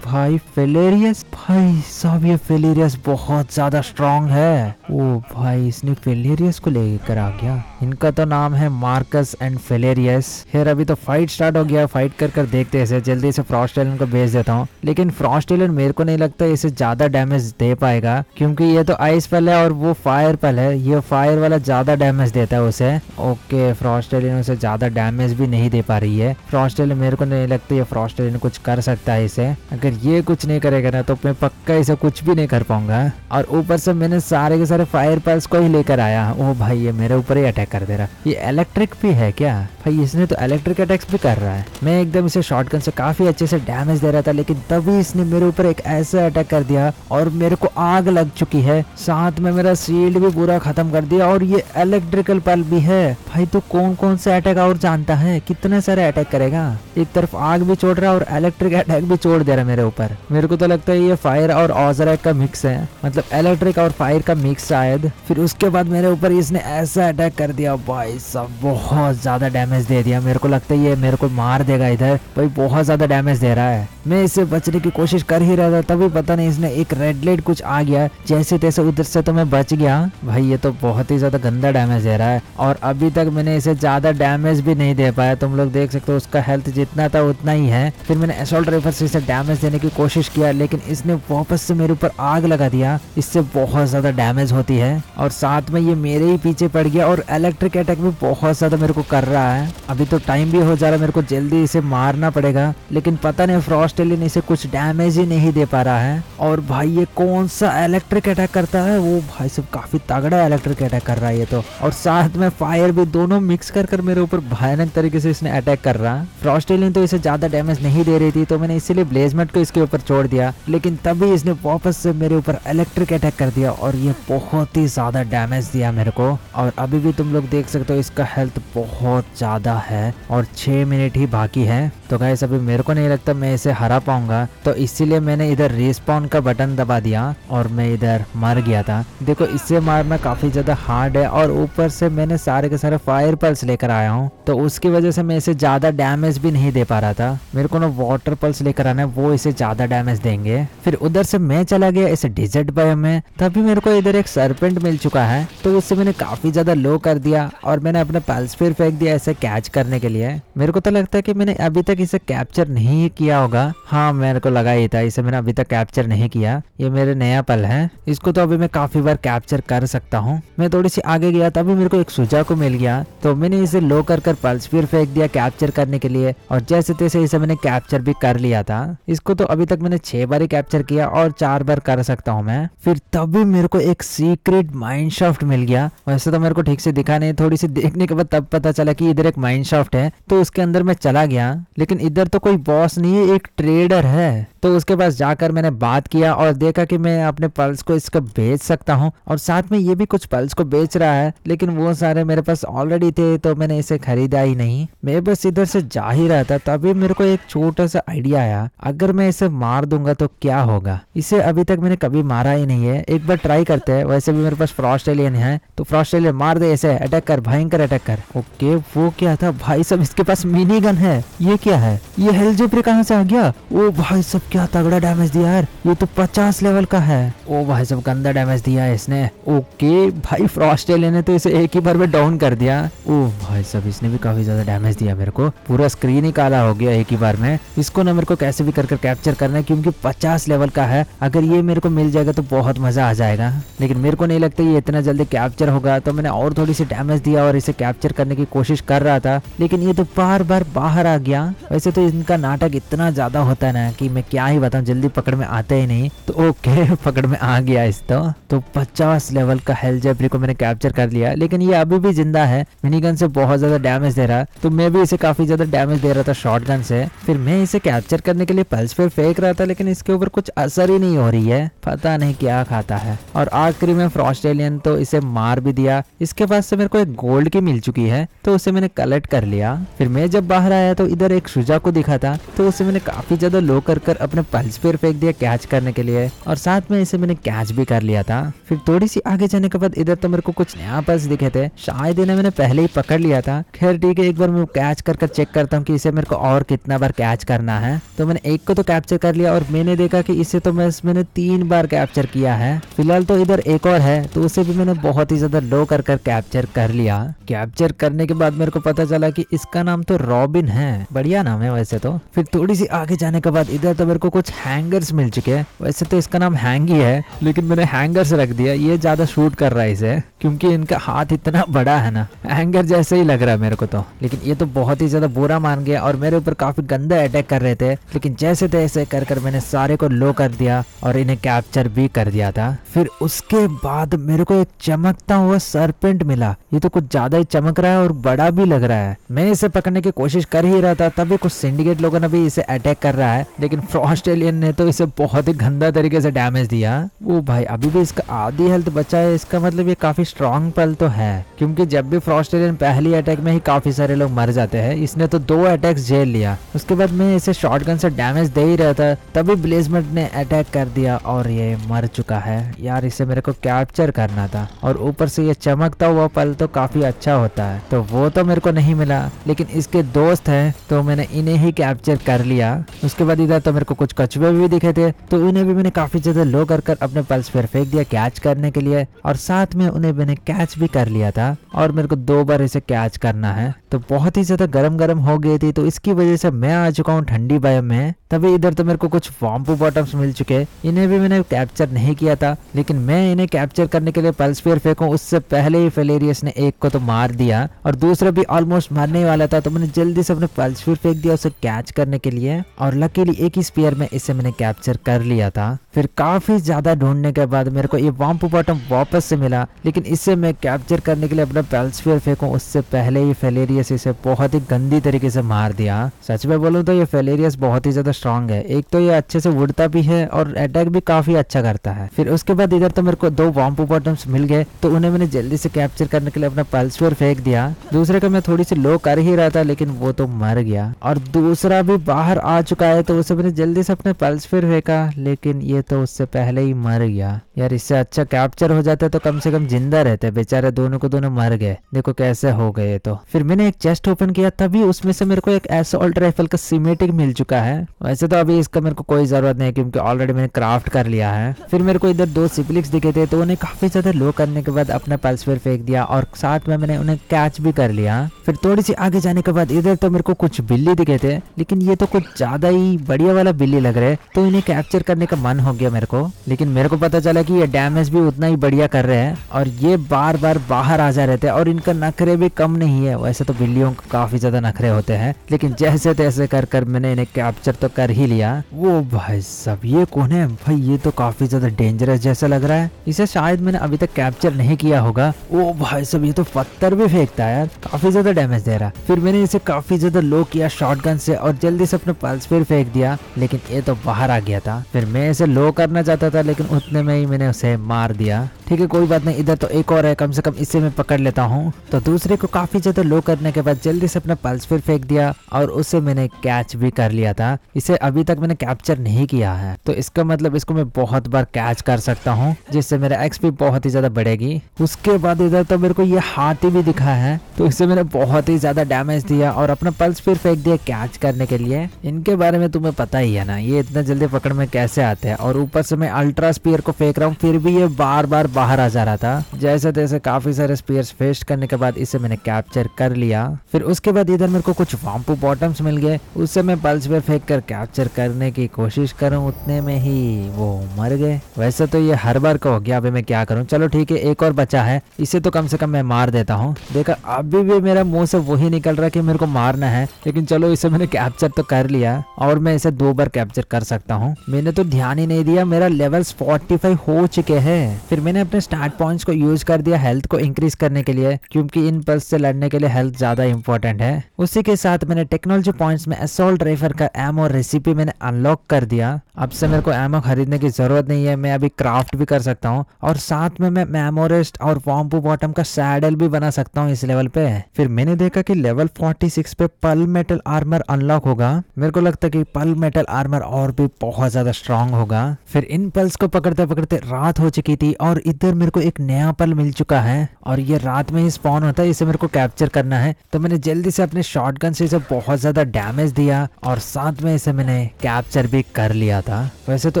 भाई फेलेरियस, भाई साहब, ये फेलेरियस बहुत ज़्यादा स्ट्रांग है। ओ भाई, इसने फेलेरियस को लेकर आ गया इनका तो नाम है मार्कस एंड फेलेरियस फिर अभी तो फाइट स्टार्ट हो गया। फाइट कर कर देखते हैं जल्दी से फ्रॉस्ट एलन को भेज देता हूँ। लेकिन फ्रॉस्ट एलन मेरे को नहीं लगता इसे ज़्यादा डैमेज दे पाएगा, क्योंकि ये तो आइस पल है और वो फायर पल है। ये फायर वाला ज़्यादा डैमेज देता है उसे। ओके फ्रॉस्ट एलन उसे ज़्यादा डैमेज भी नहीं दे पा रही है। फ्रॉस्ट एलन मेरे को नहीं लगता ये फ्रॉस्ट एलन कुछ कर सकता है इसे। अगर ये कुछ नहीं करेगा ना तो मैं पक्का इसे कुछ भी नहीं कर पाऊँगा। और ऊपर से मैंने सारे के सारे फायर पल्स को ही लेकर आया। ओ भाई, ये मेरे ऊपर ही अटैक कर दे रहा। ये इलेक्ट्रिक भी है क्या? भाई, इसने तो इलेक्ट्रिक अटैक्स भी कर रहा है। मैं एकदम इसे शॉटगन से काफ़ी अच्छे से डैमेज दे रहा था, लेकिन तभी इसने मेरे ऊपर एक ऐसा अटैक कर दिया और मेरे को आग लग चुकी है। साथ में मेरा शील्ड भी पूरा खत्म कर दिया और ये इलेक्ट्रिकल पल भी है। भाई तो कौन कौन से अटैक और जानता है? कितने सारे अटैक करेगा? एक तरफ़ आग भी छोड़ रहा है और इलेक्ट्रिक अटैक भी छोड़ दे रहा है मेरे ऊपर। मेरे को तो लगता है ये फायर और ऑजरैक का मिक्स है। मतलब इलेक्ट्रिक और फायर का मिक्स शायद। फिर उसके बाद मेरे ऊपर इसने ऐसा अटैक कर दिया। भाई सब बहुत ज़्यादा डैमेज दे दिया। मेरे को लगता है ये मेरे को मार देगा इधर। भाई बहुत ज़्यादा डैमेज दे रहा है। मैं इससे बचने की कोशिश कर ही रहा था, तभी पता नहीं इसने एक रेड लाइट कुछ आ गया। जैसे तैसे उधर से तो मैं बच गया। भाई ये तो बहुत ही ज़्यादा गंदा डैमेज दे रहा है। और अभी तक मैंने इसे ज़्यादा डैमेज भी नहीं दे पाया। तुम लोग देख सकते हो उसका हेल्थ जितना था उतना ही है। फिर मैंने असोल्ट राइफल से इसे डैमेज देने की कोशिश किया, लेकिन इसने वापस से मेरे ऊपर आग लगा दिया। इससे बहुत ज़्यादा डैमेज होती है। और साथ में ये मेरे ही पीछे पड़ गया और इलेक्ट्रिक अटैक भी बहुत ज़्यादा मेरे को कर रहा है। अभी तो टाइम भी हो जा रहा है, मेरे को जल्दी इसे मारना पड़ेगा। लेकिन पता नहीं फ्रॉस्ट एलियन इसे कुछ डैमेज ही नहीं दे पा रहा है। और भाई, ये कौन सा इलेक्ट्रिक अटैक करता है? वो भाई सब काफ़ी तगड़ा इलेक्ट्रिक अटैक कर रहा है ये तो। और साथ में फायर भी दोनों मिक्स कर कर मेरे ऊपर भयानक तरीके से इसने अटैक कर रहा। है फ्रॉस्ट एलियन तो इसे ज़्यादा डैमेज नहीं दे रही थी तो मैंने इसीलिए ब्लेजमेट को इसके ऊपर छोड़ दिया। लेकिन तभी इसने वापस से मेरे ऊपर इलेक्ट्रिक अटैक कर दिया और ये बहुत ही ज़्यादा डैमेज दिया मेरे को। और अभी भी तुम लोग देख सकते हो इसका हेल्थ बहुत ज़्यादा है और छः मिनट ही बाकी है। तो गाइस अभी मेरे को नहीं लगता मैं इसे हरा पाऊँगा। तो इसीलिए मैंने इधर रिस्पॉन का बटन दबा दिया और मैं इधर मर गया था। देखो, इससे मारना काफ़ी ज़्यादा हार्ड है और ऊपर से मैंने सारे के सारे फायर पल्स लेकर आया हूँ। तो उसकी वजह से मैं इसे ज़्यादा डैमेज भी नहीं दे पा रहा था। मेरे को ना वाटर पल्स लेकर आना है, वो इसे ज़्यादा डैमेज देंगे। फिर उधर से मैं चला गया इसे डिजर्ट बायो में, तभी मेरे को इधर एक सरपेंट मिल चुका है तो उससे मैंने काफ़ी ज़्यादा लो कर दिया और मैंने अपने पल्स फिर फेंक दिया इसे कैच करने के लिए। मेरे को तो लगता है कि मैंने अभी तक इसे कैप्चर नहीं किया होगा। हाँ मेरे को लगा ही था इसे मैंने अभी तक कैप्चर नहीं किया। ये मेरे नया पल है। इसको तो अभी मैं काफ़ी बार कैप्चर कर सकता हूँ। मैं थोड़ी सी आगे गया, तभी मेरे को एक सुजा को मिल गया। तो मैंने इसे लो कर कर पल्स फिर फेंक दिया कैप्चर करने के लिए और जैसे तैसे इसे मैंने कैप्चर भी कर लिया था। इसको तो अभी तक मैंने छह बार ही कैप्चर किया और चार बार कर सकता हूँ मैं। फिर तभी मेरे को एक सीक्रेट माइंड शाफ्ट मिल गया। वैसे तो मेरे को ठीक से दिखा नहीं, थोड़ी सी देखने के बाद तब पता चला कि इधर एक माइंड शाफ्ट है। तो उसके अंदर मैं चला गया, लेकिन इधर तो कोई बॉस नहीं है, एक ट्रेडर है। तो उसके पास जाकर मैंने बात किया और देखा कि मैं अपने पल्स को इसका बेच सकता हूँ और साथ में ये भी कुछ पल्स को बेच रहा है, लेकिन वो सारे मेरे पास ऑलरेडी थे तो मैंने इसे खरीदा ही नहीं। मैं बस इधर से जा ही रहा था, तभी मेरे को एक छोटा सा आइडिया आया। अगर मैं इसे मार दूँगा तो क्या होगा? इसे अभी तक मैंने कभी मारा ही नहीं है। एक बार ट्राई करते हैं। वैसे भी मेरे पास फ्रॉस्ट एलियन है तो फ्रॉस्ट एलियन मार दे इसे। अटैक कर, भयंकर अटैक कर। ओके वो क्या था? भाई सब इसके पास मिनी गन है। ये क्या है? ये हेल जेपरे कहाँ से आ गया? ओ भाई सब क्या तगड़ा डैमेज दिया यार। ये तो पचास लेवल का है। ओ भाई सब गंदा डैमेज दिया है इसने। ओके भाई फ्रॉस्ट ने तो इसे एक ही बार में डाउन कर दिया। ओ भाई सब इसने भी काफ़ी ज़्यादा डैमेज दिया मेरे को। पूरा स्क्रीन ही काला हो गया एक ही बार में। इसको ना मेरे को कैसे भी कर कैप्चर करना है, क्योंकि पचास लेवल का है। अगर ये मेरे को मिल जाएगा तो बहुत मज़ा आ जाएगा। लेकिन मेरे को नहीं लगता ये इतना जल्दी कैप्चर होगा। तो मैंने और थोड़ी सी डैमेज दिया और इसे कैप्चर करने की कोशिश कर रहा था। लेकिन ये तो बार बार बाहर आ गया। वैसे तो इनका नाटक इतना ज़्यादा होता है ना कि मैं क्या ही बताऊँ, जल्दी पकड़ में आता ही नहीं। तो ओके पकड़ में आ गया इस तो तो पचास लेवल का हेल जेबरी को मैंने कैप्चर कर लिया। लेकिन ये अभी भी ज़िंदा है। मिनी गन से बहुत ज़्यादा डैमेज दे रहा। तो मैं भी इसे काफ़ी ज़्यादा डैमेज दे रहा था शॉर्ट से। फिर मैं इसे कैप्चर करने के लिए पल्स पे फेंक रहा था, लेकिन इसके ऊपर कुछ असर ही नहीं हो रही है। पता नहीं क्या खाता है। और आखिरी में फ्रॉस्ट एलियन तो इसे मार भी दिया। इसके पास से मेरे को एक गोल्ड की मिल चुकी है तो उसे मैंने कलेक्ट कर लिया। फिर मैं जब बाहर आया तो इधर एक शुजा को दिखा था तो उसे मैंने काफ़ी ज़्यादा लो कर कर अपने पल्स पे फेंक दिया कैच करने के लिए। और साथ में इसे मैंने कैच भी कर लिया था। फिर थोड़ी सी आगे जाने के बाद इधर तो मेरे को कुछ नया पल्स दिखे थे। शायद इन्हें मैंने पहले ही पकड़ लिया था। खैर ठीक है, एक बार मैं कैच कर कर चेक करता हूँ कि इसे मेरे को और कितना बार कैच करना है। तो मैंने एक को तो कैप्चर कर लिया और मैंने देखा कि इसे तो मैं, मैंने तीन बार कैप्चर किया है। फ़िलहाल तो इधर एक और है तो उसे भी मैंने बहुत ही ज़्यादा लो कर कर कैप्चर कर लिया। कैप्चर करने के बाद मेरे को पता चला कि इसका नाम तो रॉबिन है। बढ़िया नाम है वैसे तो। फिर थोड़ी सी आगे जाने के बाद इधर तो मेरे को कुछ हैंगर्स मिल चुके हैं। वैसे तो इसका नाम हैंग ही है लेकिन मैंने हैंगर्स रख दिया। ये ज़्यादा शूट कर रहा है इसे, क्योंकि इनका हाथ इतना बड़ा है ना। हैंगर जैसे ही लग रहा है मेरे को तो। लेकिन ये तो बहुत ही ज़्यादा बुरा मान गया और मेरे ऊपर काफ़ी गंदा अटैक कर रहे थे। लेकिन जैसे तैसे कर कर मैंने सारे को लो कर दिया और इन्हें कैप्चर भी कर दिया था। फिर उसके बाद मेरे को एक चमकता हुआ सरपेंट मिला। ये तो कुछ ज़्यादा ही चमक रहा है और बड़ा भी लग रहा है। मैं इसे पकड़ने की कोशिश कर ही रहा था, तभी कुछ सिंडिकेट लोगों ने भी इसे अटैक कर रहा है, लेकिन फ्रॉस्ट ने तो इसे बहुत ही गंदा तरीके से डैमेज दिया। वो भाई, अभी भी इसका आधी हेल्थ बचा है, इसका मतलब ये काफ़ी स्ट्रॉन्ग पल तो है, क्योंकि जब भी फ्रॉस्ट एलियन पहली अटैक में ही काफ़ी सारे लोग मर जाते हैं, इसने तो दो अटैक झेल लिया। उसके बाद मैं इसे शॉटगन से डैमेज दे ही रहा था, तभी ब्लेजमेंट ने अटैक कर दिया और ये मर चुका है। यार, इसे मेरे को कैप्चर करना था। और ऊपर से ये चमकता हुआ पल तो काफ़ी अच्छा होता है। तो वो तो मेरे को नहीं मिला, लेकिन इसके दोस्त हैं तो मैंने इन्हें ही कैप्चर कर लिया। उसके बाद इधर तो मेरे को कुछ कछुए भी दिखे थे तो उन्हें भी मैंने काफ़ी ज़्यादा लो कर कर अपने पल्स पर फेंक दिया कैच करने के लिए। और साथ में उन्हें मैंने कैच भी कर लिया था। और मेरे को दो बार इसे कैच करना है। तो बहुत ही ज़्यादा गर्म गर्म हो गई थी तो इसकी वजह से मैं आ चुका हूँ ठंडी बायम में। तभी इधर तो मेरे को कुछ वॉम्पू बॉटम्स मिल चुके। इन्हें भी मैंने कैप्चर नहीं किया था, लेकिन मैं इन्हें कैप्चर करने के लिए पल्स फेंकूं, उससे पहले ही फेलेरियस ने एक को तो मार दिया, और दूसरा भी ऑलमोस्ट मारने वाला था तो मैंने जल्दी से अपने पल्स फेयर फेंक दिया उसे कैच करने के लिए, और लकीली एक ही स्पेयर में इसे मैंने कैप्चर कर लिया था। फिर काफ़ी ज़्यादा ढूँढने के बाद मेरे को ये वॉम्पू बॉटम वापस से मिला, लेकिन इससे मैं कैप्चर करने के लिए अपना पल्स फेंकूं, उससे पहले ही फेलेरियस से इसे बहुत ही गंदी तरीके से मार दिया। सच में बोलूँ तो ये फेलेरियस बहुत ही ज़्यादा स्ट्रांग है। एक तो ये अच्छे से उड़ता भी है और अटैक भी काफ़ी अच्छा करता है। फिर उसके बाद इधर तो मेरे को दो वॉम्पू बॉटम्स मिल गए तो उन्हें मैंने जल्दी से कैप्चर करने के लिए अपना पल्सवर फेंक दिया। दूसरे का मैं थोड़ी सी लो कर ही रहा था, लेकिन वो तो मर गया। और दूसरा भी बाहर आ चुका है तो उसे मैंने जल्दी से अपने पल्स फिर फेंका, लेकिन ये तो उससे पहले ही मर गया। यार इससे अच्छा कैप्चर हो जाता तो कम से कम ज़िंदा रहते बेचारे, दोनों को दोनों मर गए। देखो कैसे हो गए तो। फिर मैंने चेस्ट ओपन किया, तभी उसमें से मेरे को एक एसोल्ट राइफल का सीमेटिक मिल चुका है। वैसे तो अभी इसका मेरे को कोई ज़रूरत नहीं क्योंकि ऑलरेडी मैंने क्राफ्ट कर लिया है। फिर मेरे को इधर दो सिप्लिक्स दिखे थे तो उन्हें काफ़ी ज़्यादा लो करने के बाद अपना पल्स फिर फेंक दिया, और साथ में मैंने उन्हें कैच भी कर लिया। फिर थोड़ी सी आगे जाने के बाद इधर तो मेरे को कुछ बिल्ली दिखे थे, लेकिन ये तो कुछ ज़्यादा ही बढ़िया वाला बिल्ली लग रहे तो इन्हें कैप्चर करने का मन हो गया मेरे को। लेकिन मेरे को पता चला कि ये डैमेज भी उतना ही बढ़िया कर रहे हैं, और ये बार बार बाहर आ जा रहे थे, और इनका नखरे भी कम नहीं है। वैसे तो बिल्लियों को काफ़ी ज़्यादा नखरे होते हैं, लेकिन जैसे तैसे कर कर मैंने इन्हें कैप्चर तो कर ही लिया। वो भाई सब ये कौन है? भाई, ये तो काफ़ी ज़्यादा डेंजरस जैसा लग रहा है। इसे शायद मैंने अभी तक कैप्चर नहीं किया होगा। ओ भाई सब ये तो पत्थर भी फेंकता है यार। काफ़ी ज़्यादा डैमेज दे रहा। फिर मैंने इसे काफ़ी ज़्यादा लो किया शॉर्ट से और जल्दी से अपने पल्स फिर फेंक दिया। लेकिन ये तो बाहर आ गया था। फिर मैं इसे लो करना चाहता था, लेकिन उतने में ही मैंने उसे मार दिया। ठीक है, कोई बात नहीं। इधर तो एक और है। कम से कम इसे मैं पकड़ लेता हूँ। तो दूसरे को काफ़ी ज़्यादा लो करने के बाद जल्दी से अपना पल्स फिर फेंक दिया और उसे मैंने कैच भी कर लिया था। इसे अभी तक मैंने कैप्चर नहीं किया है। तो इसका मतलब इसको मैं बहुत बार कैच कर सकता हूँ, जिससे मेरा एक्सपी बहुत ही ज़्यादा बढ़ेगी। उसके बाद इधर तो मेरे को ये हाथी भी दिखा है तो इसे मैंने बहुत ही ज़्यादा डैमेज दिया और अपना पल्स फिर फेंक दिया कैच करने के लिए। इनके बारे में तुम्हें पता ही है ना, ये इतना जल्दी पकड़ में कैसे आते हैं? और ऊपर से मैं अल्ट्रा स्पीयर को फेंक रहा हूँ, फिर भी ये बार बार बाहर आ जा रहा था। जैसे तैसे काफ़ी सारे स्पीयर फेस्ट करने के बाद इसे मैंने कैप्चर कर लिया। फिर उसके बाद इधर मेरे को कुछ वाम्पू बॉटम्स मिल गए। उससे मैं पल्स पे फेंक कर कैप्चर करने की कोशिश करूँ, उतने में ही वो मर गए। वैसे तो ये हर बार का हो गया, अभी मैं क्या करूँ? चलो ठीक है, एक और बचा है। इसे तो कम से कम मैं मार देता हूँ। देखा, अभी भी मेरा मुँह से वही निकल रहा है कि मेरे को मारना है, लेकिन चलो इसे मैंने कैप्चर तो कर लिया, और मैं इसे दो बार कैप्चर कर सकता हूँ। मैंने तो ध्यान ही नहीं दिया, मेरा लेवल्स 45 हो चुके हैं। फिर मैंने अपने स्टार्ट पॉइंट्स को यूज़ कर दिया हेल्थ को इंक्रीज करने के लिए, क्योंकि इन पल्स से लड़ने के लिए हेल्थ ज़्यादा इंपॉर्टेंट है। उसी के साथ मैंने टेक्नोलॉजी पॉइंट्स में असोल्ट रेफर का एमो रेसिपी मैंने अनलॉक कर दिया। अब से मेरे को एमओ खरीदने की ज़रूरत नहीं है, मैं अभी क्राफ्ट भी कर सकता हूँ। और साथ में मैं मेमोरेस्ट और पॉम्पू बॉटम का सैडल भी बना सकता हूँ इस लेवल पे। फिर मैंने देखा कि लेवल 46 पे पल मेटल आर्मर अनलॉक होगा। मेरे को लगता है कि पल मेटल आर्मर और भी बहुत ज़्यादा स्ट्रांग होगा। फिर इन पल्स को पकड़ते पकड़ते रात हो चुकी थी और इधर मेरे को एक नया पल मिल चुका है। और ये रात में ही स्पॉन होता है, इसे मेरे को कैप्चर करना है। तो मैंने जल्दी से अपने शॉर्ट से इसे बहुत ज़्यादा डैमेज दिया और साथ में इसे मैंने कैप्चर भी कर लिया था। वैसे तो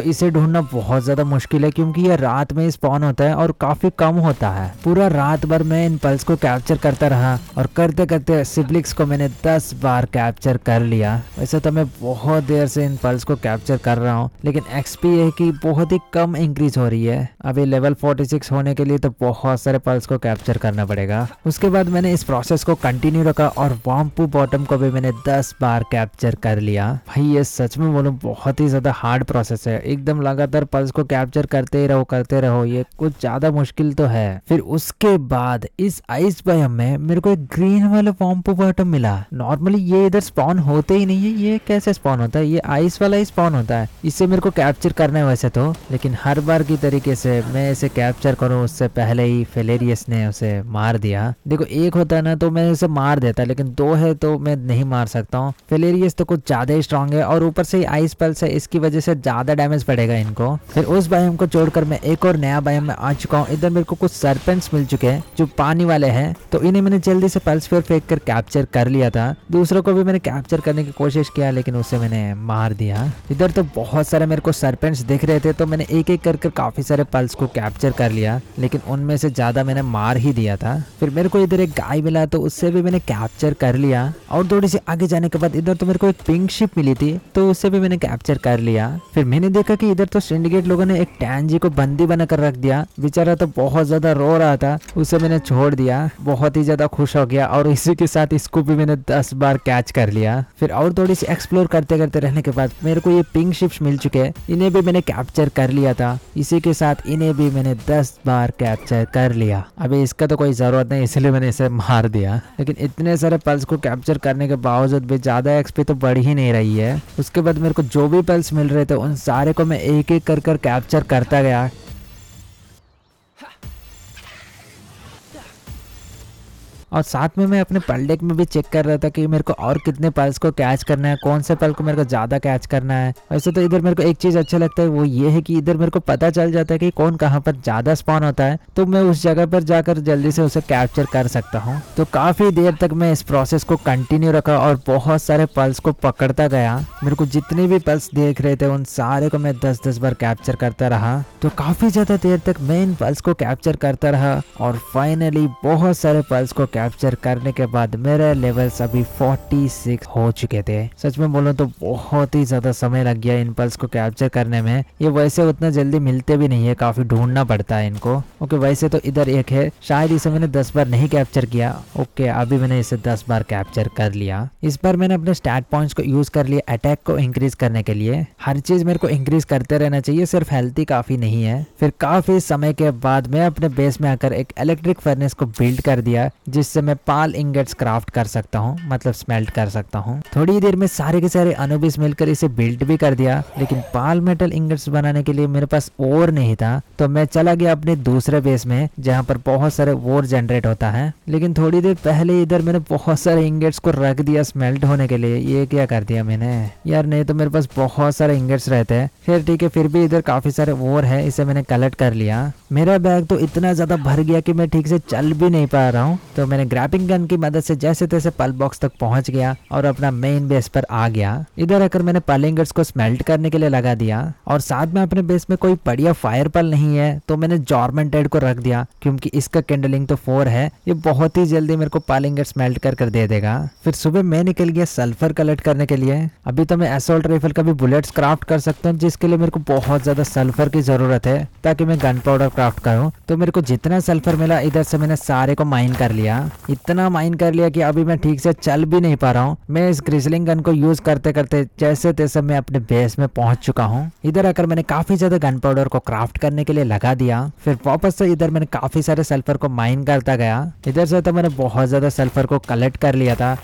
इसे ढूंढना बहुत ज़्यादा मुश्किल है क्योंकि ये रात में स्पॉन होता है और काफ़ी कम होता है। पूरा रात भर मैं इन पल्स को कैप्चर करता रहा और करते करते सिब्लिक्स को मैंने दस बार कैप्चर कर लिया। वैसे तो मैं बहुत देर से इन पल्स को कैप्चर कर रहा हूँ, लेकिन एक्सपी है की बहुत ही कम इंक्रीज हो रही है। अभी लेवल फोर्टी होने के लिए तो बहुत सारे पल्स को कैप्चर करना पड़ेगा। उसके बाद मैंने इस प्रोसेस को कंटिन्यू रखा और वाम्पू बॉटम को भी मैंने दस बार कैप्चर कर लिया। भाई, ये सच में बोलूँ, बहुत ही ज़्यादा हार्ड प्रोसेस है। एकदम लगातार पल्स को कैप्चर करते ही रहो, करते रहो, ये कुछ ज़्यादा मुश्किल तो है। फिर उसके बाद इस आइस बायम में मेरे को एक ग्रीन वाला पॉम्पो बॉटम मिला। नॉर्मली ये इधर स्पॉन होते ही नहीं है, ये कैसे स्पॉन होता है? ये आइस वाला ही स्पॉन होता है। इससे मेरे को कैप्चर करना है वैसे तो लेकिन हर बार की तरीके से मैं इसे कैप्चर करूँ, उससे पहले ही फेलेरियस ने उसे मार दिया। देखो, एक होता है ना तो मैं उसे मार देता है, लेकिन दो है तो मैं नहीं मार सकता हूँ। फेलेरियस तो कुछ ज़्यादा ही स्ट्रांग है और ऊपर से आइस पल्स है, इसकी वजह से ज़्यादा डैमेज पड़ेगा इनको। फिर उस बायम को छोड़कर मैं एक और नया बायम में आ चुका हूँ। इधर मेरे को कुछ सरपेंट्स मिल चुके हैं, जो पानी वाले हैं तो इन्हें मैंने जल्दी से पल्स फेयर फेंक कर कैप्चर कर लिया था। दूसरों को भी मैंने कैप्चर करने की कोशिश किया, लेकिन उसे मैंने मार दिया। इधर तो बहुत सारे मेरे को सरपेंट्स दिख रहे थे तो मैंने एक एक कर काफ़ी सारे पल्स को कैप्चर कर लिया, लेकिन उनमें से ज़्यादा मैंने मार ही दिया था। फिर मेरे को इधर एक गाय मिला तो उससे भी मैंने कैप्चर कर लिया और थोड़ी सी आगे जाने के बाद इधर तो मेरे को एक पिंक शिप मिली थी तो उसे भी मैंने कैप्चर कर लिया। फिर मैंने देखा कि इधर तो सिंडिकेट लोगों ने एक टैंजी को बंदी बनाकर रख दिया। बेचारा तो बहुत ज़्यादा रो रहा था, उसे मैंने छोड़ दिया। बहुत ही ज़्यादा खुश हो गया और इसी के साथ इसको भी मैंने दस बार कैच कर लिया। फिर और थोड़ी सी एक्सप्लोर करते करते रहने के बाद मेरे को ये पिंक शिप्स मिल चुके। हैं इन्हें भी मैंने कैप्चर कर लिया था। इसी के साथ इन्हें भी मैंने दस बार कैप्चर कर लिया। अभी इसका तो कोई ज़रूरत नहीं, इसलिए मैंने इसे मार दिया। लेकिन लेकिन इतने सारे पल्स को कैप्चर करने के बावजूद भी ज़्यादा एक्सपी तो बढ़ ही नहीं रही है। उसके बाद मेरे को जो भी पल्स मिल रहे थे, उन सारे को मैं एक एक कर कर कैप्चर करता गया। और साथ में मैं अपने पल डेक में भी चेक कर रहा था कि मेरे को और कितने पल्स को कैच करना है, कौन से पल को मेरे को ज़्यादा कैच करना है। वैसे तो इधर मेरे को एक चीज़ अच्छा लगता है, वो ये है कि इधर मेरे को पता चल जाता है कि कौन कहाँ पर ज़्यादा स्पॉन होता है तो मैं उस जगह पर जाकर जल्दी से उसे कैप्चर कर सकता हूँ। तो काफ़ी देर तक मैं इस प्रोसेस को कंटिन्यू रखा और बहुत सारे पल्स को पकड़ता गया। मेरे को जितने भी पल्स देख रहे थे, उन सारे को मैं दस दस बार कैप्चर करता रहा। तो काफ़ी ज़्यादा देर तक मैं इन पल्स को कैप्चर करता रहा और फाइनली बहुत सारे पल्स को कैप्चर करने के बाद मेरे लेवल्स अभी 46 हो चुके थे। सच में बोलो तो बहुत ही ज़्यादा समय लग गया इन पल्स को कैप्चर करने में। ये वैसे उतना जल्दी मिलते भी नहीं है, काफ़ी ढूंढना पड़ता है इनको। ओके, वैसे तो इधर एक है, शायद इसे मैंने दस बार नहीं कैप्चर किया। ओके, अभी मैंने इसे दस बार कैप्चर कर लिया। इस बार मैंने अपने स्टैट पॉइंट्स को यूज़ कर लिया अटैक को इंक्रीज करने के लिए। हर चीज़ मेरे को इंक्रीज करते रहना चाहिए, सिर्फ़ हेल्थी काफ़ी नहीं है। फिर काफ़ी समय के बाद मैं अपने बेस में आकर एक इलेक्ट्रिक फर्नेस को बिल्ड कर दिया जिससे मैं पाल इंगेट्स क्राफ्ट कर सकता हूँ मतलब स्मेल्ट कर सकता हूँ। थोड़ी देर में सारे के सारे अनुबिस मिलकर इसे बिल्ड भी कर दिया, लेकिन पाल मेटल इंगेट्स बनाने के लिए मेरे पास और नहीं था तो मैं चला गया अपने दूसरे बेस में, जहाँ पर बहुत सारे वोर जनरेट होता है। लेकिन थोड़ी देर पहले इधर मैंने बहुत सारे इंगेट्स को रख दिया स्मेल्ट होने के लिए, ये क्या कर दिया मैंने? यार नहीं तो मेरे पास बहुत सारे इंगेट्स रहते हैं। फिर ठीक है, फिर भी इधर काफ़ी सारे वोर है, इसे मैंने कलेक्ट कर लिया। मेरा बैग तो इतना ज़्यादा भर गया कि मैं ठीक से चल भी नहीं पा रहा हूँ तो मैंने ग्रैपिंग गन की मदद से जैसे तैसे पल बॉक्स तक पहुँच गया और अपना मेन बेस पर आ गया। इधर आकर मैंने पलिंगर्स को स्मेल्ट करने के लिए लगा दिया और साथ में अपने बेस में कोई बढ़िया फायर पल नहीं है तो मैंने जॉर्मेंटेड को रख दिया, क्योंकि इसका कैंडलिंग तो फोर है, ये बहुत ही जल्दी मेरे को पालिंगर स्मेल्ट कर कर दे देगा। फिर सुबह मैं निकल गया सल्फ़र कलेक्ट करने के लिए। अभी तो मैं एसोल्ट राइफल का भी बुलेट्स क्राफ्ट कर सकता हूँ, जिसके लिए मेरे को बहुत ज़्यादा सल्फ़र की ज़रूरत है, ताकि मैं गन पाउडर क्राफ्ट करूँ। तो मेरे को जितना सल्फ़र मिला, इधर से मैंने सारे को माइन कर लिया। इतना माइन कर लिया कि अभी मैं ठीक से चल भी नहीं पा रहा हूँ। मैं इस ग्रिजलिंग गन को यूज़ करते करते जैसे तैसे मैं अपने बेस में पहुँच चुका हूँ। इधर आकर मैंने काफ़ी ज़्यादा गन पाउडर को क्राफ्ट करने के लिए लगा दिया। फिर वापस से इधर मैंने काफ़ी सारे सल्फ़र को माइन करता गया। इधर से तो मैंने बहुत ज़्यादा सल्फ़र को कलेक्ट कर लिया था।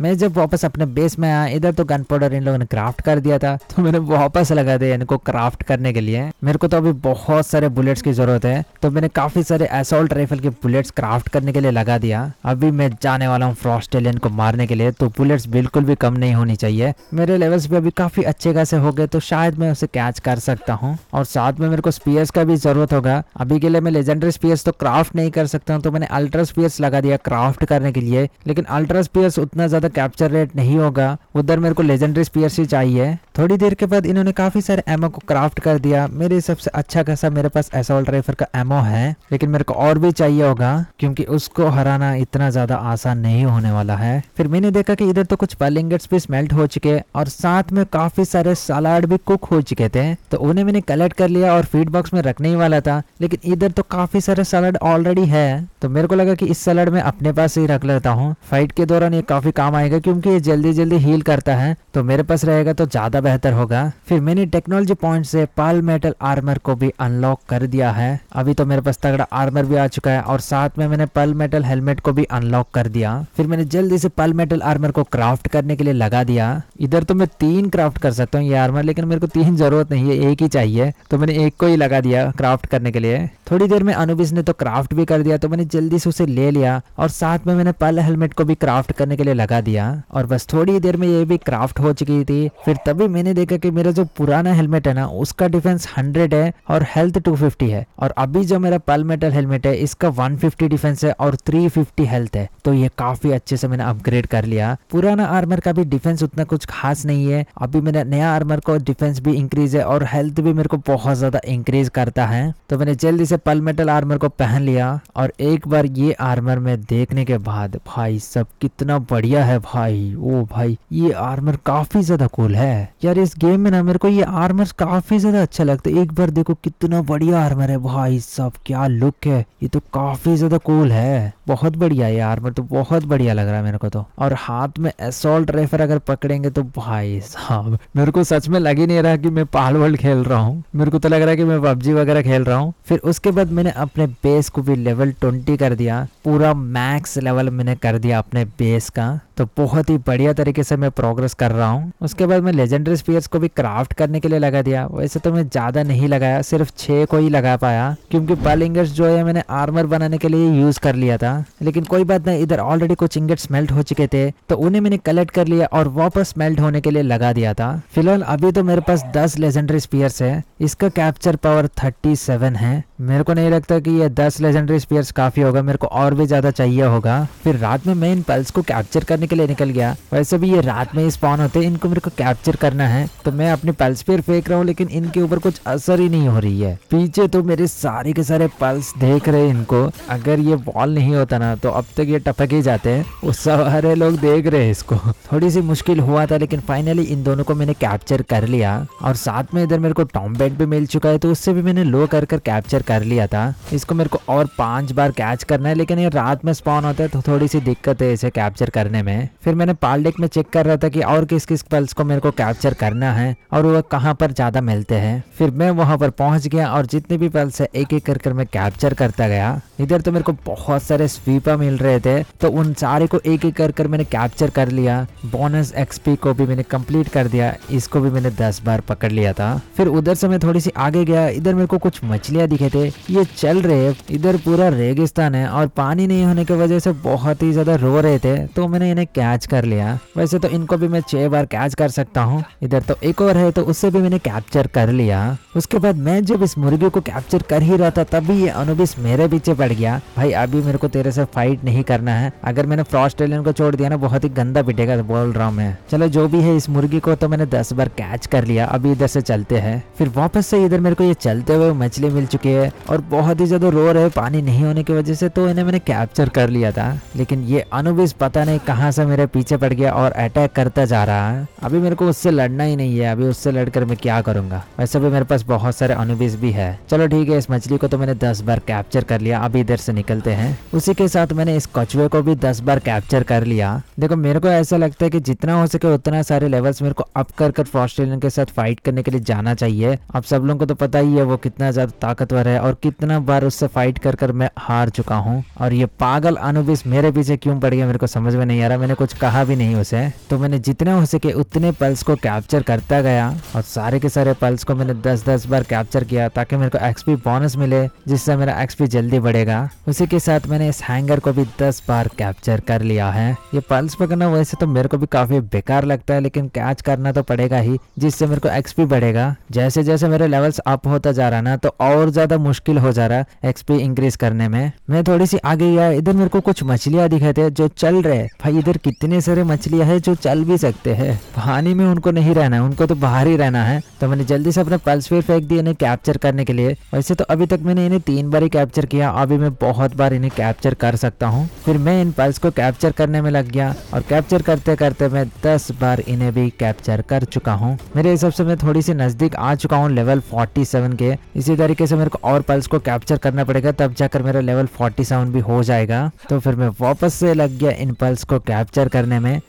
मैं जब वापस अपने बेस में आया, इधर तो गन पाउडर इन लोगों ने क्राफ्ट कर दिया था तो मैंने वापस लगा दिया इनको क्राफ्ट करने के लिए। मेरे को तो अभी बहुत सारे बुलेट्स की ज़रूरत है तो मैंने काफ़ी सारे असोल्ट राइफल के बुलेट्स क्राफ्ट करने के लिए लगा दिया। अभी मैं जाने वाला हूँ फ्रॉस्ट को मारने के लिए तो बुलेट्स बिल्कुल भी कम नहीं होनी चाहिए। मेरे लेवल्स भी अभी काफ़ी अच्छे खासे हो गए तो शायद मैं उसे कैच कर सकता हूँ। और साथ में मेरे को स्पीयर्स का भी ज़रूरत होगा। अभी के लिए मैं लेजेंडरी स्पीयर्स तो क्राफ्ट नहीं कर सकता हूँ तो मैंने अल्ट्रा स्पीयर्स लगा दिया क्राफ्ट करने के लिए। लेकिन अल्ट्रा स्पीयर्स उतना ज़्यादा कैप्चर रेट नहीं होगा। उधर मेरे को लेजेंडरी स्पीयर ही चाहिए। थोड़ी देर के बाद इन्होंने काफ़ी सारे एमओ को क्राफ्ट कर दिया। मेरे सबसे अच्छा खासा मेरे पास एसोल्ट राइफल का एमओ है। लेकिन मेरे को और भी चाहिए होगा, क्योंकि उसको हराना इतना ज़्यादा आसान नहीं होने वाला है। फिर मैंने देखा कि इधर तो कुछ पलिंगेट्स भी स्मेल्ट हो चुके और साथ में काफ़ी सारे सलाड भी कुक हो चुके थे। तो उन्हें मैंने कलेक्ट कर लिया और फ़ीड बॉक्स में रखने ही वाला था। लेकिन इधर तो काफ़ी सारे सलाड ऑलरेडी है। तो मेरे को लगा कि इस सलाड में अपने पास ही रख लेता हूँ। फाइट के दौरान ये काफ़ी काम आएगा क्योंकि ये जल्दी जल्दी हील करता है तो मेरे पास रहेगा तो ज़्यादा बेहतर होगा। फिर मैंने टेक्नोलॉजी पॉइंट से पाल मेटल आर्मर को भी अनलॉक कर दिया है। अभी तो मेरे पास तगड़ा आर्मर भी आ चुका है और साथ में मैंने पल मेटल हेलमेट को भी अनलॉक कर दिया। फिर मैंने जल्दी से पल मेटल आर्मर को क्राफ्ट करने के लिए लगा दिया। इधर तो मैं तीन क्राफ्ट कर सकता हूँ ये आर्मर लेकिन मेरे को तीन ज़रूरत नहीं है, एक ही चाहिए। तो मैंने एक को ही लगा दिया क्राफ्ट करने के लिए। थोड़ी देर में अनुबिस ने तो क्राफ्ट भी कर दिया तो मैंने जल्दी से उसे ले लिया और साथ में मैंने पल हेलमेट को भी क्राफ्ट करने के लिए लगा दिया। और बस थोड़ी देर में ये भी क्राफ्ट हो चुकी थी। फिर तभी मैंने देखा कि मेरा जो पुराना हेलमेट है ना, उसका डिफेंस 100 है और हेल्थ 250 है। और अभी जो मेरा पल मेटल हेलमेट है, इसका 150 डिफेंस है और 350 हेल्थ है। तो ये काफ़ी अच्छे से मैंने अपग्रेड कर लिया। पुराना आर्मर का भी डिफेंस उतना कुछ खास नहीं है। अभी मेरा नया आर्मर को डिफेंस भी इंक्रीज है और हेल्थ भी मेरे को बहुत ज़्यादा इंक्रीज करता है। तो मैंने जल्दी से पल मेटल आर्मर को पहन लिया और एक बार ये आर्मर में देखने के बाद भाई सब कितना बढ़िया है भाई, ओ भाई, ये आर्मर काफ़ी ज़्यादा कूल है। यार इस गेम में ना मेरे को ये आर्मर काफ़ी ज़्यादा अच्छा लगता है। एक बार देखो कितना बढ़िया आर्मर है भाई सब क्या लुक है। ये तो काफ़ी ज़्यादा कूल है। बहुत बढ़िया है आर्मर तो बहुत बढ़िया लग रहा है मेरे को तो। और हाथ में असोल्ट रेफर अगर पकड़ेंगे तो भाई साहब, मेरे को सच में लग ही नहीं रहा कि मैं पाल वर्ल्ड खेल रहा हूँ। मेरे को तो लग रहा है कि मैं पबजी वगैरह खेल रहा हूँ। फिर उसके बाद मैंने अपने बेस को भी लेवल ट्वेंटी कर दिया। पूरा मैक्स लेवल मैंने कर दिया अपने बेस का। तो बहुत ही बढ़िया तरीके से मैं प्रोग्रेस कर रहा हूँ। उसके बाद मैं लेजेंडरी स्पीयर्स को भी क्राफ्ट करने के लिए लगा दिया। वैसे तो मैं ज़्यादा नहीं लगाया, सिर्फ़ छह को ही लगा पाया। क्योंकि पल इंगट्स जो है, मैंने आर्मर बनाने के लिए यूज़ कर लिया था। लेकिन कोई बात नहीं, इधर ऑलरेडी कुछ इंगट्स मेल्ट हो चुके थे तो उन्हें मैंने कलेक्ट कर लिया और वापस मेल्ट होने के लिए लगा दिया था। फ़िलहाल अभी तो मेरे पास दस लेजेंडरी स्पीयर्स है, इसका कैप्चर पावर थर्टी सेवन है। मेरे को नहीं लगता कि ये दस लेजेंडरी स्पीयर्स काफ़ी होगा, मेरे को और भी ज़्यादा चाहिए होगा। फिर रात में मैं इन पल्स को कैप्चर करने के लिए निकल गया। वैसे भी ये रात में ही स्पॉन होते, इनको मेरे को कैप्चर करना है तो मैं अपने पल्स पेयर फेंक रहा हूँ, लेकिन इनके ऊपर कुछ असर ही नहीं हो रही है। पीछे तो मेरे सारे के सारे पल्स देख रहे इनको। अगर ये बॉल नहीं होता ना तो अब तक ये टपक ही जाते हैं। वो सारे लोग देख रहे हैं इसको। थोड़ी सी मुश्किल हुआ था, लेकिन फाइनली इन दोनों को मैंने कैप्चर कर लिया। और साथ में इधर मेरे को टॉम बैट भी मिल चुका है तो उससे भी मैंने लो कर कर कैप्चर कर लिया था। इसको मेरे को और पाँच बार कैच करना है, लेकिन ये रात में स्पॉन होता है तो थोड़ी सी दिक्कत है इसे कैप्चर करने में। फिर मैंने पालडेक में चेक कर रहा था कि और किस किस पल्स को मेरे को कैप्चर करना है, और वो कहाँ पर ज़्यादा मिलते हैं। फिर मैं वहाँ पर पहुँच गया, और जितने भी पल्स है एक एक कर कर मैं कैप्चर करता गया। इधर तो मेरे को बहुत सारे स्वीपर मिल रहे थे तो उन सारे को एक एक कर कर मैंने कैप्चर कर लिया। बोनस एक्सपी को भी मैंने कंप्लीट कर दिया, इसको भी मैंने दस बार पकड़ लिया था। फिर उधर से मैं थोड़ी सी आगे गया, इधर मेरे को कुछ मछलियाँ दिखे थे। ये चल रहे, इधर पूरा रेगिस्तान है और पानी नहीं होने की वजह से बहुत ही ज़्यादा रो रहे थे तो मैंने इन्हें कैच कर लिया। वैसे तो इनको भी मैं छह बार कैच कर सकता हूँ। इधर तो एक और है तो उससे भी मैंने कैप्चर कर लिया। उसके बाद मैं जब इस मुर्गी को कैप्चर कर ही रहा था, तभी ये अनुबिस मेरे पीछे पड़ गया। भाई, अभी मेरे को तेरे से फाइट नहीं करना है। अगर मैंने फ्रॉस्ट एलियन को छोड़ दिया ना, बहुत ही गंदा पिटेगा बोल रहा हूँ। मैं चलो, जो भी है इस मुर्गी को तो मैंने दस बार कैच कर लिया। अभी इधर से चलते हैं। फिर वापस से इधर मेरे को ये चलते हुए मछली मिल चुकी है और बहुत ही ज़्यादा रो रहे पानी नहीं होने की वजह से तो इन्हें मैंने कैप्चर कर लिया था। लेकिन ये अनुबिस पता नहीं कहाँ से मेरे पीछे पड़ गया और अटैक करता जा रहा है। अभी मेरे को उससे लड़ना ही नहीं है। अभी उससे लड़कर मैं क्या करूँगा? वैसे भी मेरे पास बहुत सारे अनुबिस भी है। चलो, ठीक है, इस मछली को तो मैंने दस बार कैप्चर कर लिया। अभी इधर से निकलते हैं। उसी के साथ मैंने इस कछुए को भी दस बार कैप्चर कर लिया। देखो, मेरे को ऐसा लगता है कि जितना हो सके उतना सारे लेवल्स मेरे को अप कर कर फ्रॉस्ट्रेलियन के साथ फाइट करने के लिए जाना चाहिए। अब सब लोगों को तो पता ही है वो कितना ज़्यादा ताकतवर है और कितना बार उससे फाइट कर कर मैं हार चुका हूँ। और ये पागल अनुबिस मेरे पीछे क्यों पड़ गया मेरे को समझ में नहीं आ रहा, मैंने कुछ कहा भी नहीं उसे। तो मैंने जितने हो सके उतने पल्स को कैप्चर करता गया और सारे के सारे पल्स को मैंने दस दस बार कैप्चर किया ताकि मेरे को एक्सपी बोनस मिले, जिससे मेरा एक्सपी जल्दी बढ़ेगा। उसी के साथ मैंने हैंगर को भी दस बार कैप्चर कर लिया है। ये पल्स पकड़ना वैसे तो मेरे को भी काफ़ी बेकार लगता है, लेकिन कैच करना तो पड़ेगा ही, जिससे मेरे को एक्सपी बढ़ेगा। जैसे जैसे मेरे लेवल्स अप होता जा रहा ना तो और ज़्यादा मुश्किल हो जा रहा है एक्सपी इंक्रीज करने में। मैं थोड़ी सी आगे गया, इधर मेरे को कुछ मछलियाँ दिखे थे जो चल रहे भाई, इधर कितने सारे मछलियाँ है जो चल भी सकते है। पानी में उनको नहीं रहना है, उनको तो बाहर ही रहना है। तो मैंने जल्दी से अपने पल्स पे फेंक दिए इन्हें कैप्चर करने के लिए। वैसे तो अभी तक मैंने इन्हें तीन बार ही कैप्चर किया, अभी मैं बहुत बार इन्हें कैप्चर कर सकता हूँ। फिर मैं इन पल्स को कैप्चर करने में लग गया और कैप्चर करते करते मैं दस बार इन्हें भी कैप्चर कर चुका हूँ। मेरे हिसाब से मैं थोड़ी सी नज़दीक आ चुका हूँ लेवल 47 के। इसी तरीके से मेरे को और पल्स को कैप्चर करना पड़ेगा, तब जाकर मेरा लेवल 47 भी हो जाएगा। तो फिर मैं वापस से लग गया इन पल्स को कैप्चर करने में।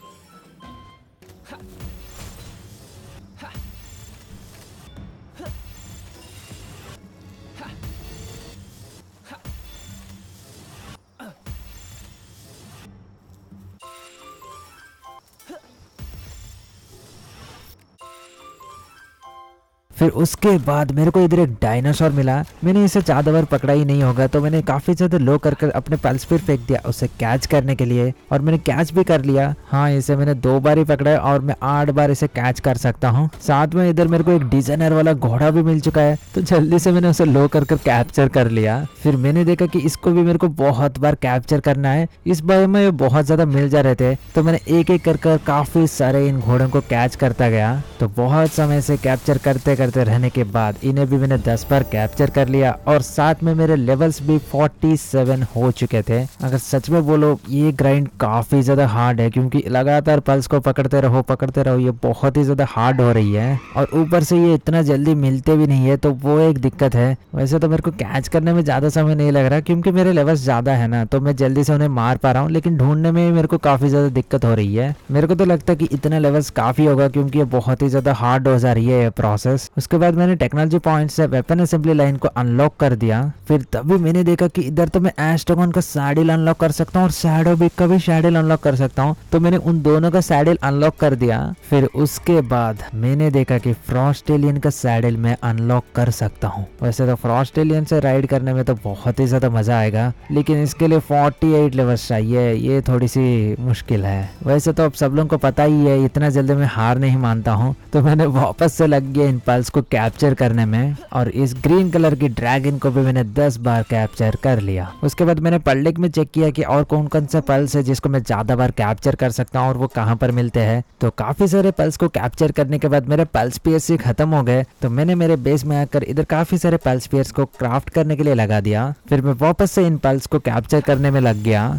फिर उसके बाद मेरे को इधर एक डायनासोर मिला। मैंने इसे ज़्यादा बार पकड़ा ही नहीं होगा तो मैंने काफ़ी ज़्यादा लो कर अपने पल्स पर फेंक दिया उसे कैच करने के लिए और मैंने कैच भी कर लिया। हाँ इसे मैंने दो बार ही पकड़ा है और मैं आठ बार इसे कैच कर सकता हूँ। साथ में इधर मेरे को एक डिज़ाइनर वाला घोड़ा भी मिल चुका है तो जल्दी से मैंने उसे लो कर कर कैप्चर कर लिया। फिर मैंने देखा कि इसको भी मेरे को बहुत बार कैप्चर करना है। इस बार में बहुत ज़्यादा मिल जा रहे थे तो मैंने एक एक कर कर काफ़ी सारे इन घोड़ों को कैच करता गया। तो बहुत समय से कैप्चर करते करते करते रहने के बाद इन्हें भी मैंने दस बार कैप्चर कर लिया और साथ में मेरे लेवल्स भी फोर्टी सेवन हो चुके थे। अगर सच में बोलो, ये ग्राइंड काफ़ी ज़्यादा हार्ड है क्योंकि लगातार पल्स को पकड़ते रहो पकड़ते रहो, ये बहुत ही ज़्यादा हार्ड हो रही है। और ऊपर से ये इतना जल्दी मिलते भी नहीं है तो वो एक दिक्कत है। वैसे तो मेरे को कैच करने में ज़्यादा समय नहीं लग रहा क्योंकि मेरे लेवल्स ज़्यादा है ना तो मैं जल्दी से उन्हें मार पा रहा हूँ, लेकिन ढूँढने में मेरे को काफ़ी ज़्यादा दिक्कत हो रही है। मेरे को तो लगता है कि इतना लेवल्स काफ़ी होगा क्योंकि ये बहुत ही ज़्यादा हार्ड हो जा रही है ये प्रोसेस उसके बाद मैंने टेक्नोलॉजी पॉइंट से वेपन असेंबली लाइन को अनलॉक कर दिया। फिर तभी मैंने देखा कि इधर तो मैं एस्टोगन का सैडल अनलॉक कर सकता हूँ और सैडो बिग का भी सैडल अनलॉक कर सकता हूँ। तो मैंने उन दोनों का सैडल अनलॉक कर दिया। फिर उसके बाद मैंने देखा कि फ्रॉस्ट एलियन का सैडल मैं अनलॉक कर सकता हूँ। वैसे तो फ्रॉस्ट एलियन से राइड करने में तो बहुत ही ज़्यादा मज़ा आएगा, लेकिन इसके लिए 48 लेवल्स चाहिए। ये थोड़ी सी मुश्किल है। वैसे तो अब सब लोगों को पता ही है, इतना जल्दी मैं हार नहीं मानता हूँ। तो मैंने वापस से लग गया इन पल्स को कैप्चर करने में और इस ग्रीन कलर की ड्रैगन को भी मैंने दस बार कैप्चर कर लिया। उसके बाद मैंने पल्लिक में चेक किया कि और कौन कौन से पल्स है जिसको मैं ज़्यादा बार कैप्चर कर सकता हूँ और वो कहाँ पर मिलते हैं। तो काफ़ी सारे पल्स को कैप्चर करने के बाद मेरे पल्स पियर्स खत्म हो गए। तो मैंने मेरे बेस में आकर इधर काफ़ी सारे पल्स पियर्स को क्राफ्ट करने के लिए लगा दिया। फिर मैं वापस से इन पल्स को कैप्चर करने में लग गया।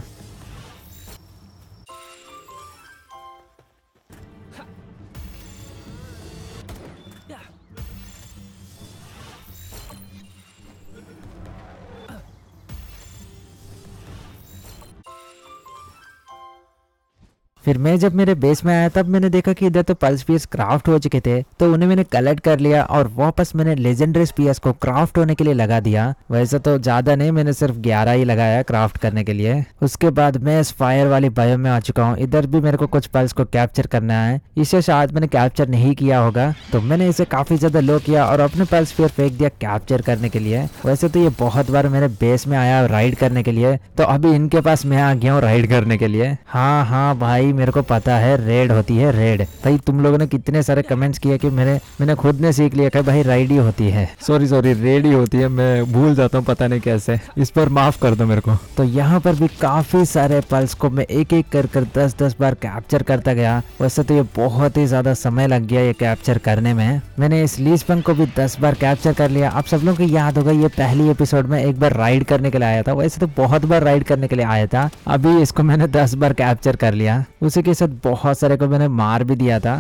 फिर मैं जब मेरे बेस में आया, तब मैंने देखा कि इधर तो पल्स पीस क्राफ्ट हो चुके थे तो उन्हें मैंने कलेक्ट कर लिया और वापस मैंने लेजेंडरी स्पीयर्स को क्राफ्ट होने के लिए लगा दिया। वैसे तो ज़्यादा नहीं, मैंने सिर्फ़ ग्यारह ही लगाया क्राफ्ट करने के लिए। उसके बाद मैं इस फायर वाली बायो में आ चुका हूँ। इधर भी मेरे को कुछ पल्स को कैप्चर करना है। इसे शायद मैंने कैप्चर नहीं किया होगा तो मैंने इसे काफ़ी ज़्यादा लो किया और अपने पल्स पेयर फेंक दिया कैप्चर करने के लिए। वैसे तो ये बहुत बार मेरे बेस में आया राइड करने के लिए तो अभी इनके पास मैं आ गया हूँ राइड करने के लिए। हाँ हाँ भाई भाई मेरे को पता है रेड होती है रेड। भाई तुम लोगों ने कितने सारे कमेंट्स किए कि मेरे मैंने खुद ने सीख लिया कि भाई राइड ही होती है। सॉरी सॉरी रेड ही होती है मैं भूल जाता हूँ पता नहीं कैसे। इस पर माफ़ कर दो मेरे को। तो यहाँ पर भी काफ़ी सारे पल्स को मैं एक एक कर कर दस दस बार कैप्चर करता गया। वैसे तो ये बहुत ही ज़्यादा समय लग गया ये कैप्चर करने में। मैंने इस लीज पंक को भी दस बार कैप्चर कर लिया। आप सब लोग को याद होगा ये पहली एपिसोड में एक बार राइड करने के लिए आया था। वैसे तो बहुत बार राइड करने के लिए आया था। अभी इसको मैंने दस बार कैप्चर कर लिया। उसी के साथ बहुत सारे को मैंने मार भी दिया था।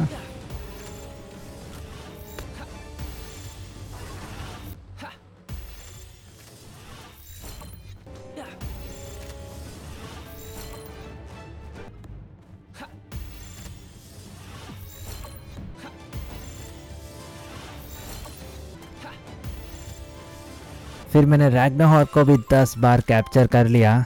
फिर मैंने रैग्नाहॉर को भी दस बार कैप्चर कर लिया।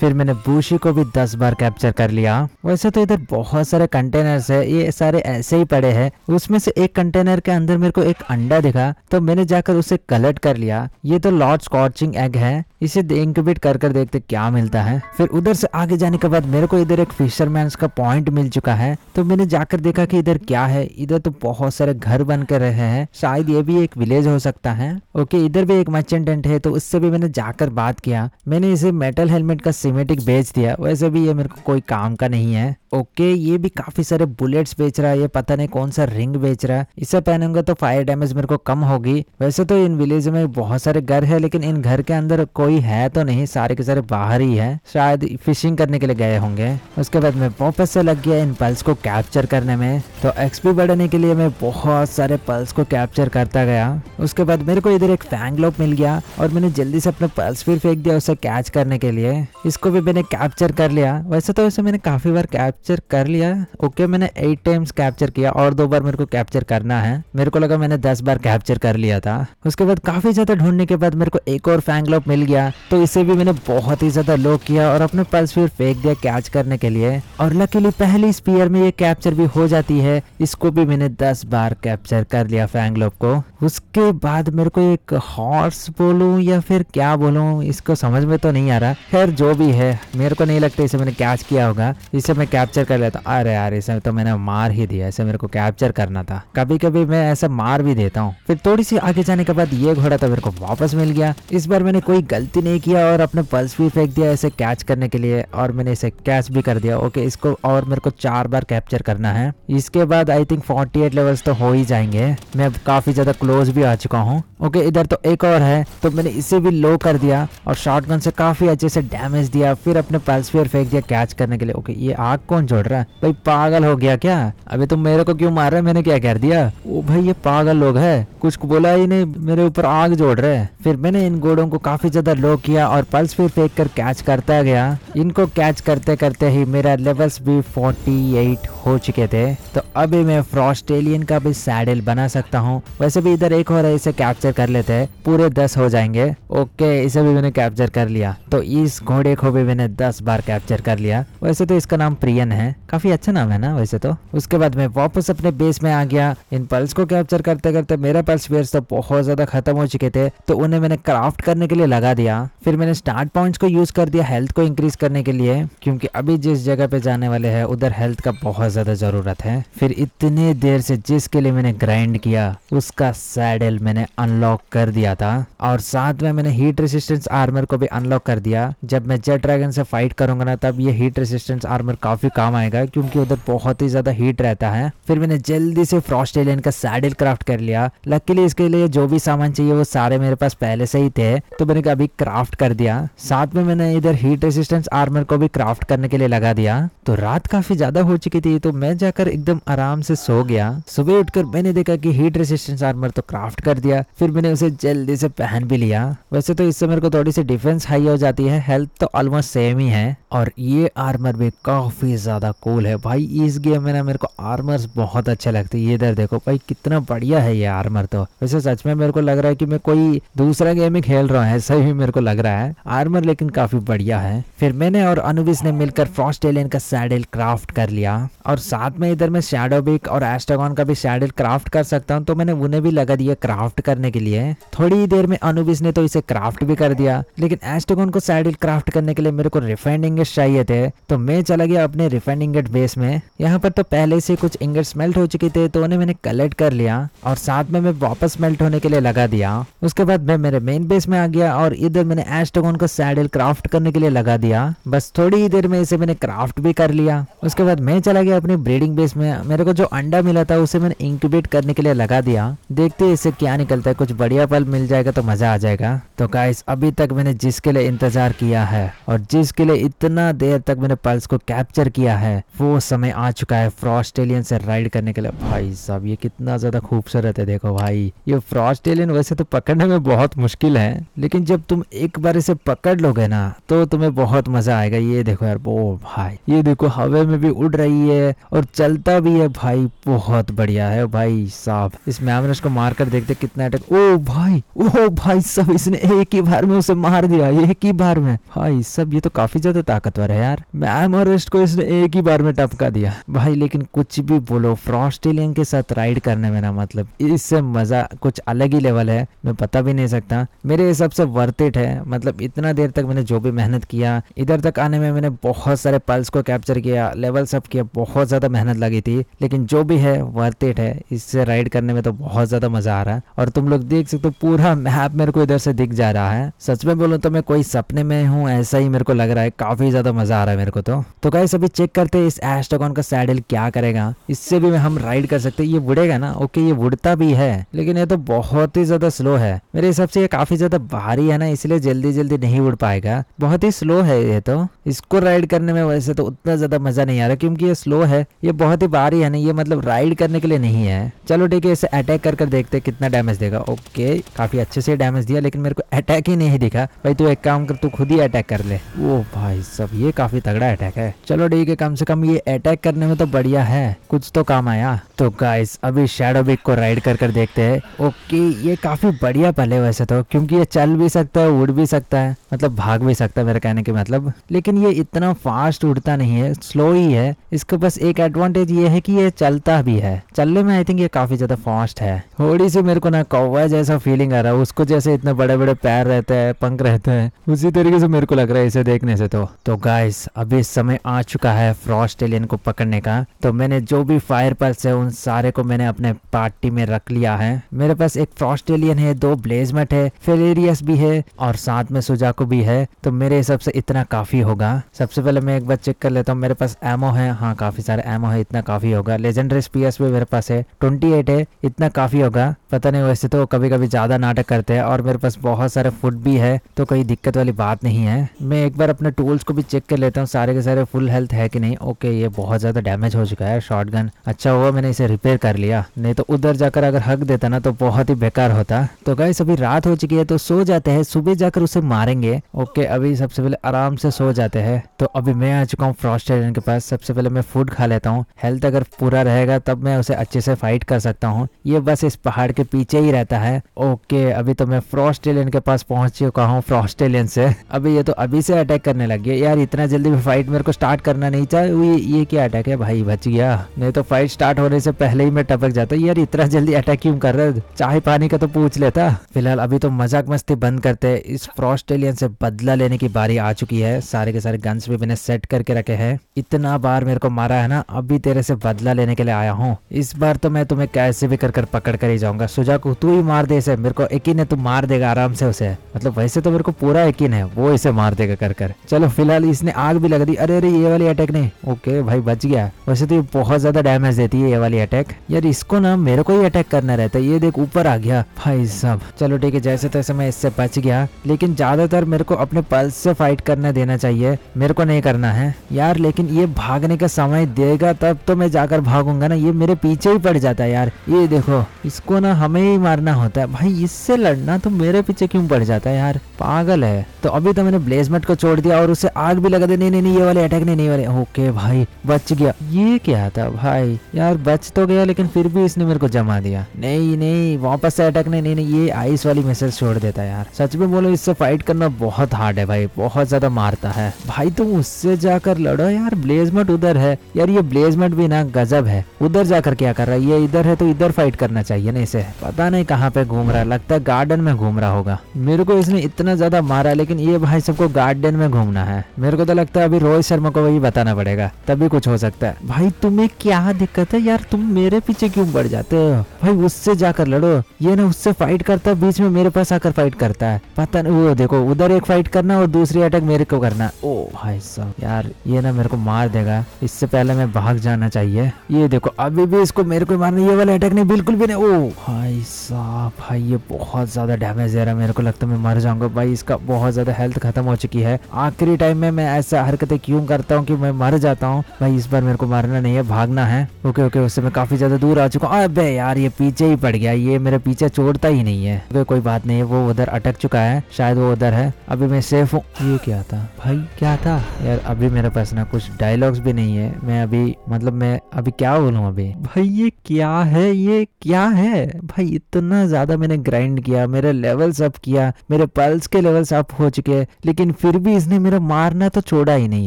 फिर मैंने बूशी को भी दस बार कैप्चर कर लिया। वैसे तो इधर बहुत सारे कंटेनर्स है, ये सारे ऐसे ही पड़े हैं। उसमें से एक कंटेनर के अंदर मेरे को एक अंडा दिखा तो मैंने जाकर उसे कलेक्ट कर लिया। ये तो लॉर्ड स्कॉचिंग एग है। इसे इंक्यूबेट कर कर देखते क्या मिलता है। फिर उधर से आगे जाने के बाद मेरे को इधर एक फिशरमैन का पॉइंट मिल चुका है। तो मैंने जाकर देखा कि इधर क्या है। इधर तो बहुत सारे घर बन कर रहे हैं। शायद ये भी एक विलेज हो सकता है। ओके इधर भी एक मर्चेंटेंट है तो उससे भी मैंने जाकर बात किया। मैंने इसे मेटल हेलमेट का सीमेटिक बेच दिया। वैसे भी ये मेरे को कोई काम का नहीं है। ओके ये भी काफ़ी सारे बुलेट्स बेच रहा है। ये पता नहीं कौन सा रिंग बेच रहा है। इसे पहनूँगा तो फायर डैमेज मेरे को कम होगी। वैसे तो इन विलेज में बहुत सारे घर है, लेकिन इन घर के अंदर कोई है तो नहीं, सारे के सारे बाहर ही है। शायद फिशिंग करने के लिए गए होंगे। उसके बाद मैं वापस से लग गया इन पल्स को कैप्चर करने में। तो एक्सपी बढ़ाने के लिए मैं बहुत सारे पल्स को कैप्चर करता गया। उसके बाद मेरे को इधर एक फैंगलोप मिल गया और मैंने जल्दी से अपने पल्स फिर फेंक दिया उसे कैच करने के लिए। इसको भी मैंने कैप्चर कर लिया। वैसे तो वैसे मैंने काफ़ी बार कैप्चर कर लिया। ओके, मैंने एट टाइम्स कैप्चर किया और दो बार मेरे को कैप्चर करना है। मेरे को लगा मैंने दस बार कैप्चर कर लिया था। उसके बाद काफ़ी ज़्यादा ढूँढने के बाद मेरे को एक और फैंगलोप मिल गया। किया तो इसे भी मैंने बहुत ही ज़्यादा लो किया और अपने पल्स फिर फेंक दिया कैच करने के लिए। और लकीली पहली स्पीयर में ये कैप्चर भी हो जाती है। इसको भी मैंने दस बार कैप्चर कर लिया फैंगलोप को। उसके बाद मेरे को एक हॉर्स बोलूँ या फिर क्या बोलूँ, इसको समझ में तो नहीं आ रहा। खैर, जो भी है, मेरे को नहीं लगता इसे मैंने कैच किया होगा। इसे मैं कैप्चर कर लेता अरे यार, इसे तो मैंने मार ही दिया। इसे मेरे को कैप्चर करना था। कभी कभी मैं ऐसा मार भी देता हूँ। फिर थोड़ी सी आगे जाने के बाद ये घोड़ा तो मेरे को वापस मिल गया। इस बार मैंने कोई गलती नहीं किया और अपने पल्स भी फेंक दिया इसे कैच करने के लिए और मैंने इसे कैच भी कर दिया। ओके इसको और मेरे को चार बार कैप्चर करना है। इसके बाद आई थिंक 48 लेवल्स तो हो ही जाएँगे। मैं काफ़ी ज़्यादा क्लोज भी आ चुका हूँ। ओके इधर तो एक और है तो मैंने इसे भी लो कर दिया और शॉटगन से काफ़ी अच्छे से डैमेज दिया, फिर अपने पल्स फेंक दिया कैच करने के लिए। ओके ये आग कौन जोड़ रहा है? भाई, पागल हो गया क्या? अभी तुम मेरे को क्यों मार रहे मैंने क्या कर दिया? ओ भाई, ये पागल लोग है। कुछ बोला ही नहीं, मेरे ऊपर आग जोड़ रहे हैं। फिर मैंने इन घोड़ों को काफ़ी ज़्यादा लो किया और पल्स भी फेंक कर कैच करता गया। इनको कैच करते करते ही मेरा लेवल्स भी 48 हो चुके थे। तो अभी मैं फ्रॉस्ट एलियन का भी सैडल बना सकता हूँ। वैसे भी इधर एक और है, इसे कैप्चर कर लेते हैं। पूरे दस हो जाएँगे। ओके इसे भी मैंने कैप्चर कर लिया। तो इस घोड़े को भी मैंने दस बार कैप्चर कर लिया। वैसे तो इसका नाम प्रियन है। काफ़ी अच्छा नाम है ना वैसे तो। उसके बाद मैं वापस अपने बेस में आ गया। इन पल्स को कैप्चर करते करते मेरा पल्स वेयर्स तो बहुत ज़्यादा खत्म हो चुके थे। तो उन्हें मैंने क्राफ्ट करने के लिए लगा दिया। फिर मैंने स्टार्ट पॉइंट्स को यूज़ कर दिया हेल्थ को इंक्रीज करने के लिए, क्योंकि अभी जिस जगह पे जाने वाले हैं, उधर हेल्थ का बहुत ज़्यादा ज़रूरत है। फिर इतने देर से जिसके लिए मैंने ग्राइंड किया, उसका सैडल मैंने अनलॉक कर दिया था। और साथ में मैंने हीट रेसिस्टेंस आर्मर को भी अनलॉक कर दिया। जब मैं जेट ड्रैगन से फाइट करूँगा ना, तब ये हीट रेसिस्टेंस आर्मर काफ़ी काम आएगा, क्योंकि उधर बहुत ही ज़्यादा हीट रहता है। फिर मैंने जल्दी से फ्रॉस्ट एलियन का सैडल क्राफ्ट कर लिया। लकीली इसके लिए जो भी सामान चाहिए, वो सारे मेरे पास पहले से ही थे। तो मैंने अभी क्राफ्ट कर दिया। साथ में मैंने इधर हीट रेसिस्टेंस आर्मर को भी क्राफ्ट करने के लिए लगा दिया। तो रात काफ़ी ज़्यादा हो चुकी थी तो मैं जाकर एकदम आराम से सो गया। सुबह उठकर मैंने देखा कि हीट रेसिस्टेंस आर्मर तो क्राफ्ट कर दिया, फिर मैंने उसे जल्दी से पहन भी लिया। वैसे तो इससे मेरे को थोड़ी सी डिफेंस हाई हो जाती है हेल्थ तो ऑलमोस्ट सेम ही है। और ये आर्मर भी काफ़ी ज़्यादा कूल है। भाई, इस गेम में ना मेरे को आर्मर बहुत अच्छे लगते हैं। इधर देखो, भाई, कितना बढ़िया है ये आर्मर तो। वैसे सच में मेरे को लग रहा है कि मैं कोई दूसरा गेम ही खेल रहा हूँ, ऐसा ही मेरे को लग रहा है। आर्मर लेकिन काफ़ी बढ़िया है। फिर मैंने और अनुबिस ने मिलकर फ्रॉस्ट एलियन का सैडल क्राफ्ट कर लिया। और साथ में इधर मैं शैडो बिक और एस्टागॉन का भी सैडल क्राफ्ट कर सकता हूँ तो मैंने उन्हें भी लगा दिया क्राफ्ट करने के लिए। थोड़ी देर में अनुबिस ने तो इसे क्राफ्ट भी कर दिया। लेकिन एस्टागॉन को सैडल क्राफ्ट करने के लिए मेरे को रिफाइंड इंगेट चाहिए थे तो मैं चला गया अपने रिफाइंड इंगेट बेस में। यहाँ पर तो पहले से कुछ इंगेट मेल्ट हो चुके थे तो उन्हें मैंने कलेक्ट कर लिया। और साथ में मैं वापस मेल्ट होने के लिए लगा दिया। उसके बाद मैं मेरे मेन बेस में आ गया और इधर मैंने एस्टोगन को सैडल क्राफ्ट करने के लिए लगा दिया। बस थोड़ी ही देर में इसे मैंने क्राफ्ट भी कर लिया। उसके बाद मैं चला गया अपनी ब्रीडिंग बेस में। मेरे को जो अंडा मिला था, उसे मैंने इंक्यूबेट करने के लिए लगा दिया। देखते इससे क्या निकलता है। कुछ बढ़िया पल मिल जाएगा तो मज़ा आ जाएगा। तो गाइस अभी तक मैंने जिसके लिए इंतज़ार किया है और जिसके लिए इतना देर तक मैंने पल्स को कैप्चर किया है, वो समय आ चुका है फ्रॉस्टेलियन से राइड करने के लिए। भाई साहब, ये कितना ज़्यादा खूबसूरत है, देखो भाई। ये फ्रॉस्टेलियन वैसे तो पकड़ने में बहुत मुश्किल है, लेकिन जब तुम एक बार इसे पकड़ लोगे ना तो तुम्हें बहुत मज़ा आएगा। ये देखो यार, ओ भाई, ये देखो, हवा में भी उड़ रही है और चलता भी है। भाई, बहुत बढ़िया है भाई साहब। इस मैमरस को मार कर देखते कितना अटैक ओ भाई ओ भाई सब इसने एक ही बार में उसे मार दिया, एक ही बार में। भाई सब ये तो काफ़ी ज़्यादा ताकतवर है यार। मैमरस्ट को इसने एक ही बार में टपका दिया। भाई, लेकिन कुछ भी बोलो फ्रॉस्टेलियन के साथ राइड करने में ना मतलब इससे मज़ा कुछ अलग ही लेवल है। मैं पता भी नहीं सकता। मेरे हिसाब से वर्थ इट है। मतलब इतना देर तक मैंने जो भी मेहनत किया, इधर तक आने में मैंने बहुत सारे पल्स को कैप्चर किया लेवल सब किया, बहुत ज़्यादा मेहनत लगी थी। लेकिन जो भी है वर्थ इट है। इससे राइड करने में तो बहुत ज़्यादा मज़ा आ रहा है। और तुम लोग देख सकते हो, पूरा मैप मेरे को इधर से दिख जा रहा है। सच में बोलो तो मैं कोई सपने में हूँ, ऐसा ही मेरे को लग रहा है। काफ़ी ज़्यादा मज़ा आ रहा है मेरे को तो। तो गाइस अभी चेक करते इस एस्टोकॉन का सैडल क्या करेगा। इससे भी हम राइड कर सकते ये उड़ेगा ना? ओके ये उड़ता भी है, लेकिन ये तो बहुत ही ज़्यादा स्लो है। मेरे हिसाब से ये काफ़ी ज़्यादा भारी है ना इसलिए जल्दी जल्दी नहीं उड़ पाएगा। बहुत ही स्लो है ये तो। इसको राइड करने में वैसे तो उतना ज़्यादा मज़ा नहीं आ रहा क्योंकि ये स्लो है। ये बहुत ही भारी है ना ये मतलब राइड करने के लिए नहीं है। चलो ठीक है, इसे अटैक कर कर देखते कितना डैमेज देगा। ओके काफ़ी अच्छे से डैमेज दिया लेकिन मेरे को अटैक ही नहीं दिखा। भाई तू एक काम कर, तू खुद ही अटैक कर ले। ओ भाई सब ये काफ़ी तगड़ा अटैक है। चलो ठीक है, कम से कम ये अटैक करने में तो बढ़िया है। कुछ तो काम आया। तो गाइस अभी शेडो बिग को राइड कर कर देखते हैं। ओके ये काफ़ी बढ़िया है वैसे तो क्योंकि ये चल भी सकता है। उड़ भी सकता है। मतलब भाग भी सकता है मेरे कहने के मतलब। लेकिन ये इतना फास्ट उड़ता नहीं है स्लो ही है। इसके बस एक एडवांटेज ये है कि ये चलता भी है। चलने में आई थिंक ये काफ़ी ज़्यादा फास्ट है। थोड़ी सी मेरे को ना कौवा जैसा फीलिंग आ रहा है, उसको जैसे इतने बड़े बड़े पैर रहते हैं, पंख रहते हैं, उसी तरीके से मेरे को लग रहा है इसे देखने से तो। तो गाइस अभी समय आ चुका है फ्रॉस्ट एलियन को पकड़ने का। तो मैंने जो भी फायर पल्स है, उन सारे को मैंने अपने पार्टी में रख लिया है। मेरे पास एक फ्रॉस्ट एलियन है, दो ब्लेजमेट है फेलेरियस भी है, और साथ में सुजाको भी है तो मेरे हिसाब से इतना काफ़ी होगा। सबसे पहले मैं एक बार चेक कर लेता हूँ, मेरे पास एमओ है। हाँ काफ़ी सारे एमओ है, इतना काफ़ी होगा। लेजेंडरी स्पीयर्स भी मेरे पास है ट्वेंटी एट है, इतना काफ़ी होगा। पता नहीं, वैसे तो कभी कभी ज़्यादा नाटक करते हैं और मेरे पास बहुत सारे फ़ूड भी है तो कोई दिक्कत वाली बात नहीं है। मैं एक बार अपने टूल्स को भी चेक कर लेता हूँ, सारे के सारे फुल हेल्थ है कि नहीं। ओके ये बहुत ज़्यादा डैमेज हो चुका है शॉर्ट गन अच्छा हुआ मैंने इसे रिपेयर कर लिया, नहीं तो उधर जाकर अगर हक देता ना तो बहुत ही बेकार होता। तो गाइस अभी रात हो चुकी है तो सो जाते हैं, सुबह जाकर उसे मारेंगे। ओके अभी सबसे पहले आराम से सो जाते हैं। तो अभी मैं आ चुका हूँ फ्रॉस्ट के पास। सबसे पहले मैं फ़ूड खा लेता हूँ। हेल्थ अगर पूरा रहेगा तब मैं उसे अच्छे से फाइट कर सकता हूँ। ये बस इस पहाड़ के पीछे ही रहता है। ओके अभी तो मैं फ्रॉस्टेलियन के पास पहुँच चुका हूँ फ्रॉस्टेलियन से। अभी ये तो अभी से अटैक करने लग गया। यार इतना जल्दी भी फाइट मेरे को स्टार्ट करना नहीं चाहिए ये, क्या अटैक है? भाई बच गया। नहीं तो फाइट स्टार्ट होने से पहले ही मैं टपक जाता यार इतना जल्दी अटैक क्यों कर रहे चाय पानी का तो पूछ लेता। फ़िलहाल अभी तो मज़ाक मस्ती बंद करते इस फ्रॉस्टेलियन से बदला लेने की बारी आ चुकी है। सारे के सारे गन्स भी मैंने सेट करके रखे हैं। इतना बार मेरे को मारा है ना अभी तेरे से बदला लेने के लिए आया हूँ। इस बार तो मैं तुम्हें कैसे भी कर कर पकड़ कर ही जाऊँगा। सुजा को तू ही मार दे इसे। मेरे को यकीन है तू मार देगा आराम से उसे। मतलब वैसे तो मेरे को पूरा यकीन है, वो इसे मार देगा कर कर। चलो, फ़िलहाल इसने आग भी लगा दी। अरे अरे, ये वाली अटैक नहीं। ओके, भाई बच गया। वैसे तो ये बहुत ज़्यादा डैमेज देती है ये वाली अटैक यार इसको ना मेरे को ही अटैक करना रहता है। ये देख, ऊपर आ गया। भाई साहब। चलो, ठीक है, जैसे तैसे मैं इससे बच गया। लेकिन ज़्यादातर मेरे को अपने पल्स से फाइट करने देना चाहिए। मेरे को नहीं करना है। यार, लेकिन ये भागने का समय देगा, तब तो मैं जाकर भागूँगा ना। ये मेरे पीछे ही पड़ जाता है यार। ये देखो, इसको ना हमें ही मारना होता है। भाई, इससे लड़ना तो मेरे पीछे क्यों पड़ जाता है यार? पागल है। तो अभी तो मैंने ब्लेजमेट को छोड़ दिया और उसे आग भी लगा दे। नहीं नहीं ये वाले अटैक नहीं नहीं वाले। ओके भाई, बच गया। ये क्या था भाई? यार, बच तो गया, लेकिन फिर भी इसने मेरे को जमा दिया। नहीं नहीं, वापस से अटैक नहीं नहीं ये आइस वाली मैसेज छोड़ देता यार। सच में बोलो, इससे फाइट करना बहुत हार्ड है भाई, बहुत ज़्यादा मारता है। भाई तुम उससे जाकर लड़ो यार ब्लेजमेट उधर है। यार ये ब्लेजमेट भी ना गजब है। उधर जाकर क्या कर रहा है? ये इधर है तो इधर फाइट करना चाहिए ना इसे। पता नहीं कहाँ पे घूम रहा है, लगता है गार्डन में घूम रहा होगा। मेरे को इसने इतना ज़्यादा मारा, लेकिन ये भाई सबको गार्डन में घूमना है। मेरे को तो लगता है अभी रोहित शर्मा को वही बताना पड़ेगा, तभी कुछ हो सकता है। भाई तुम्हें क्या दिक्कत है यार? तुम मेरे पीछे क्यों बढ़ जाते हो? भाई उससे जाकर लड़ो। ये ना उससे फाइट करता है बीच में मेरे पास आकर फाइट करता है। पता नहीं, वो देखो, उधर एक फाइट करना और दूसरी अटैक मेरे को करना ओ। भाई साहब यार ये ना मेरे को मार देगा। इससे पहले मैं भाग जाना चाहिए। ये देखो अभी भी इसको मेरे को मारना ये वाला अटैक नहीं बिल्कुल भी नहीं। ओ भाई साहब भाई ये बहुत ज़्यादा डैमेज दे रहा है। मेरे को लगता है मैं मर जाऊँगा। भाई इसका बहुत ज़्यादा हेल्थ खत्म हो चुकी है। आखिरी टाइम में मैं ऐसा हरकतें क्यों करता हूँ कि मैं मर जाता हूँ? भाई इस बार मेरे को मारना नहीं है भागना है। ओके ओके उससे मैं काफ़ी ज़्यादा दूर आ चुका हूँ। अबे यार ये पीछे ही पड़ गया। ये मेरे पीछे छोड़ता ही नहीं है। कोई बात नहीं है वो उधर अटक चुका है। शायद वो उधर है। अभी मैं सेफ़ हूँ। ये क्या था? भाई, क्या था? यार, अभी मेरे पास ना कुछ डायलॉग्स भी नहीं है। मैं अभी मतलब मैं अभी क्या बोलूँ अभी? भाई, ये क्या है? ये क्या है? भाई, इतना ज़्यादा मैंने ग्राइंड किया, मेरे लेवल्स अप किया, मेरे पल्स के लेवल्स अप हो चुके लेकिन फिर भी इसने मेरा मारना तो छोड़ा ही नहीं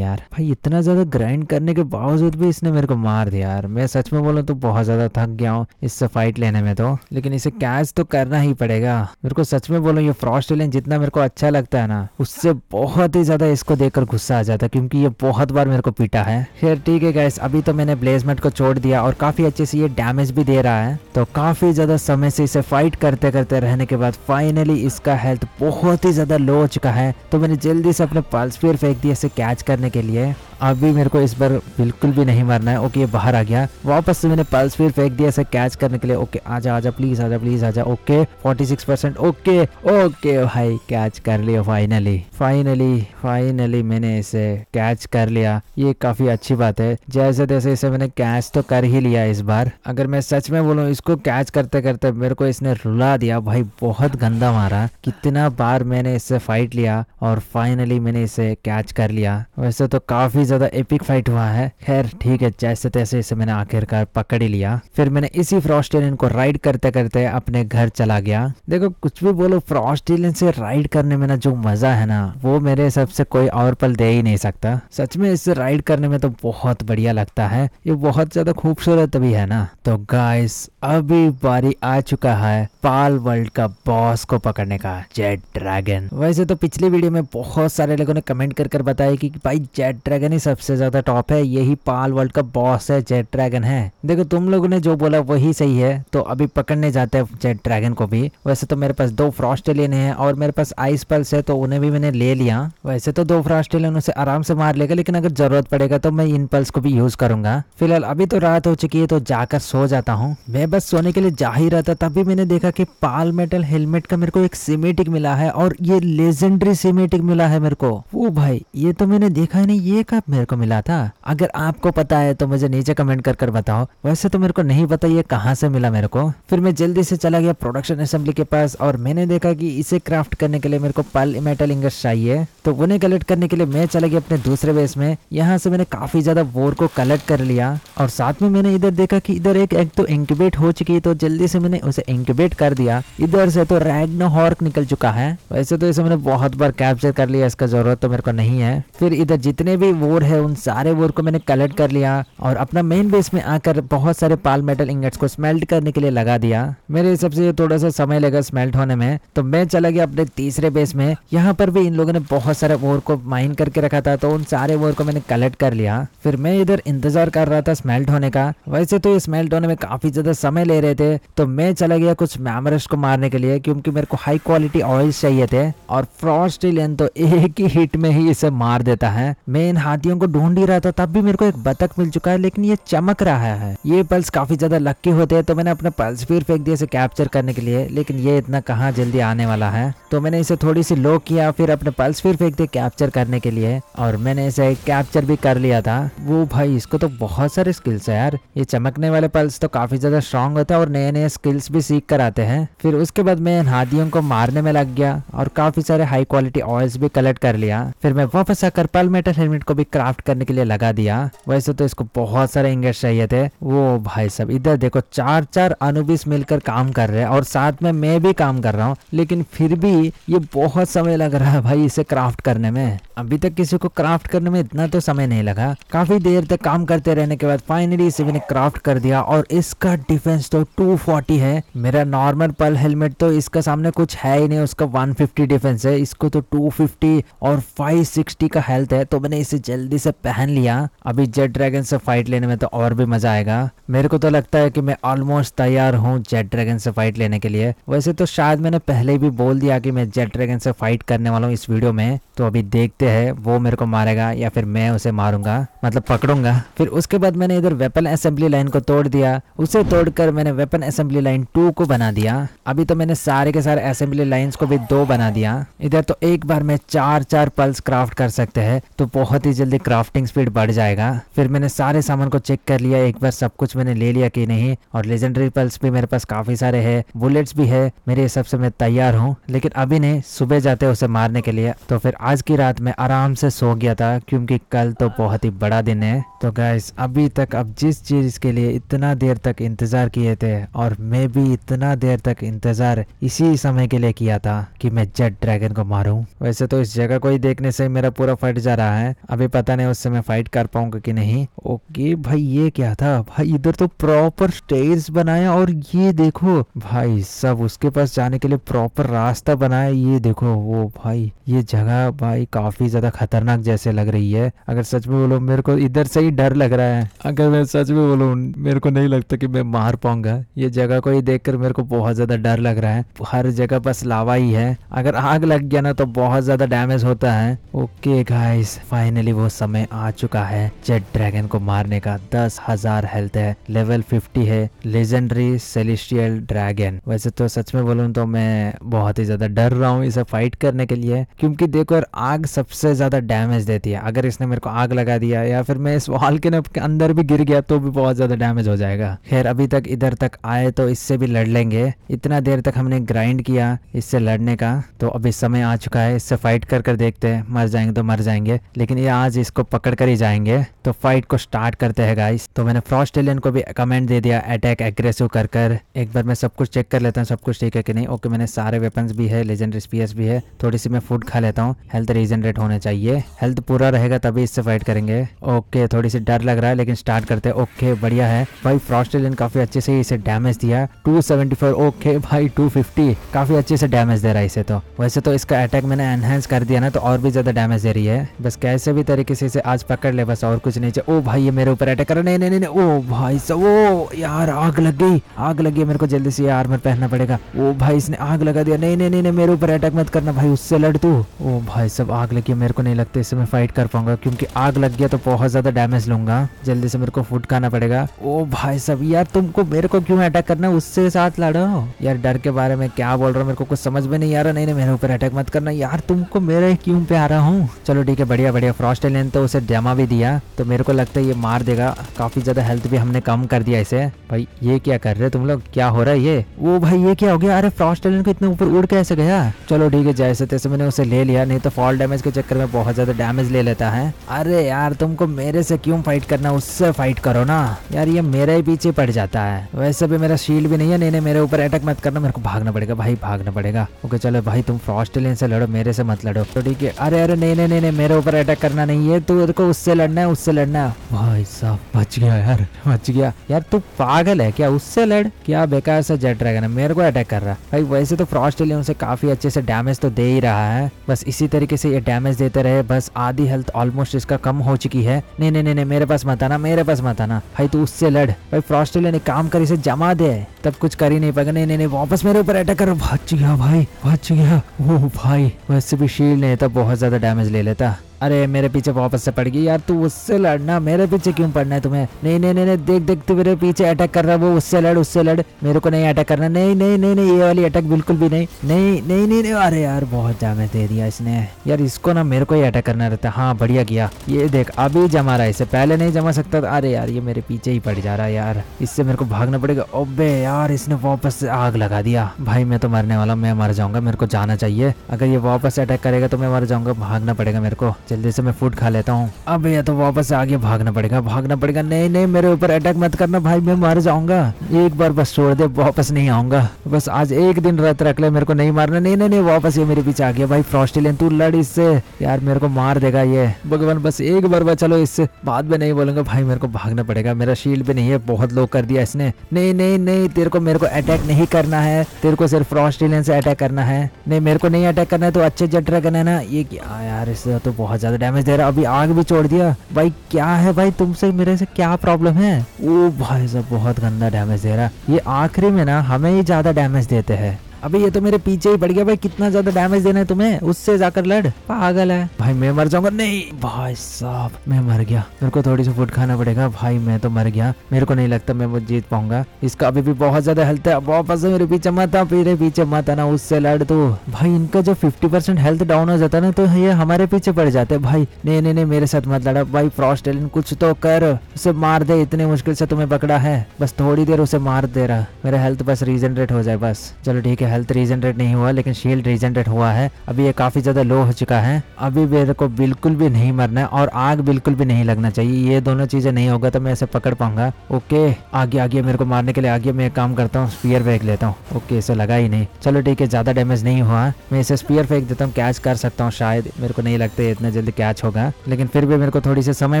यार। भाई, इतना ज़्यादा ग्राइंड करने के बावजूद भी इसने मेरे को मार दिया यार। मैं सच में बोलूँ तो बहुत ज़्यादा थक गया हूँ इससे फाइट लेने में तो। लेकिन इसे कैच तो करना ही पड़ेगा। मेरे को सच में बोलो, ये फ्रॉस्ट जितना मेरे को अच्छा लगता है ना, उससे बहुत ही ज़्यादा इसको देखकर गुस्सा आ जाता है, क्योंकि ये बहुत बार मेरे को पीटा है। फिर ठीक है गैस अभी तो मैंने ब्लेजमेंट को छोड़ दिया और काफ़ी अच्छे से ये डैमेज भी दे रहा है। तो काफ़ी ज़्यादा समय से इसे फाइट करते करते रहने के बाद फाइनली इसका हेल्थ बहुत ही ज़्यादा लो हो चुका है। तो मैंने जल्दी से अपने पल्स फेयर फेंक दिया इसे कैच करने के लिए। अभी मेरे को इस बार बिल्कुल भी नहीं मरना है। ओके ये बाहर आ गया। वापस से मैंने पल्स फिर फेंक दिया इसे कैच करने के लिए। ओके आजा आजा प्लीज़ आजा प्लीज़ आजा। ओके 46 परसेंट ओके ओके भाई कैच कर लिया। फाइनली फाइनली फाइनली मैंने इसे कैच कर लिया। ये काफ़ी अच्छी बात है। जैसे तैसे इसे मैंने कैच तो कर ही लिया इस बार। अगर मैं सच में बोलूँ, इसको कैच करते करते मेरे को इसने रुला दिया। भाई, बहुत गंदा मारा। कितना बार मैंने इससे फाइट लिया और फाइनली मैंने इसे कैच कर लिया। वैसे तो काफ़ी ज़्यादा एपिक फाइट हुआ है। खैर, ठीक है, जैसे तैसे इसे मैंने आखिरकार पकड़ ही लिया। फिर मैंने इसी फ्रॉस्टेलियन को राइड करते करते अपने घर चला गया। देखो, कुछ भी बोलो फ्रॉस्टेलियन से राइड करने में ना जो मज़ा है ना, वो मेरे हिसाब से कोई और पल दे ही नहीं सकता। सच में इसे राइड करने में तो बहुत बढ़िया लगता है। ये बहुत ज़्यादा खूबसूरत भी है ना। तो गाइस अभी बारी आ चुका है पाल वर्ल्ड का बॉस को पकड़ने का जेट ड्रैगन वैसे तो पिछली वीडियो में बहुत सारे लोगों ने कमेंट कर कर बताया कि भाई जेट ड्रैगन ही सबसे ज़्यादा टॉप है, यही पाल वर्ल्ड का बॉस है जेट ड्रैगन है। देखो, तुम लोगों ने जो बोला वही सही है तो अभी पकड़ने जाते हैं जेट ड्रैगन को भी। वैसे तो मेरे पास दो फ्रॉस्टेलियन है और मेरे पास आइस पल्स है तो उन्हें भी मैंने ले लिया। वैसे तो दो फ्रॉस्टेलियन उसे आराम से मार लेगा, लेकिन अगर ज़रूरत पड़ेगा तो मैं इन पल्स को भी यूज़ करूँगा। फ़िलहाल अभी तो रात हो चुकी है तो जाकर सो जाता हूँ। मैं बस सोने के लिए जा ही रहा था तभी मैंने देखा कि पाल मेटल हेलमेट का मेरे को एक सिमेटिक मिला है और ये लेजेंडरी सिमेटिक मिला है मेरे को। वो भाई, ये तो मैंने देखा नहीं, ये कब मेरे को मिला था? अगर आपको पता है तो मुझे नीचे कमेंट कर कर बताओ। वैसे तो मेरे को नहीं पता ये कहाँ से मिला मेरे को। फिर मैं जल्दी से चला गया प्रोडक्शन असेंबली के पास और मैंने देखा कि इसे क्राफ्ट करने के लिए मेरे को पल मेटल इंगट चाहिए। तो उन्हें कलेक्ट करने के लिए मैं चला गया अपने दूसरे बेस में। यहाँ से मैंने काफ़ी ज़्यादा वोर को कलेक्ट कर लिया और साथ में मैंने इधर देखा कि इधर एक एग तो इंक्यूबेट हो चुकी तो जल्दी से मैंने उसे इंक्यूबेट कर दिया। इधर से तो रैगनो हॉर्क निकल चुका है। वैसे तो इसे मैंने बहुत बार कैप्चर कर लिया, इसका ज़रूरत तो मेरे को नहीं है। फिर इधर जितने भी वोर है, उन सारे वोर को मैंने कलेक्ट कर लिया और अपना मेन बेस में आकर बहुत सारे पाल मेटल इंगट्स को स्मेल्ट करने के लिए लगा दिया। मेरे हिसाब से थोड़ा सा समय लगा स्मेल्ट होने में। तो मैं चला गया अपने तीसरे बेस में। यहाँ पर भी इन लोगों ने बहुत सारे वोर को माइन करके रखा था तो उन सारे वोर को मैंने कलेक्ट कर लिया। फिर मैं इधर इंतज़ार कर रहा था स्मेल्ट होने का। वैसे तो ये स्मेल्ट होने में काफ़ी ज़्यादा समय ले रहे थे तो मैं चला गया कुछ मैमरस को मारने के लिए, क्योंकि मेरे को हाई क्वालिटी ऑयल चाहिए थे, और फ्रॉस्टिलियन तो एक ही हिट में ही इसे मार देता है। मैं इन हाथियों को ढूंढ ही रहा था, तब भी मेरे को एक बतख मिल चुका है, लेकिन ये चमक रहा है। ये पल्स काफ़ी ज़्यादा लक्की होते हैं तो मैंने अपने पल्स फिर फेंक दिया इसे कैप्चर करने के लिए, लेकिन ये इतना कहाँ जल्दी आने वाला है? तो मैंने इसे थोड़ी सी लो किया, फिर अपने पल्स फिर फेंक दिया कैप्चर करने के लिए, और मैंने इसे कैप्चर भी कर लिया था। वो भाई, इसको तो बहुत सारे स्किल्स है यार। ये चमकने वाले पल्स तो काफ़ी ज़्यादा स्ट्रांग होता है और नए नए स्किल्स भी सीख कर आते हैं। फिर उसके बाद मैं इन हाथियों को मारने में लग गया और काफ़ी सारे हाई क्वालिटी ऑयल्स भी कलेक्ट कर लिया। फिर मैं वापस आकर पल मेटल हेलमेट को भी क्राफ्ट करने के लिए लगा दिया। वैसे तो इसको बहुत सारे इंगेट चाहिए थे। वो भाई सब इधर देखो चार चार अनुबिस मिलकर काम कर रहे हैं और साथ में मैं भी काम कर रहा हूँ, लेकिन फिर भी ये बहुत समय लग रहा है भाई इसे क्राफ्ट करने में। अभी तक किसी को क्राफ्ट करने में इतना तो समय नहीं लगा। काफ़ी देर तक काम करते रहने के बाद फाइनली इसे मैंने क्राफ्ट कर दिया और इसका डिफेंस तो 240 है। मेरा नॉर्मल पल हेलमेट तो इसका सामने कुछ है ही नहीं, उसका 150 डिफेंस है। इसको तो 250 और 560 का हेल्थ है तो मैंने इसे जल्दी से पहन लिया। अभी जेट ड्रैगन से फाइट लेने में तो और भी मज़ा आएगा। मेरे को तो लगता है कि मैं ऑलमोस्ट तैयार हूँ जेट ड्रैगन से फाइट लेने के लिए। वैसे तो शायद मैंने पहले भी बोल दिया कि मैं जेट ड्रैगन से फाइट करने वाला हूँ इस वीडियो में। तो अभी देखते हैं, वो मेरे को मारेगा या फिर मैं उसे मारूँगा मतलब पकड़ूँगा। फिर उसके बाद मैंने इधर वेपन असेंबली लाइन को तोड़ दिया। उसे तोड़कर मैंने वेपन असेंबली लाइन टू को बना दिया। अभी तो मैंने सारे के सारे असेंबली लाइंस को भी दो बना दिया। इधर तो एक बार में चार चार पल्स क्राफ्ट कर सकते हैं तो बहुत ही जल्दी क्राफ्टिंग स्पीड बढ़ जाएगा। फिर मैंने सारे सामान को चेक कर लिया, एक बार सब कुछ मैंने ले लिया कि नहीं, और लेजेंडरी पल्स भी मेरे पास काफ़ी सारे है बुलेट्स भी है, मेरे हिसाब से मैं तैयार हूँ। लेकिन अभी नहीं, सुबह जाते उसे मारने के लिए। तो फिर आज की रात में आराम से सो गया था, क्योंकि कल तो बहुत ही बड़ा दिन है। तो गैस अभी तक अब जिस चीज़ के लिए इतना देर तक इंतज़ार किए थे और मैं भी इतना देर तक इंतज़ार इसी समय के लिए किया था कि मैं जेट ड्रैगन को मारूं। वैसे तो इस जगह को ही देखने से मेरा पूरा फट जा रहा है। अभी पता नहीं उससे मैं फाइट कर पाऊँगा कि नहीं। ओके भाई, ये क्या था? भाई, इधर तो प्रॉपर स्टेज बनाया और ये देखो। भाई, सब उसके पास जाने के लिए प्रॉपर रास्ता बनाया। ये देखो वो भाई, ये जगह भाई काफ़ी ज़्यादा खतरनाक जैसे लग रही है। अगर सच में बोलो, मेरे को इधर से ही डर लग रहा है। अगर मैं सच में बोलूँ, मेरे को नहीं लगता कि मैं मार पाऊँगा। ये जगह को ही देखकर मेरे को बहुत ज़्यादा डर लग रहा है। हर जगह बस लावा ही है। अगर आग लग गया ना तो बहुत ज़्यादा डैमेज होता है। ओके गाइस, फाइनली वो समय आ चुका है। जेट ड्रैगन को मारने का दस हज़ार हेल्थ है। लेवल फिफ्टी है। Legendary celestial dragon. वैसे तो सच में बोलूँ तो मैं बहुत ही ज़्यादा डर रहा हूँ इसे फाइट करने के लिए। क्योंकि देखो यार, आग सबसे ज़्यादा डैमेज देती है। अगर इसने मेरे को आग लगा दिया या फिर मैं इस वॉल के अंदर भी गिर गया तो भी बहुत ज़्यादा डैमेज हो जाएगा। खैर, अभी तक इधर तक आए तो इससे भी लड़ लेंगे। इतना देर तक हमने ग्राइंड किया इससे लड़ने का। तो अभी समय आ चुका है, इससे फाइट कर कर देखते हैं। मर जाएँगे तो मर जाएँगे, लेकिन ये आज इसको पकड़ कर ही जाएँगे। तो फाइट को स्टार्ट करते हैं गाइस तो मैंने फ्रॉस्ट एलियन को भी कमेंट दे दिया अटैक एग्रेसिव कर कर। एक बार मैं सब कुछ चेक कर लेता हूँ, सब कुछ ठीक है कि नहीं। ओके मैंने सारे वेपन्स भी है लेजेंडरी स्पीएस भी है। थोड़ी सी मैं फ़ूड खा लेता हूँ। हेल्थ रीजनरेट होने चाहिए। हेल्थ पूरा रहेगा तभी इससे फाइट करेंगे। ओके थोड़ी सी डर लग रहा है, लेकिन स्टार्ट करते हैं। ओके बढ़िया है। भाई फ्रॉस्टेलियन काफ़ी अच्छे से इसे डैमेज दिया। 274 ओके भाई 250 काफ़ी अच्छे से डैमेज दे रहा है इसे तो। वैसे तो इसका अटैक मैंने एनहेंस कर दिया ना तो और भी ज़्यादा डैमेज दे रही है। बस कैसे भी तरीके से इसे आज पकड़ ले, बस और कुछ नहीं चाहिए। ओ भाई, ये मेरे ऊपर अटैक कर नहीं नहीं नहीं ओ भाई सब ओ यार, आग लग गई। आग लगी मेरे को, जल्दी से आर्मर पहनना पड़ेगा। ओ भाई, इसने आग लगा दिया। नहीं नहीं नहीं मेरे ऊपर अटैक मत करना भाई, उससे लड़ तू। ओ भाई सब आग लगी मेरे को, नहीं लगता इससे मैं फाइट कर पाऊँगा, क्योंकि आग लग गया तो बहुत ज़्यादा डैमेज लूँगा। जल्दी से मेरे को फ़ूड खाना पड़ेगा। ओ भाई सब यार तुमको मेरे को क्यों अटैक करना उससे साथ लड़ो। यार, डर के बारे में क्या बोल रहा हूँ? मेरे को कुछ समझ में नहीं आ रहा। नहीं नहीं, मेरे ऊपर अटैक मत करना। यार, तुमको मेरे क्यों पे आ रहा हूँ? चलो, ठीक है, बढ़िया बढ़िया। फ्रॉस्ट एलियन तो उसे जमा भी दिया। तो मेरे को लगता है ये मार देगा। काफ़ी ज़्यादा हेल्थ भी हमने कम कर दिया इसे। भाई, ये क्या कर रहे तुम लोग? क्या हो रहा है ये? वो भाई, ये क्या हो गया? अरे फ्रॉस्ट एलियन को इतने ऊपर उड़ कैसे गया? चलो, ठीक है, जैसे तैसे मैंने उसे ले लिया। नहीं तो फॉल डैमेज के चक्कर में बहुत ज़्यादा डैमेज ले लेता है। अरे यार, तुमको मेरे से क्यों फाइट करना? उससे फाइट करो ना। यार, ये मेरे ही पीछे पड़ जाता है वैसे भी मेरा शील्ड भी नहीं है, नहीं नहीं, मेरे ऊपर अटैक मत करना, मेरे को भागना पड़ेगा, भाई भागना पड़ेगा। ओके, चलो भाई, तुम फ्रॉस्ट एलियन से लड़ो, मेरे से मत लड़ो। तो ठीक है, अरे अरे, नहीं नहीं नहीं मेरे ऊपर अटैक करना नहीं है, तू को उससे लड़ना है, उससे लड़ना है। भाई साहब, बच गया यार, बच गया। यार, तू पागल है क्या? उससे लड़, क्या बेकार सा जेट ड्रैगन है, मेरे को अटैक कर रहा है। भाई, वैसे तो फ्रॉस्ट एलियन से काफ़ी अच्छे से डैमेज तो दे ही रहा है। बस इसी तरीके से ये डैमेज देते रहे, बस आधी हेल्थ ऑलमोस्ट इसका कम हो चुकी है। नहीं नहीं नहीं मेरे पास मत आना, मेरे पास मत आना। भाई, तू उससे लड़। भाई फ्रॉस्ट एलियन एक काम कर, इसे जमा दे। तब कुछ कर ही नहीं पाएगा। नहीं नहीं नहीं, वापस मेरे ऊपर अटैक कर। बच गया भाई बच गया वो भाई, वैसे भी शील्ड नहीं था बहुत ज़्यादा डैमेज ले लेता। अरे, मेरे पीछे वापस से पड़ गई यार, तू उससे लड़ना, मेरे पीछे क्यों पड़ना है तुम्हें? नहीं नहीं नहीं देख देख, तू मेरे पीछे अटैक कर रहा है, वो उससे लड़ उससे लड़, मेरे को नहीं अटैक करना। नहीं नहीं नहीं नहीं, ये वाली अटैक बिल्कुल भी नहीं। नहीं नहीं नहीं नहीं, अरे यार, बहुत डैमेज दे दिया इसने। यार, इसको ना मेरे को ही अटैक करना रहता। हाँ बढ़िया किया। ये देख, अभी जमा रहा है इसे। पहले नहीं जमा सकता था। अरे यार, ये मेरे पीछे ही पड़ जा रहा है यार। इससे मेरे को भागना पड़ेगा। ओबे यार, इसने वापस से आग लगा दिया। भाई, मैं तो मरने वाला मैं मर जाऊँगा, मेरे को जाना चाहिए। अगर ये वापस अटैक करेगा तो मैं मर जाऊँगा, भागना पड़ेगा मेरे को। जल्दी से मैं फ़ूड खा लेता हूँ। अब ये तो वापस आगे भागना पड़ेगा भागना पड़ेगा। नहीं नहीं, मेरे ऊपर अटैक मत करना भाई, मैं मर जाऊँगा। एक बार बस छोड़ दे, वापस नहीं आऊँगा। बस आज एक दिन रात रख ले, मेरे को नहीं मारना। नहीं नहीं नहीं, वापस ये मेरे पीछे आ गया। भाई फ्रॉस्टिलियन तू लड़ इससे। यार, मेरे को मार देगा ये। भगवान, बस एक बार बस चलो इससे। बाद में नहीं बोलूँगा। भाई, मेरे को भागना पड़ेगा। मेरा शील्ड भी नहीं है, बहुत लो कर दिया इसने। नहीं नहीं नहीं, तेरे को, मेरे को अटैक नहीं करना है। तेरे को सिर्फ़ फ्रॉस्टिलियन से अटैक करना है। नहीं, मेरे को नहीं अटैक करना है तो अच्छे जट ड्रैगन है ना। ये क्या यार, इससे तो बहुत ज़्यादा डैमेज दे रहा है। अभी आग भी छोड़ दिया। भाई, क्या है भाई? तुमसे मेरे से क्या प्रॉब्लम है? वो भाई सब बहुत गंदा डैमेज दे रहा ये आखिरी में ना, हमें ही ज़्यादा डैमेज देते हैं। अबे, ये तो मेरे पीछे ही पड़ गया भाई, कितना ज़्यादा डैमेज देना है तुम्हें? उससे जाकर लड़। पागल है। भाई, मैं मर जाऊँगा। नहीं। भाई साहब, मैं मर गया। मेरे को थोड़ी सी फ़ूड खाना पड़ेगा। भाई, मैं तो मर गया। मेरे को नहीं लगता मैं वो जीत पाऊँगा। इसका अभी भी बहुत ज़्यादा हेल्थ है। वापस मेरे पीछे मत आ, मेरे पीछे मत आना, उससे लड़ तो। भाई, इनका जो फिफ्टी परसेंट हेल्थ डाउन हो जाता है ना तो ये हमारे पीछे पड़ जाते हैं। भाई, नहीं नहीं नहीं, मेरे साथ मत लड़ा। भाई फ्रॉस्ट एलियन कुछ तो कर। उसे मार दे, इतने मुश्किल से तुम्हें पकड़ा है। बस थोड़ी देर उसे मार दे रहा। मेरा हेल्थ बस रीजनरेट हो जाए बस। चलो, ठीक है। हेल्थ रीजनरेट नहीं हुआ, लेकिन शील्ड रीजनरेट हुआ है। अभी ये काफ़ी ज़्यादा लो हो चुका है। अभी मेरे को बिल्कुल भी नहीं मरना है और आग बिल्कुल भी नहीं लगना चाहिए। ये दोनों चीज़ें नहीं होगा तो मैं इसे पकड़ पाऊँगा। ओके आगे आगे मेरे को मारने के लिए आगे मैं काम करता हूँ स्पीयर फेंक लेता हूँ। ओके इसे लगा ही नहीं। चलो ठीक है, ज़्यादा डैमेज नहीं हुआ। मैं इसे स्पीयर फेंक देता हूँ कैच कर सकता हूँ शायद। मेरे को नहीं लगता इतना जल्दी कैच होगा। लेकिन फिर भी मेरे को थोड़ी सी समय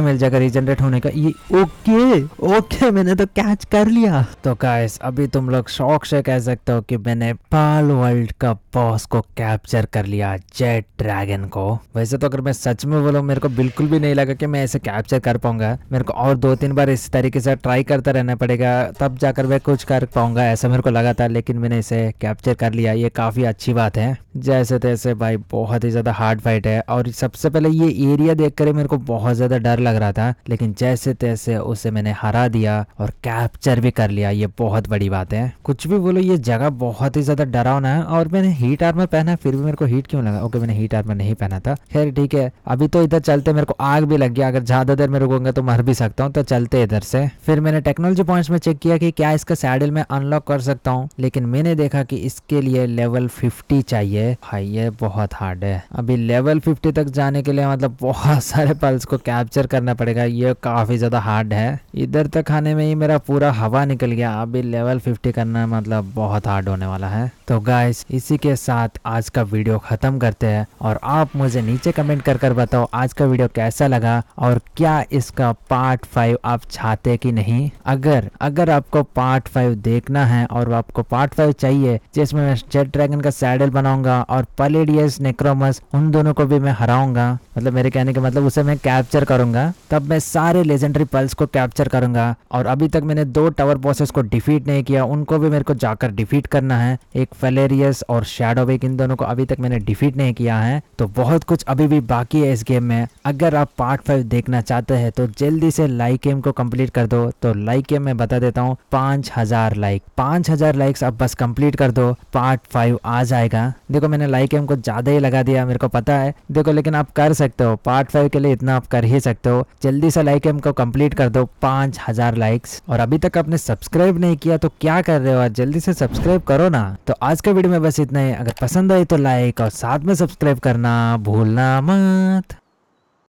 मिल जाएगा रीजनरेट होने का। ये ओके ओके मैंने तो कैच कर लिया। तो गाइस अभी तुम लोग शौक से कह सकते हो कि मैंने पाल वर्ल्ड का बॉस को कैप्चर कर लिया जेट ड्रैगन को। वैसे तो अगर मैं सच में बोलूँ, मेरे को बिल्कुल भी नहीं लगा कि मैं ऐसे कैप्चर कर पाऊँगा। मेरे को और दो तीन बार इस तरीके से ट्राई करता रहना पड़ेगा, तब जाकर मैं कुछ कर पाऊँगा, ऐसा मेरे को लगा था, लेकिन मैंने इसे कैप्चर कर लिया। ये काफ़ी अच्छी बात है। जैसे तैसे भाई, बहुत ही ज़्यादा हार्ड फाइट है। और सबसे पहले ये एरिया देख कर मेरे को बहुत ज़्यादा डर लग रहा था, लेकिन जैसे तैसे उसे मैंने हरा दिया और कैप्चर भी कर लिया, ये बहुत बड़ी बात है। कुछ भी बोलो, ये जगह बहुत ही ज़्यादा डरावना है और मैंने हीट आर्मर पहना है, फिर भी मेरे को हीट क्यों लगा? ओके मैंने हीट आर्मर नहीं पहना था। खैर, ठीक है। अभी तो इधर चलते, मेरे को आग भी लग गया। अगर ज़्यादा देर में रुकूँगा तो मर भी सकता हूँ तो चलते इधर से। फिर मैंने टेक्नोलॉजी पॉइंट्स में चेक किया कि क्या इसका सैडल में अनलॉक कर सकता हूँ, लेकिन मैंने देखा कि इसके लिए लेवल फिफ्टी चाहिए। भाई, ये बहुत हार्ड है। अभी लेवल फिफ्टी तक जाने के लिए मतलब बहुत सारे पल्स को कैप्चर करना पड़ेगा। ये काफ़ी ज़्यादा हार्ड है। इधर तक आने में ही मेरा पूरा हवा निकल गया। अभी लेवल फिफ्टी करना मतलब बहुत हार्ड होने वाला है। तो गाइस इसी के साथ आज का वीडियो ख़त्म करते हैं और आप मुझे नीचे कमेंट कर कर बताओ आज का वीडियो कैसा लगा और क्या इसका पार्ट फाइव आप चाहते कि नहीं? अगर अगर आपको पार्ट फाइव देखना है और आपको पार्ट फाइव चाहिए, जिसमें मैं जेट ड्रैगन का सैडल बनाऊँगा और पलेडियस नेक्रोमस उन दोनों को भी मैं हराऊँगा मतलब मेरे कहने का मतलब उसे मैं कैप्चर करूँगा, तब मैं सारे लेजेंडरी पल्स को कैप्चर करूँगा और अभी तक मैंने दो टावर बॉसेस को डिफीट नहीं किया, उनको भी मेरे को जाकर डिफीट करना है, एक फेलेरियस और शेडो वेक इन दोनों को अभी तक मैंने डिफीट नहीं किया है तो बहुत कुछ अभी भी बाकी है इस गेम में। अगर आप पार्ट फाइव देखना चाहते हैं तो जल्दी से लाइक गेम को कंप्लीट कर दो। तो लाइक गेम में बता देता हूँ, पाँच हज़ार लाइक पाँच हज़ार लाइक्स आप बस कंप्लीट कर दो। पार्ट फाइव आ जाएगा। देखो, मैंने लाइक गेम को ज़्यादा ही लगा दिया, मेरे को पता है। देखो, लेकिन आप कर सकते हो। पार्ट फाइव के लिए इतना आप कर ही सकते हो। जल्दी से लाइक गेम को कंप्लीट कर दो। पाँच हज़ार लाइक्स और अभी तक आपने सब्सक्राइब नहीं किया तो क्या कर रहे हो जल्दी से सब्सक्राइब करो ना। तो आज का वीडियो में बस इतना ही। अगर पसंद आए तो लाइक और साथ में सब्सक्राइब करना भूलना मत।